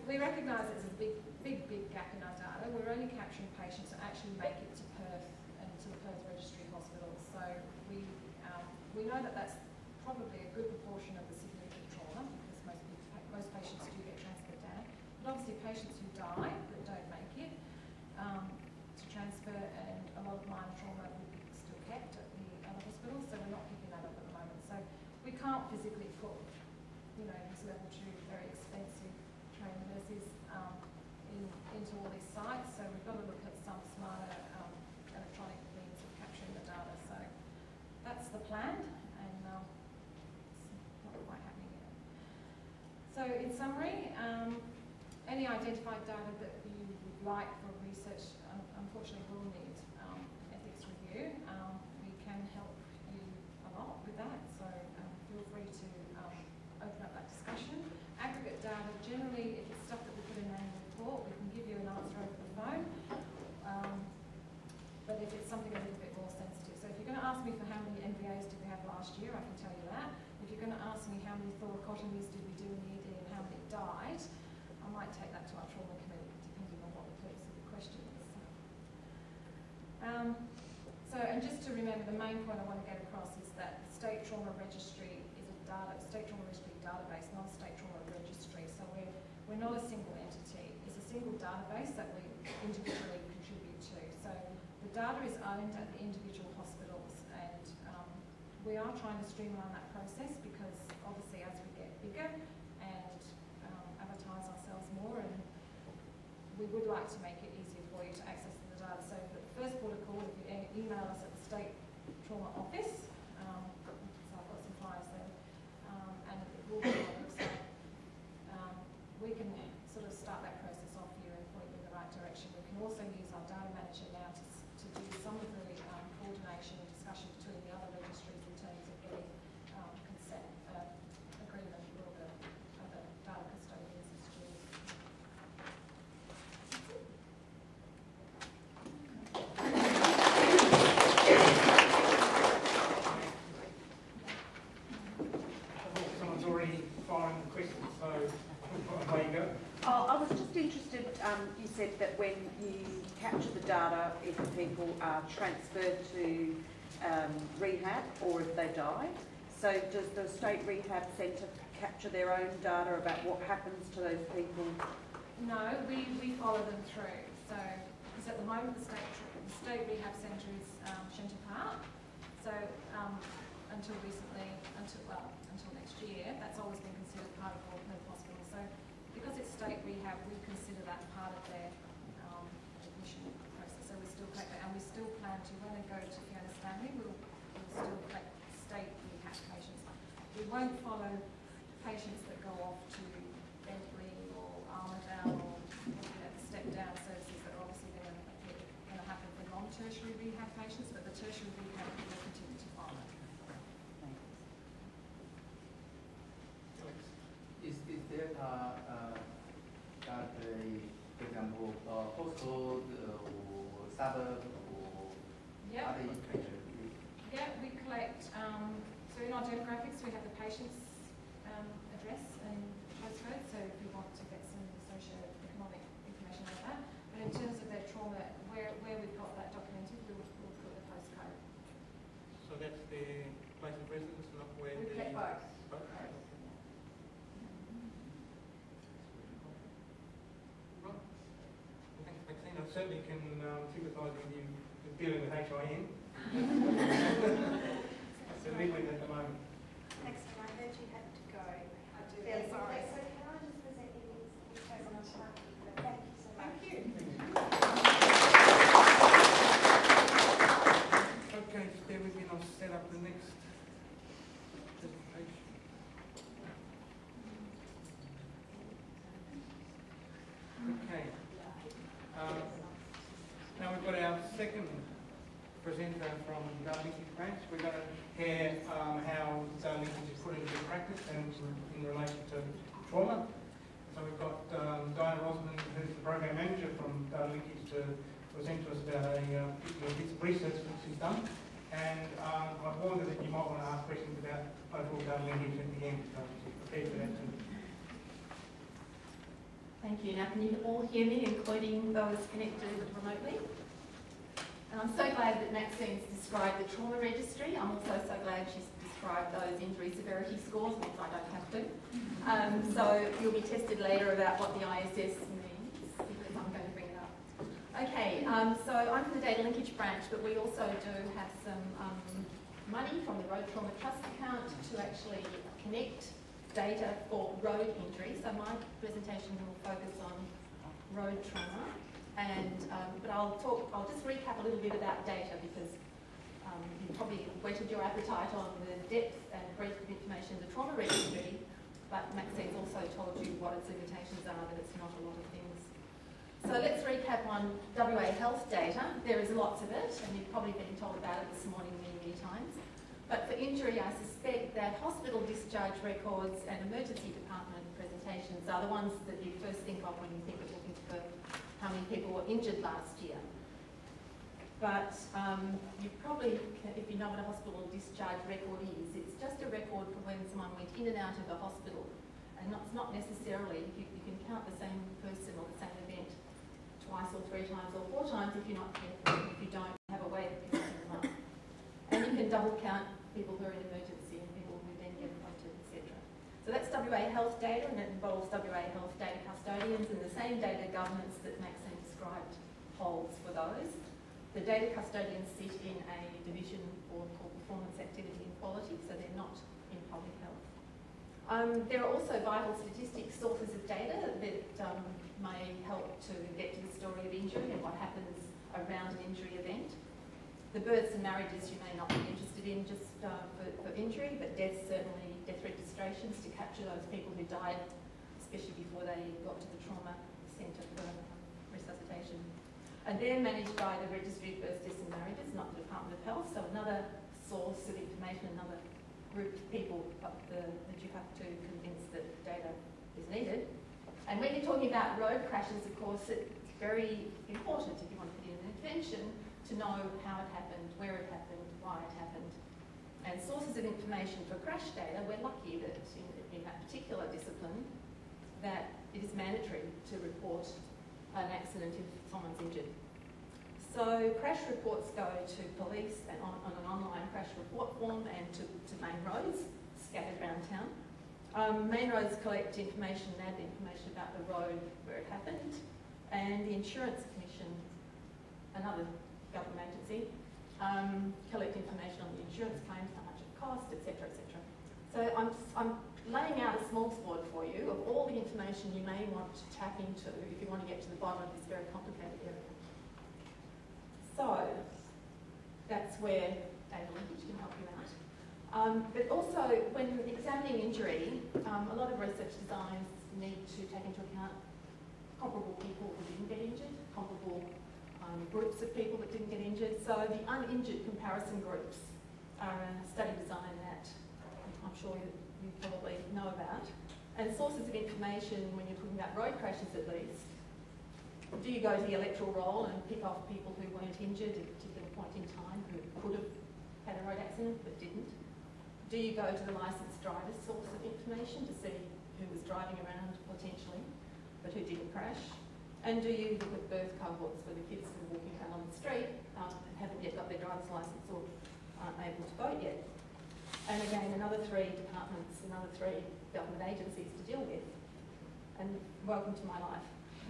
we recognise it's a big, big, big gap in our data. We're only capturing patients that actually make it to Perth and to the Perth Registry Hospital. So we um, we know that that's probably a good proportion of the significant trauma because most most patients do get transferred down. But obviously, patients who die that don't make it um, to transfer, and a lot of minor trauma will be still kept at the other hospitals. So we're not picking that up at the moment. So we can't physically put, you know, these level two very expensive trained nurses um, in, into all these sites. So we've got to look at some smarter um, electronic means of capturing the data. So that's in summary, um, any identified data that you would like for research, um, unfortunately will need um, ethics review. Um, we can help you a lot with that, so um, feel free to um, open up that discussion. Aggregate data, generally, if it's stuff that we put in an annual report, we can give you an answer over the phone. Um, but if it's something a little bit more sensitive, so if you're going to ask me for how many MVAs did we have last year, I can tell you that. If you're going to ask me how many thoracotomies did we do in the ED and how many died, I might take that to our trauma committee, depending on what the purpose of the question is. Um, so, and just to remember, the main point I want to get across is that the State Trauma Registry is a data, State Trauma Registry database, not a State Trauma Registry. So we're, we're not a single entity. It's a single database that we individually contribute to. So the data is owned at the individual hospitals and um, we are trying to streamline that process because obviously as we get bigger and um, advertise ourselves more and we would like to make it easier for you to access the data. So the first port of call, if you e- email us at the State Trauma Office, um, so I've got some flyers there, um, and it will be on our website, um, we can sort of start that process off for you and point you in the right direction. We can also use our data manager now to, s- to do some of the um, coordination and discussion between the other registries in terms of getting um, consent uh, agreement with all the other data custodians and stewards. Someone's already firing the questions, so away you go. Oh, I was just interested, um, you said that when you capture the data, if people are transferred to um, rehab or if they die. So does the State Rehab Centre capture their own data about what happens to those people? No, we, we follow them through. So, because at the moment the state, the state rehab centre is um, Shenton Park. So, um, until recently, until well, until next year, that's always been considered part of Auckland Hospital. So, because it's state rehab, we consider that part of their um, admission process. So we still collect that, and we still plan to when they go to Fiona Stanley, we'll, we'll still collect state rehab patients. We won't follow patients that go off to Bentley or Armadale or the step down services that are obviously going to happen for non-tertiary rehab patients, but the tertiary rehab will continue to follow. Is, is there, uh, uh, that, uh, for example, uh, postcode uh, or suburb or Yep. other information? Yeah, we collect, um, so in our demographics, we have the patient's um, address and postcode, so if we want to get some socio-economic information like that. But in terms of their trauma, where, where we've got that documented, we'll, we'll put the postcode. So that's their place of residence, not where We the... collect both. Both? Both. Right. Thanks, Maxine. I certainly can um, sympathise with you with dealing with HIN. So live with it at the moment. Thanks, I heard you had to go. I do. Fairly Sorry. So can I just present you these, these presents? Thank you so much. Thank you. Okay, just bear with me and I'll set up the next presentation. Okay. Um, Now we've got our second presenter from data linkage branch. We're going to hear um, how data linkage is put into practice and in relation to trauma. So we've got um, Diana Rosman, who's the program manager from data linkage, to present to us about a uh, particular piece of research that she's done. And um, I warned her that you might want to ask questions about overall data linkage at the end, so she's prepared for that too. Thank you. Now, can you all hear me, including those connected remotely? And I'm so glad that Maxine's described the trauma registry. I'm also so glad she's described those injury severity scores, means I don't have to. Um, so you'll be tested later about what the ISS means, because I'm going to bring it up. Okay, um, so I'm from the data linkage branch, but we also do have some um, money from the Road Trauma Trust account to actually connect data for road injury. So my presentation will focus on road trauma, and um, but I'll talk. I'll just recap a little bit about data because um, you probably whetted your appetite on the depth and breadth of information in the trauma registry. but Maxine's also told you what its limitations are, that it's not a lot of things. So let's recap on WA health data. There is lots of it, and you've probably been told about it this morning many, many times. But for injury, I suspect that hospital discharge records and emergency department presentations are the ones that you first think of when you think how many people were injured last year. But um, you probably, if you know what a hospital discharge record is, it's just a record for when someone went in and out of the hospital. And it's not necessarily, you, you can count the same person or the same event twice or three times or four times if you're not careful, if you don't have a way of picking them up. And you can double count people who are in emergency and people who then get appointed, etc. So that's WA health data and it involves WA health data custodians and the same data governance that Maxine described holds for those. The data custodians sit in a division board called Performance Activity and Quality, so they're not in public health. Um, there are also vital statistics sources of data that um, may help to get to the story of injury and what happens around an injury event. The births and marriages you may not be interested in just uh, for, for injury, but deaths certainly, registrations to capture those people who died, especially before they got to the trauma centre for resuscitation. And they're managed by the Registry of Births, Deaths and Marriages, not the Department of Health, so another source of information, another group of people the, that you have to convince that data is needed. And when you're talking about road crashes, of course, it's very important if you want to put in an intervention to know how it happened, where it happened, why it happened. And sources of information for crash data, we're lucky that in, in that particular discipline, that it is mandatory to report an accident if someone's injured. So crash reports go to police and on, on an online crash report form and to, to main roads scattered around town. Um, main roads collect information and add information about the road where it happened and the Insurance Commission, another government agency, um, collect information on the insurance claims, how much it cost, etc, etc. So I'm, I'm laying out a small board for you of all the information you may want to tap into if you want to get to the bottom of this very complicated area. So that's where data linkage can help you out. Um, but also, when examining injury, um, a lot of research designs need to take into account comparable people who didn't get injured, comparable um, groups of people that didn't get injured. So the uninjured comparison groups are a study design that I'm sure you, you probably know about. And sources of information when you're talking about road crashes at least. Do you go to the electoral roll and pick off people who weren't injured at a particular point in time who could have had a road accident but didn't? Do you go to the licensed driver's source of information to see who was driving around potentially but who didn't crash? And do you look at birth cohorts for the kids walking around on the street um, haven't yet got their driver's license or aren't able to vote yet? And again, another three departments, another three government agencies to deal with. And welcome to my life.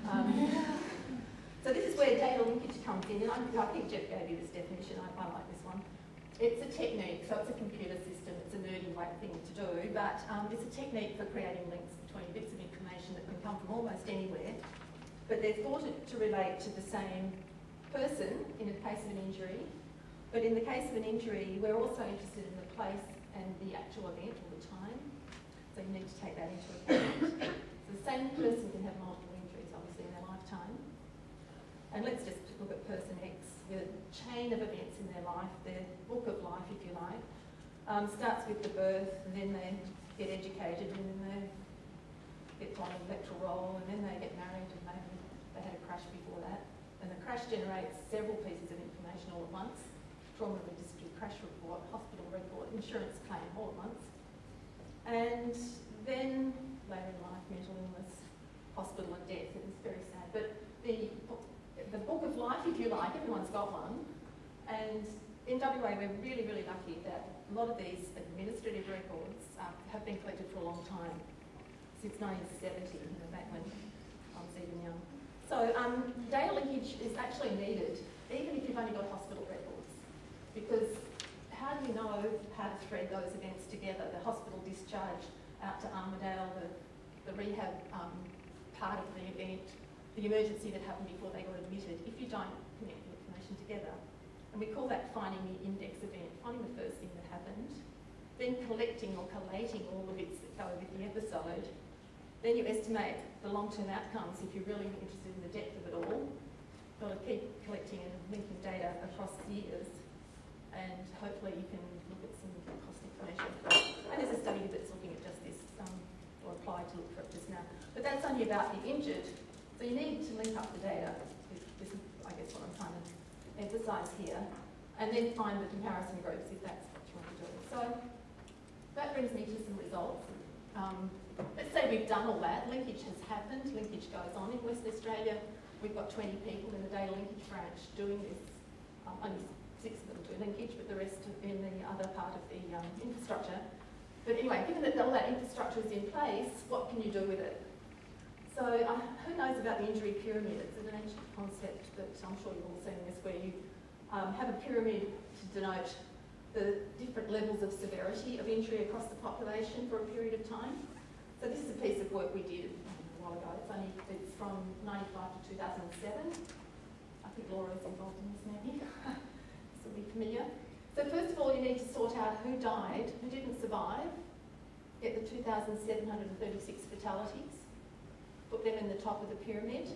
Um, so this is where data linkage comes in, and I, I think Jeff gave you this definition, I, I like this one. It's a technique, so it's a computer system, it's a nerdy way thing to do, but um, it's a technique for creating links between bits of information that can come from almost anywhere, but they're thought to relate to the same person in the case of an injury, but in the case of an injury, we're also interested in the place and the actual event or the time, so you need to take that into account. so the same person can have multiple injuries, obviously, in their lifetime. And let's just look at person X a chain of events in their life, their book of life, if you like. Um, starts with the birth, and then they get educated, and then they get on an electoral roll, and then they get married, and maybe they had a crash before that. Crash generates several pieces of information all at once. Trauma registry, crash report, hospital report, insurance claim all at once. And then later in life, mental illness, hospital and death. It was very sad. But the the book of life, if you like, everyone's got one. And in WA, we're really, really lucky that a lot of these administrative records uh, have been collected for a long time, since 1970, you know, back when I was even young. So um, data linkage is actually needed, even if you've only got hospital records, because how do you know how to thread those events together? The hospital discharge out to Armadale, the, the rehab um, part of the event, the emergency that happened before they got admitted, if you don't connect the information together. And we call that finding the index event, finding the first thing that happened, then collecting or collating all the bits that go with the episode. Then you estimate the long-term outcomes if you're really interested in the depth of it all. You've Got to keep collecting and linking data across years, and hopefully you can look at some of the cost information. And there's a study that's looking at just this, um, or applied to look for it just now. But that's only about the injured. So you need to link up the data. This is, I guess, what I'm trying to emphasise here, and then find the comparison groups if that's what you want to do. So that brings me to some results. Um, let's say we've all that, linkage has happened, linkage goes on in West Australia. We've got 20 people in the data linkage branch doing this. Um, only six of them do linkage, but the rest in the other part of the um, infrastructure. But anyway, given that all that infrastructure is in place, what can you do with it? So uh, who knows about the injury pyramid? It's an ancient concept that I'm sure you've all seen this, where you um, have a pyramid to denote the different levels of severity of injury across the population for a period of time. So this is a piece of work we did a while ago. It's only it's from 95 to 2007. I think Laura's involved in this maybe. this will be familiar. So first of all, you need to sort out who died, who didn't survive. Get the 2,736 fatalities. Put them in the top of the pyramid.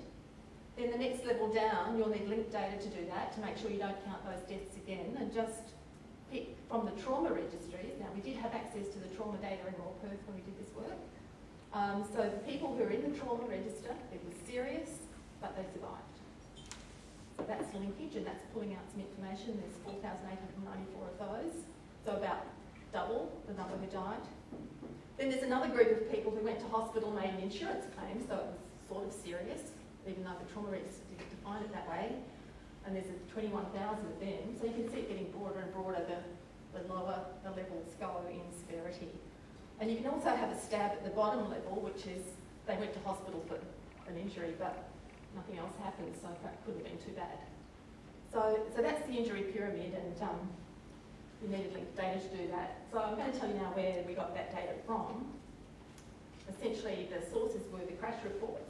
Then the next level down, you'll need linked data to do that, to make sure you don't count those deaths again, and just pick from the trauma registries. Now, we did have access to the trauma data in Royal Perth when we did this work. Um, so the people who are in the trauma register, it was serious, but they survived. So that's linkage, and that's pulling out some information. There's 4,894 of those, so about double the number who died. Then there's another group of people who went to hospital, made an insurance claim, so it was sort of serious, even though the trauma register didn't define it that way. And there's 21,000 of them, so you can see it getting broader and broader the, the lower the levels go in severity. And you can also have a stab at the bottom level, which is they went to hospital for an injury, but nothing else happened, so that couldn't have been too bad. So, so that's the injury pyramid, and um, we needed linked data to do that. So I'm going to tell you now where we got that data from. Essentially, the sources were the crash reports,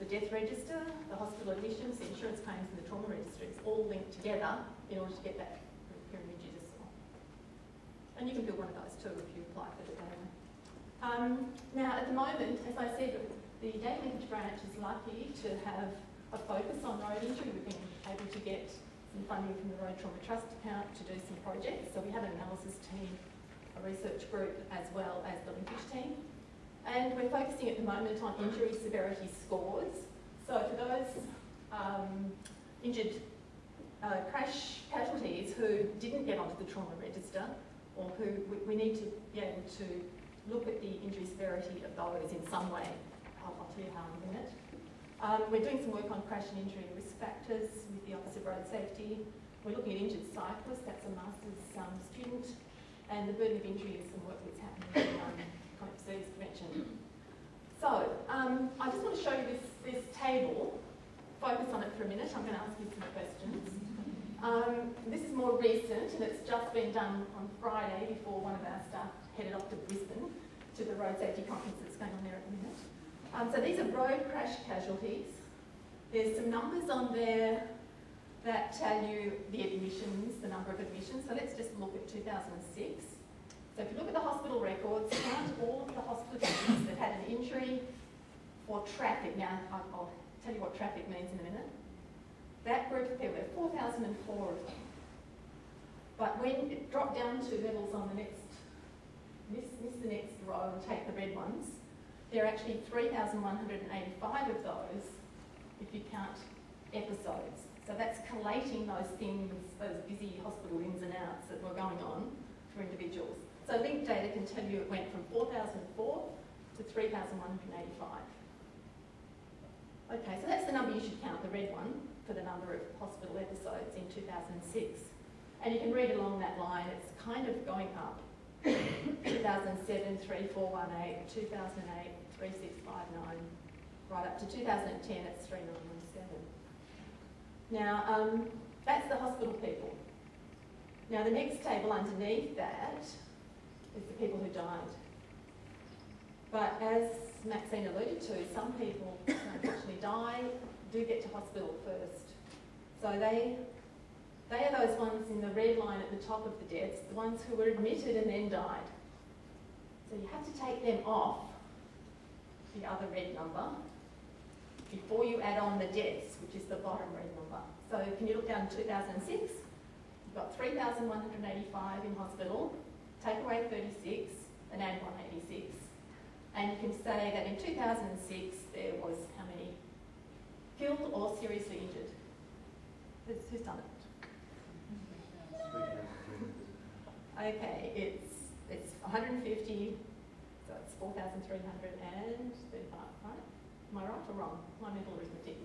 the death register, the hospital admissions, the insurance claims, and the trauma registries, all linked together in order to get that pyramid you just saw. And you can build one of those too if you apply for the data. Um, now, at the moment, as I said, the data linkage branch is lucky to have a focus on road injury. We've been able to get some funding from the Road Trauma Trust account to do some projects. So we have an analysis team, a research group, as well as the linkage team. And we're focusing at the moment on injury severity scores. So for those um, injured uh, crash casualties who didn't get onto the trauma register, or who we, we need to be able to look at the injury severity of those in some way. I'll, I'll tell you how in a minute. Um, we're doing some work on crash and injury risk factors with the Office of Road Safety. We're looking at injured cyclists, that's a master's um, student, and the burden of injury is some work that's happening in um, chronic disease prevention. So, um, I just want to show you this, this table. Focus on it for a minute, I'm going to ask you some questions. Um, this is more recent, and it's just been done on Friday before one of our staff headed off to Brisbane to the road safety conference that's going on there at the minute. Um, so these are road crash casualties. There's some numbers on there that tell you the admissions, the number of admissions. So let's just look at 2006. So if you look at the hospital records, count all of the hospitals that had an injury or traffic. Now, I'll tell you what traffic means in a minute. That group, there were 4,004 of them. But when it dropped down to levels on the next, miss, miss the next row and take the red ones, there are actually 3,185 of those if you count episodes. So that's collating those things, those busy hospital ins and outs that were going on for individuals. So linked data can tell you it went from 4,004 to 3,185. Okay, so that's the number you should count, the red one, for the number of hospital episodes in 2006. And you can read along that line, it's kind of going up. 2007, 3418, 2008, 3659, right up to 2010, it's 3917. Now, um, that's the hospital people. Now, the next table underneath that is the people who died. But as Maxine alluded to, some people unfortunately die, do get to hospital first. So they, They are those ones in the red line at the top of the deaths, the ones who were admitted and then died. So you have to take them off the other red number before you add on the deaths, which is the bottom red number. So can you look down to 2006? You've got 3,185 in hospital, take away 36 and add 186. And you can say that in 2006 there was how many killed or seriously injured? Who's done it? Okay, it's it's 150, so it's 4,335, right? Am I right or wrong? My mental arithmetic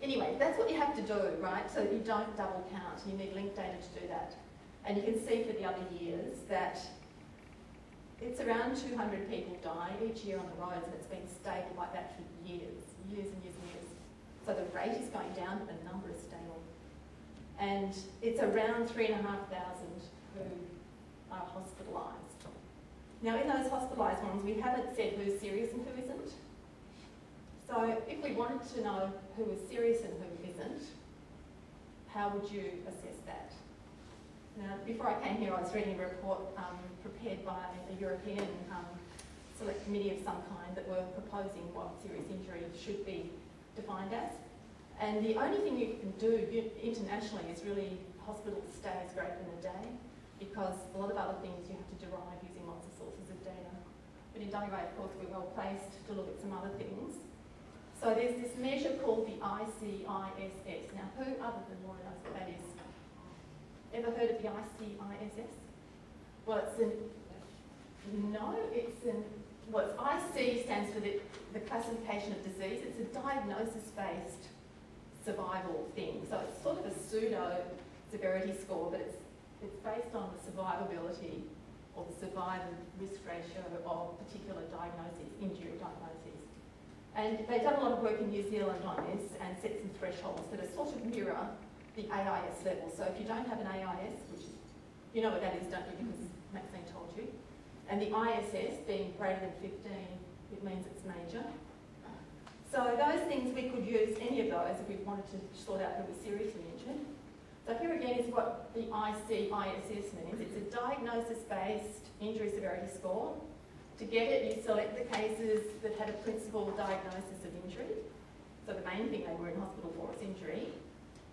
Anyway, that's what you have to do, right? So you don't double count. You need linked data to do that. And you can see for the other years that it's around 200 people die each year on the roads, and it's been stable like that for years, years and years and years. So the rate is going down, but the number is stable. And it's around 3,500 who are hospitalised. Now, in those hospitalised ones, we haven't said who's serious and who isn't. So if we wanted to know who is serious and who isn't, how would you assess that? Now, before I came here, I was reading a report um, prepared by a European um, select committee of some kind that were proposing what serious injury should be defined as. And the only thing you can do internationally is really hospital stays greater than a day because a lot of other things you have to derive using lots of sources of data. But in WA, of course, we're well placed to look at some other things. So there's this measure called the ICISS. Now, who other than Laura knows what that is? Ever heard of the ICISS? Well, it's an, no, it's an, well, IC stands for the, the classification of disease. It's a diagnosis-based survival thing. So it's sort of a pseudo severity score, but it's it's based on the survivability or the survival risk ratio of particular diagnoses, injury diagnoses. And they've done a lot of work in New Zealand on this and set some thresholds that are sort of mirror the AIS level. So if you don't have an AIS, which is, you know what that is, don't you, because Maxine told you, and the ISS being greater than 15, it means it's major. So those things, we could use any of those if we wanted to sort out who was seriously injured. So here again is what the ICISS means. It's a diagnosis-based injury severity score. To get it, you select the cases that had a principal diagnosis of injury. So the main thing they were in hospital for is injury.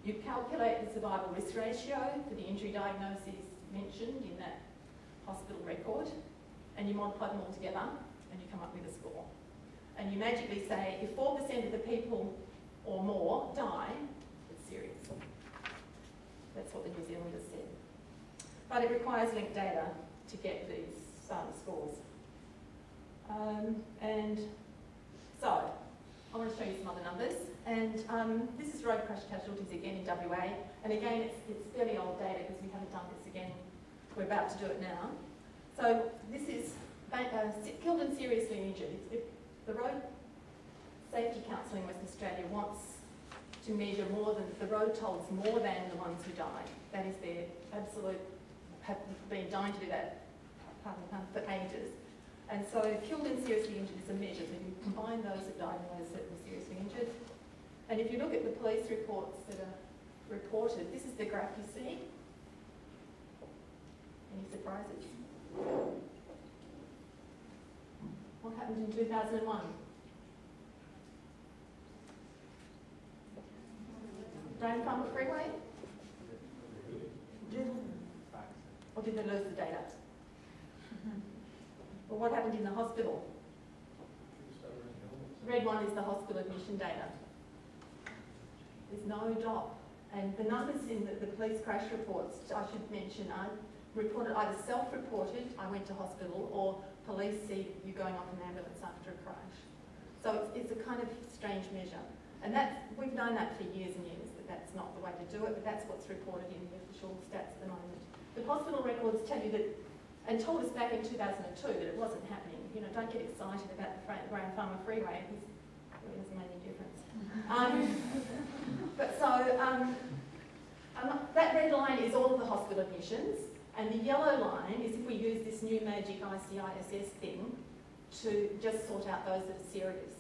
You calculate the survival risk ratio for the injury diagnosis mentioned in that hospital record, and you multiply them all together, and you come up with a score. And you magically say, if 4% of the people or more die, it's serious. That's what the New Zealanders said. But it requires linked data to get these um, scores. Um, and so, I want to show you some other numbers. And um, this is road crash casualties again in WA. And again, it's, it's fairly old data because we haven't done this again. We're about to do it now. So this is uh, killed and seriously injured. If the Road Safety Council in Western Australia wants to measure more than, the road tolls more than the ones who die. That is their absolute, have been dying to do that for ages. And so killed and seriously injured is a measure. So you combine those that died and those that were seriously injured. And if you look at the police reports that are reported, this is the graph you see. Any surprises? What happened in 2001? Graham Farmer Freeway? Did, Or did they lose the data? Well, what happened in the hospital? Red one is the hospital admission data. There's no dot. And the numbers in the, the police crash reports, I should mention, are reported either self-reported, I went to hospital, or police see you going off an ambulance after a crash. So it's, it's a kind of strange measure. And that's, we've known that for years and years that that's not the way to do it, but that's what's reported in the official stats at the moment. The hospital records tell you that, and told us back in 2002 that it wasn't happening. You know, don't get excited about the Graham Farmer Freeway it doesn't make any difference. Um, but so, um, um, that red line is all of the hospital admissions, and the yellow line is if we use this new magic ICISS thing to just sort out those that are serious.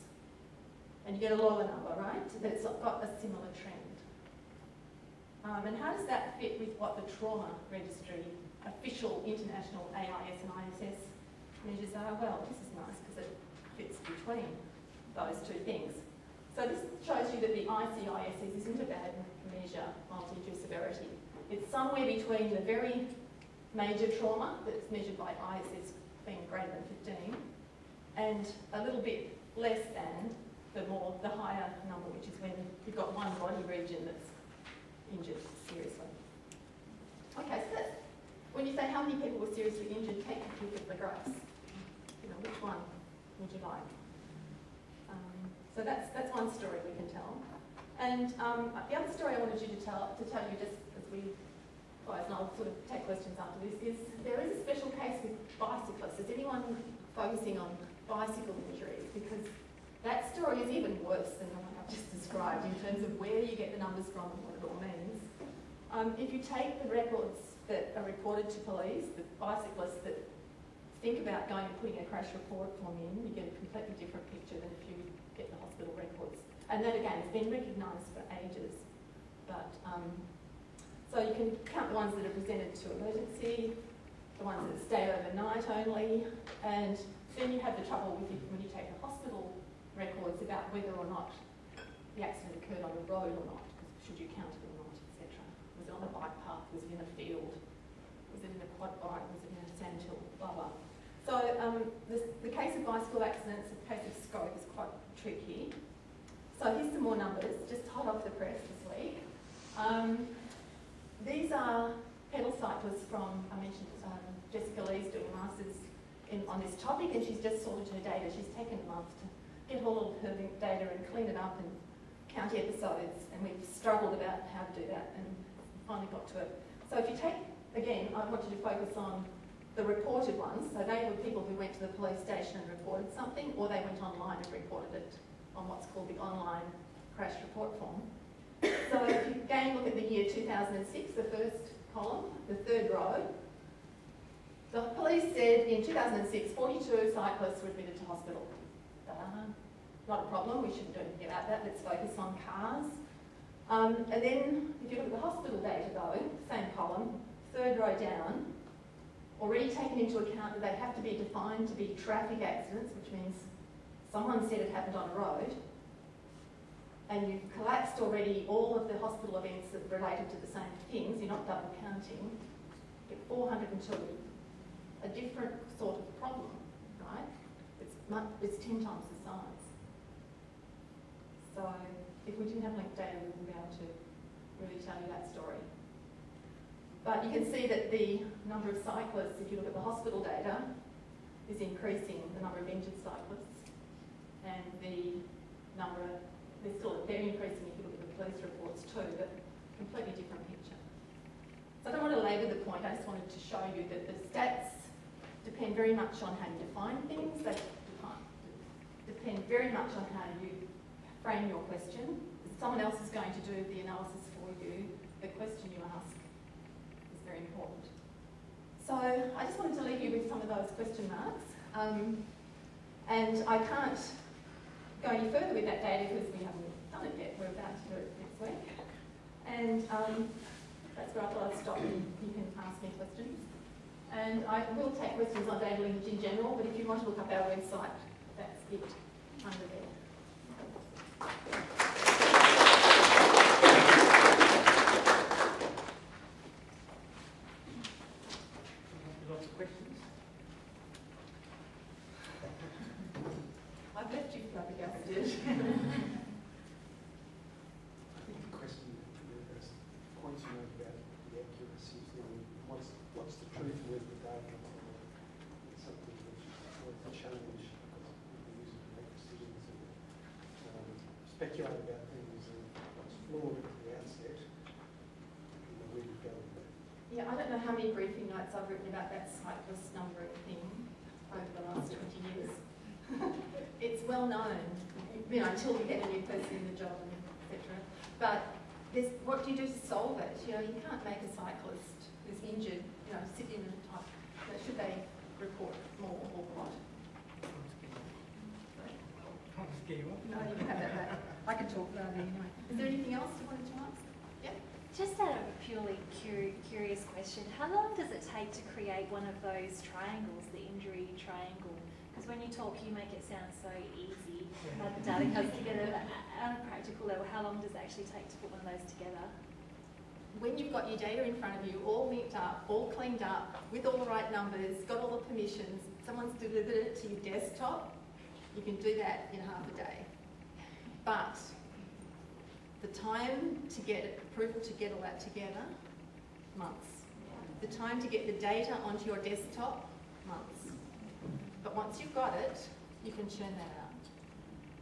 And you get a lower number, right? That's got a similar trend. Um, and how does that fit with what the trauma registry, official international AIS and ISS measures are? Well, this is nice because it fits between those two things. So this shows you that the ICISS isn't a bad measure of severity. It's somewhere between the very major trauma that's measured by ISS being greater than 15 and a little bit less than the more, the higher number, which is when you've got one body region that's injured seriously. Okay, so that's, when you say how many people were seriously injured, take a look at the graphs. You know, which one would you like? Um, so that's, that's one story we can tell. And um, the other story I wanted you to tell, to tell you just as we close, and I'll sort of take questions after this, is there is a special case with bicyclists. Is anyone focusing on bicycle injuries? Because that story is even worse than the one I've just described in terms of where you get the numbers from and what it all means. Um, if you take the records that are reported to police, the bicyclists that think about going and putting a crash report form in, you get a completely different picture than if you get the hospital records. And that again has been recognised for ages. But um, so you can count the ones that are presented to emergency, the ones that stay overnight only, and then you have the trouble with it when you take the hospital records about whether or not the accident occurred on the road or not, should you count it or not, etc. Was it on a bike path? Was it in a field? Was it in a quad bike? Was it in a sand hill? Blah, blah. So um, the, the case of bicycle accidents, the case of scope is quite tricky. So here's some more numbers, just hot off the press this week. Um, these are pedal cyclists from, I mentioned um, Jessica Lee's doing masters in, on this topic and she's just sorted her data. She's taken a month to get all of her data and clean it up and count episodes and we've struggled about how to do that and finally got to it. So if you take, again, I want you to focus on the reported ones. So they were people who went to the police station and reported something or they went online and reported it on what's called the online crash report form. So if you again look at the year 2006, the first column, the third row, the police said in 2006 42 cyclists were admitted to hospital. Uh, not a problem, we shouldn't do anything about that, let's focus on cars. Um, and then if you look at the hospital data though, same column, third row down, already taken into account that they have to be defined to be traffic accidents, which means someone said it happened on a road, and you've collapsed already all of the hospital events that related to the same things, you're not double counting, get 402, a different sort of problem, right? It's, much, it's 10 times the size. So if we didn't have linked data, we wouldn't be able to really tell you that story. But you can see that the number of cyclists, if you look at the hospital data, is increasing, the number of injured cyclists, and the number of they're still they're increasing if you look at the police reports too, but completely different picture. So I don't want to labour the point, I just wanted to show you that the stats depend very much on how you define things, they depend very much on how you frame your question. Someone else is going to do the analysis for you. The question you ask is very important. So I just wanted to leave you with some of those question marks. Um, and I can't go any further with that data because we haven't done it yet. We're about to do it next week. And um, that's where I thought I'd stop and you can ask me questions. And I will take questions on data linkage in general, but if you want to look up our website, that's it under there. Lots of questions. I've left you flabbergasted. I think the question that is points you make about the accuracy is then what's, what's the truth with the data? It's something which is a challenge because people use it to make decisions and um, speculate about things and what's flawed at the outset. You know, where you go with that. Yeah, I don't know how many briefing notes I've written about that cyclist numbering thing over the last 20 years. it's well known, you know, until we get a new person in the job, etc. But there's, what do you do to solve it? You know, you can't make a cyclist who's injured, you know, sit in and type. Should they report more or what? Can't scare you off. No, you can have that back. I can talk about it anyway. Is there anything else you wanted to ask? Yeah? Just out of a purely curi- curious question, how long does it take to create one of those triangles, the injury triangle? Because when you talk, you make it sound so easy, how the data comes together. On a practical level, how long does it actually take to put one of those together? When you've got your data in front of you, all linked up, all cleaned up, with all the right numbers, got all the permissions, someone's delivered it to your desktop, you can do that in half a day. But the time to get approval to get all that together, months. The time to get the data onto your desktop, months. But once you've got it, you can churn that out.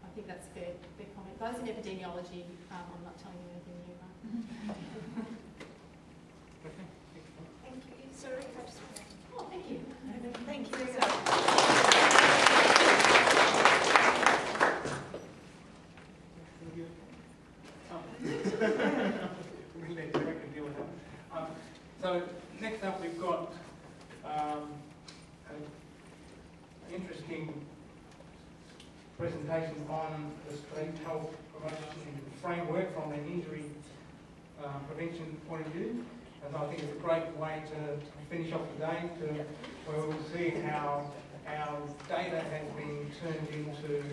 I think that's fair, fair comment. Those in epidemiology, um, I'm not telling you anything new. Mark. Thank you. Sorry, I just Oh, thank you. Thank you. We'll let Director deal with that. Um, So next up, we've got um, an interesting presentation on the state health promotion framework from an injury uh, prevention point of view. And I think it's a great way to finish off the day to where we'll see how our data has been turned into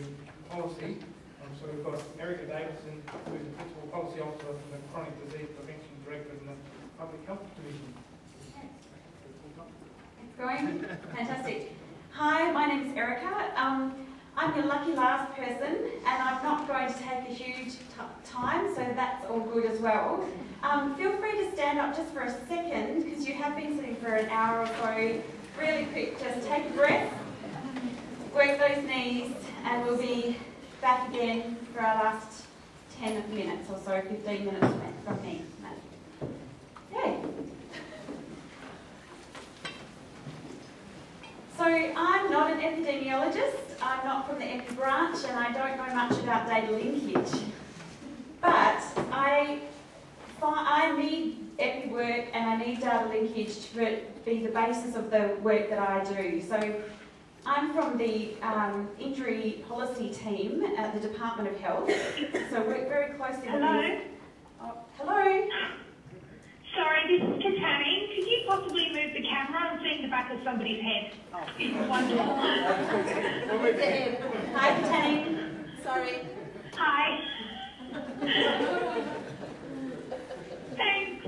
policy. Um, so we've got Erica Davidson, who's the Principal Policy Officer for the Chronic Disease Prevention Director Public Health Division. It's going fantastic. Hi, my name is Erica. Um, I'm your lucky last person, and I'm not going to take a huge time, so that's all good as well. Um, feel free to stand up just for a second, because you have been sitting for an hour or so. Really quick, just take a breath, work those knees, and we'll be back again for our last 10 minutes or so, 15 minutes from me. Yay. So I'm not an epidemiologist, I'm not from the epi branch, and I don't know much about data linkage. But I, I need epi work and I need data linkage to be the basis of the work that I do. So I'm from the um, injury policy team at the Department of Health. So work very closely with Hello? Oh, hello. Sorry, this is Katani. You possibly move the camera? I'm seeing the back of somebody's head. It's wonderful. Hi, Katani. Sorry. Hi. Thanks.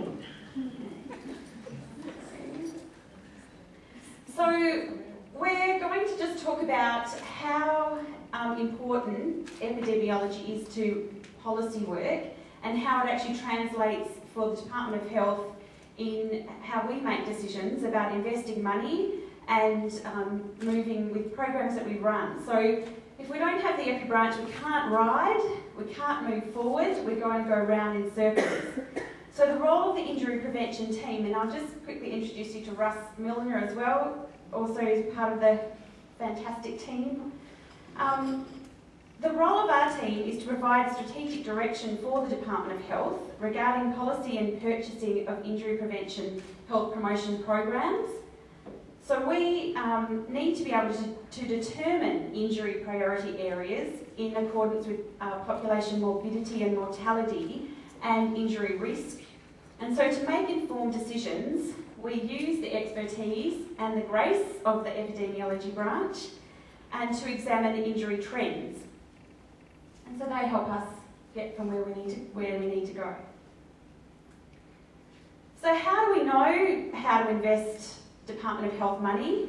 So we're going to just talk about how um, important epidemiology is to policy work and how it actually translates for the Department of Health in how we make decisions about investing money and um, moving with programs that we run. So if we don't have the epi branch, we can't ride, we can't move forward, we're going to go round in circles. So the role of the injury prevention team, and I'll just quickly introduce you to Russ Milner as well, also is part of the fantastic team. Um, the role of our team is to provide strategic direction for the Department of Health regarding policy and purchasing of injury prevention health promotion programs. So we um, need to be able to, to determine injury priority areas in accordance with uh, population morbidity and mortality and injury risk. And so to make informed decisions, we use the expertise and the grace of the epidemiology branch and to examine injury trends. And so they help us get from where we need to, where we need to go. So how do we know how to invest Department of Health money?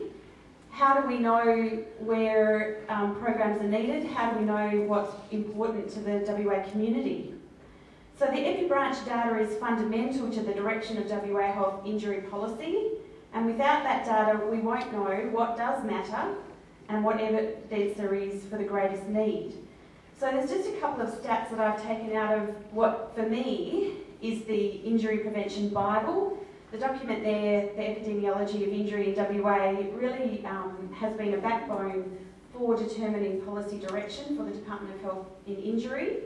How do we know where um, programs are needed? How do we know what's important to the WA community? So the EPI branch data is fundamental to the direction of WA Health injury policy, and without that data, we won't know what does matter and what evidence there is for the greatest need. So there's just a couple of stats that I've taken out of what, for me, is the Injury Prevention Bible. The document there, the epidemiology of injury in WA, really um, has been a backbone for determining policy direction for the Department of Health in injury.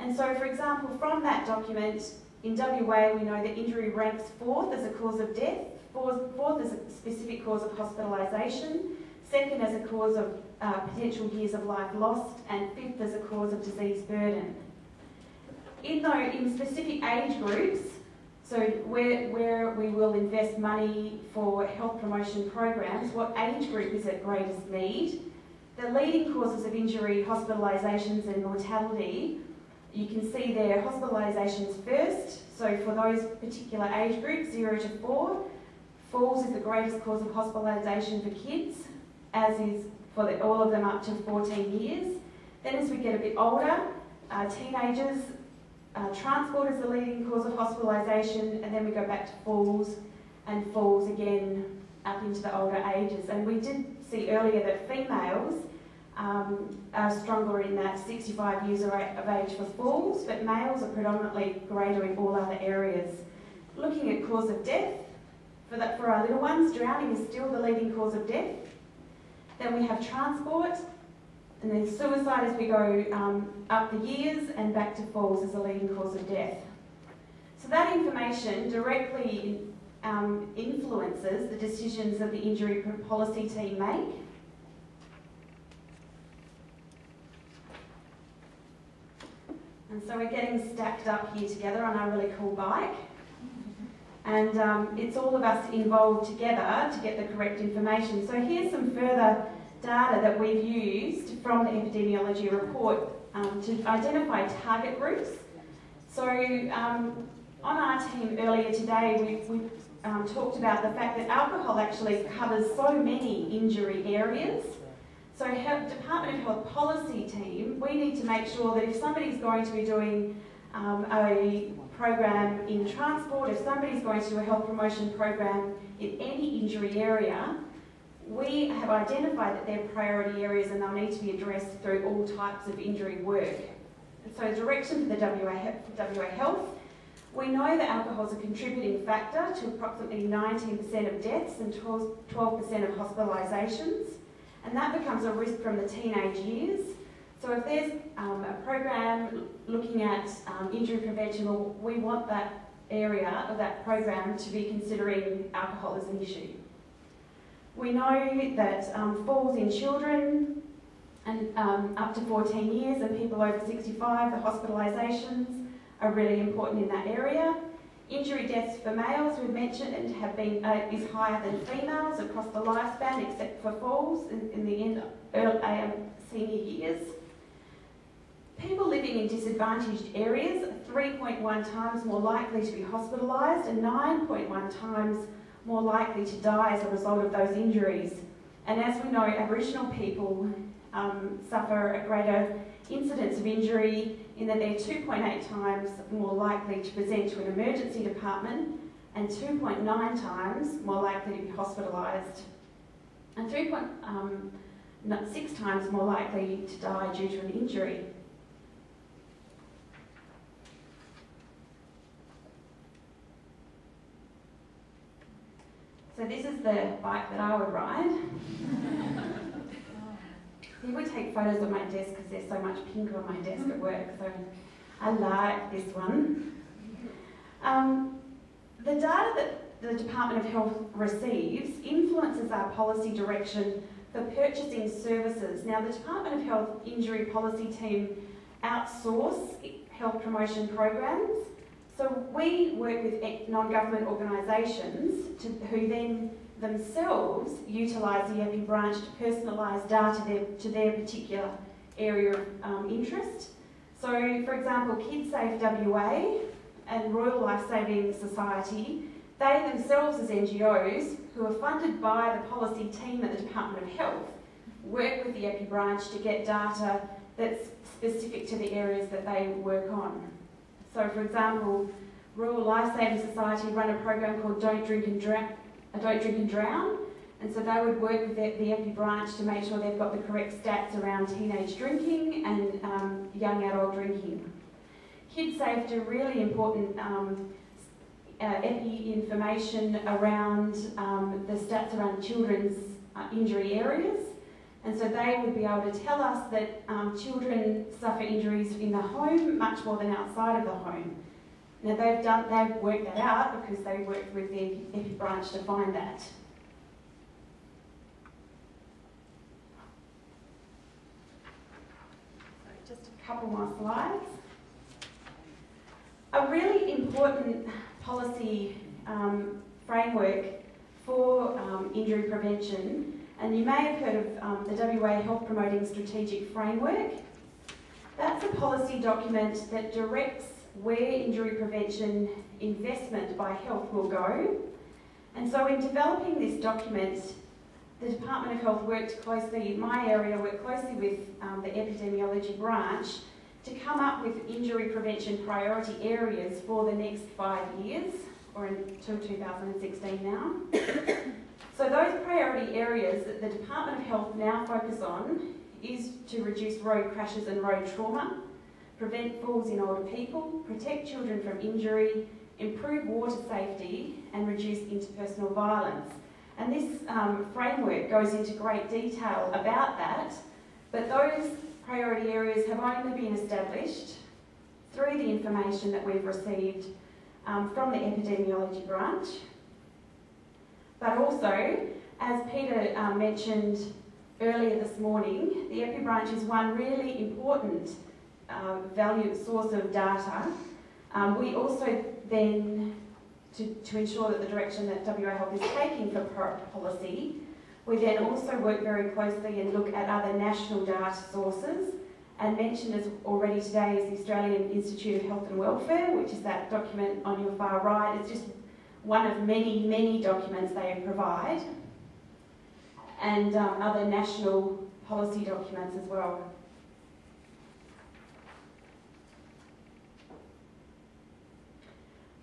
And so, for example, from that document, in WA we know that injury ranks fourth as a cause of death, fourth, fourth as a specific cause of hospitalisation, second as a cause of uh, potential years of life lost, and fifth as a cause of disease burden. In, though, in specific age groups, So where, where we will invest money for health promotion programs, what age group is at greatest need? The leading causes of injury, hospitalisations and mortality, you can see there hospitalisations first. So for those particular age groups, 0 to 4, falls is the greatest cause of hospitalisation for kids, as is for the, all of them up to 14 years. Then as we get a bit older, uh, teenagers, uh, transport is the leading cause of hospitalisation, and then we go back to falls, and falls again up into the older ages. And we did see earlier that females um, are stronger in that 65 years of age for falls, but males are predominantly greater in all other areas. Looking at cause of death, for, that, for our little ones, drowning is still the leading cause of death. Then we have transport, and then suicide as we go um, up the years, and back to falls as the leading cause of death. So that information directly um, influences the decisions that the injury policy team make. And so we're getting stacked up here together on our really cool bike. And um, it's all of us involved together to get the correct information. So here's some further data that we've used from the epidemiology report um, to identify target groups. So um, on our team earlier today, we, we um, talked about the fact that alcohol actually covers so many injury areas. So Health, Department of Health policy team, we need to make sure that if somebody's going to be doing um, a program in transport, if somebody's going to do a health promotion program in any injury area, we have identified that they're priority areas and they'll need to be addressed through all types of injury work. So direction for the WA, WA Health, we know that alcohol is a contributing factor to approximately 19% of deaths and 12% of hospitalisations, and that becomes a risk from the teenage years. So if there's um, a program looking at um, injury prevention, well, we want that area of that program to be considering alcohol as an issue. We know that um, falls in children and um, up to 14 years and people over 65, the hospitalisations are really important in that area. Injury deaths for males, we've mentioned, have been uh, is higher than females across the lifespan, except for falls in, in the end, early, um, senior years. People living in disadvantaged areas are 3.1 times more likely to be hospitalised and 9.1 times more likely to die as a result of those injuries. And as we know, Aboriginal people um, suffer a greater incidence of injury in that they're 2.8 times more likely to present to an emergency department and 2.9 times more likely to be hospitalised and 3.6 um, times more likely to die due to an injury. So this is the bike that I would ride. He would take photos of my desk because there's so much pink on my desk at work, so I like this one. Um, the data that the Department of Health receives influences our policy direction for purchasing services. Now, the Department of Health Injury Policy Team outsource health promotion programs so we work with non-government organisations who then themselves utilise the EPI branch to personalise data their, to their particular area of um, interest. So, for example, KidSafe WA and Royal Life Saving Society, they themselves as NGOs, who are funded by the policy team at the Department of Health, work with the EPI branch to get data that's specific to the areas that they work on. So, for example, Royal Life Saving Society run a program called Don't Drink and Drown, uh, Don't Drink and Drown, and so they would work with the, the EPI branch to make sure they've got the correct stats around teenage drinking and um, young adult drinking. KidSafe do really important um, uh, EPI information around um, the stats around children's uh, injury areas. And so they would be able to tell us that um, children suffer injuries in the home much more than outside of the home. Now they've done, they've worked that out because they worked with the EPI branch to find that. Just a couple more slides. A really important policy um, framework for um, injury prevention. And you may have heard of um, the WA Health Promoting Strategic Framework. That's a policy document that directs where injury prevention investment by health will go. And so in developing this document, the Department of Health worked closely, my area worked closely with um, the epidemiology branch to come up with injury prevention priority areas for the next five years, or until 2016 now. So those priority areas that the Department of Health now focus on is to reduce road crashes and road trauma, prevent falls in older people, protect children from injury, improve water safety and reduce interpersonal violence. And this um, framework goes into great detail about that, but those priority areas have only been established through the information that we've received um, from the epidemiology branch. But also, as Peter um, mentioned earlier this morning, the Epi branch is one really important uh, value source of data. Um, we also then, to, to ensure that the direction that WA Health is taking for policy, we then also work very closely and look at other national data sources and mentioned as already today is the Australian Institute of Health and Welfare, which is that document on your far right. It's just one of many, many documents they provide and um, other national policy documents as well.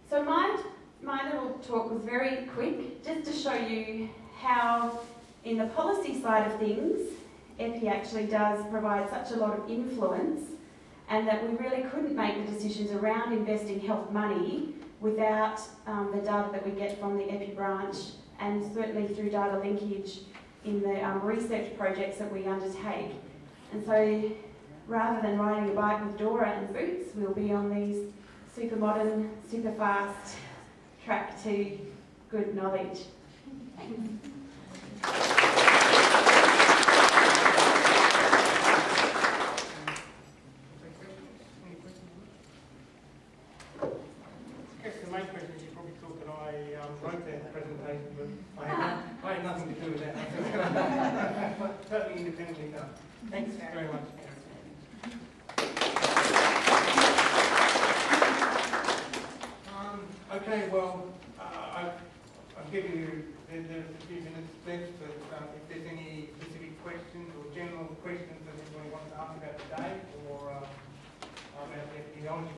So my, my little talk was very quick, just to show you how in the policy side of things, EPI actually does provide such a lot of influence and that we really couldn't make the decisions around investing health money without um, the data that we get from the EPI branch and certainly through data linkage in the um, research projects that we undertake. And so rather than riding a bike with Dora and Boots, we'll be on these super modern, super fast track to good knowledge. the main question is you probably thought that I um, wrote that presentation, but I had, I had nothing to do that. totally independently done. Thanks very much.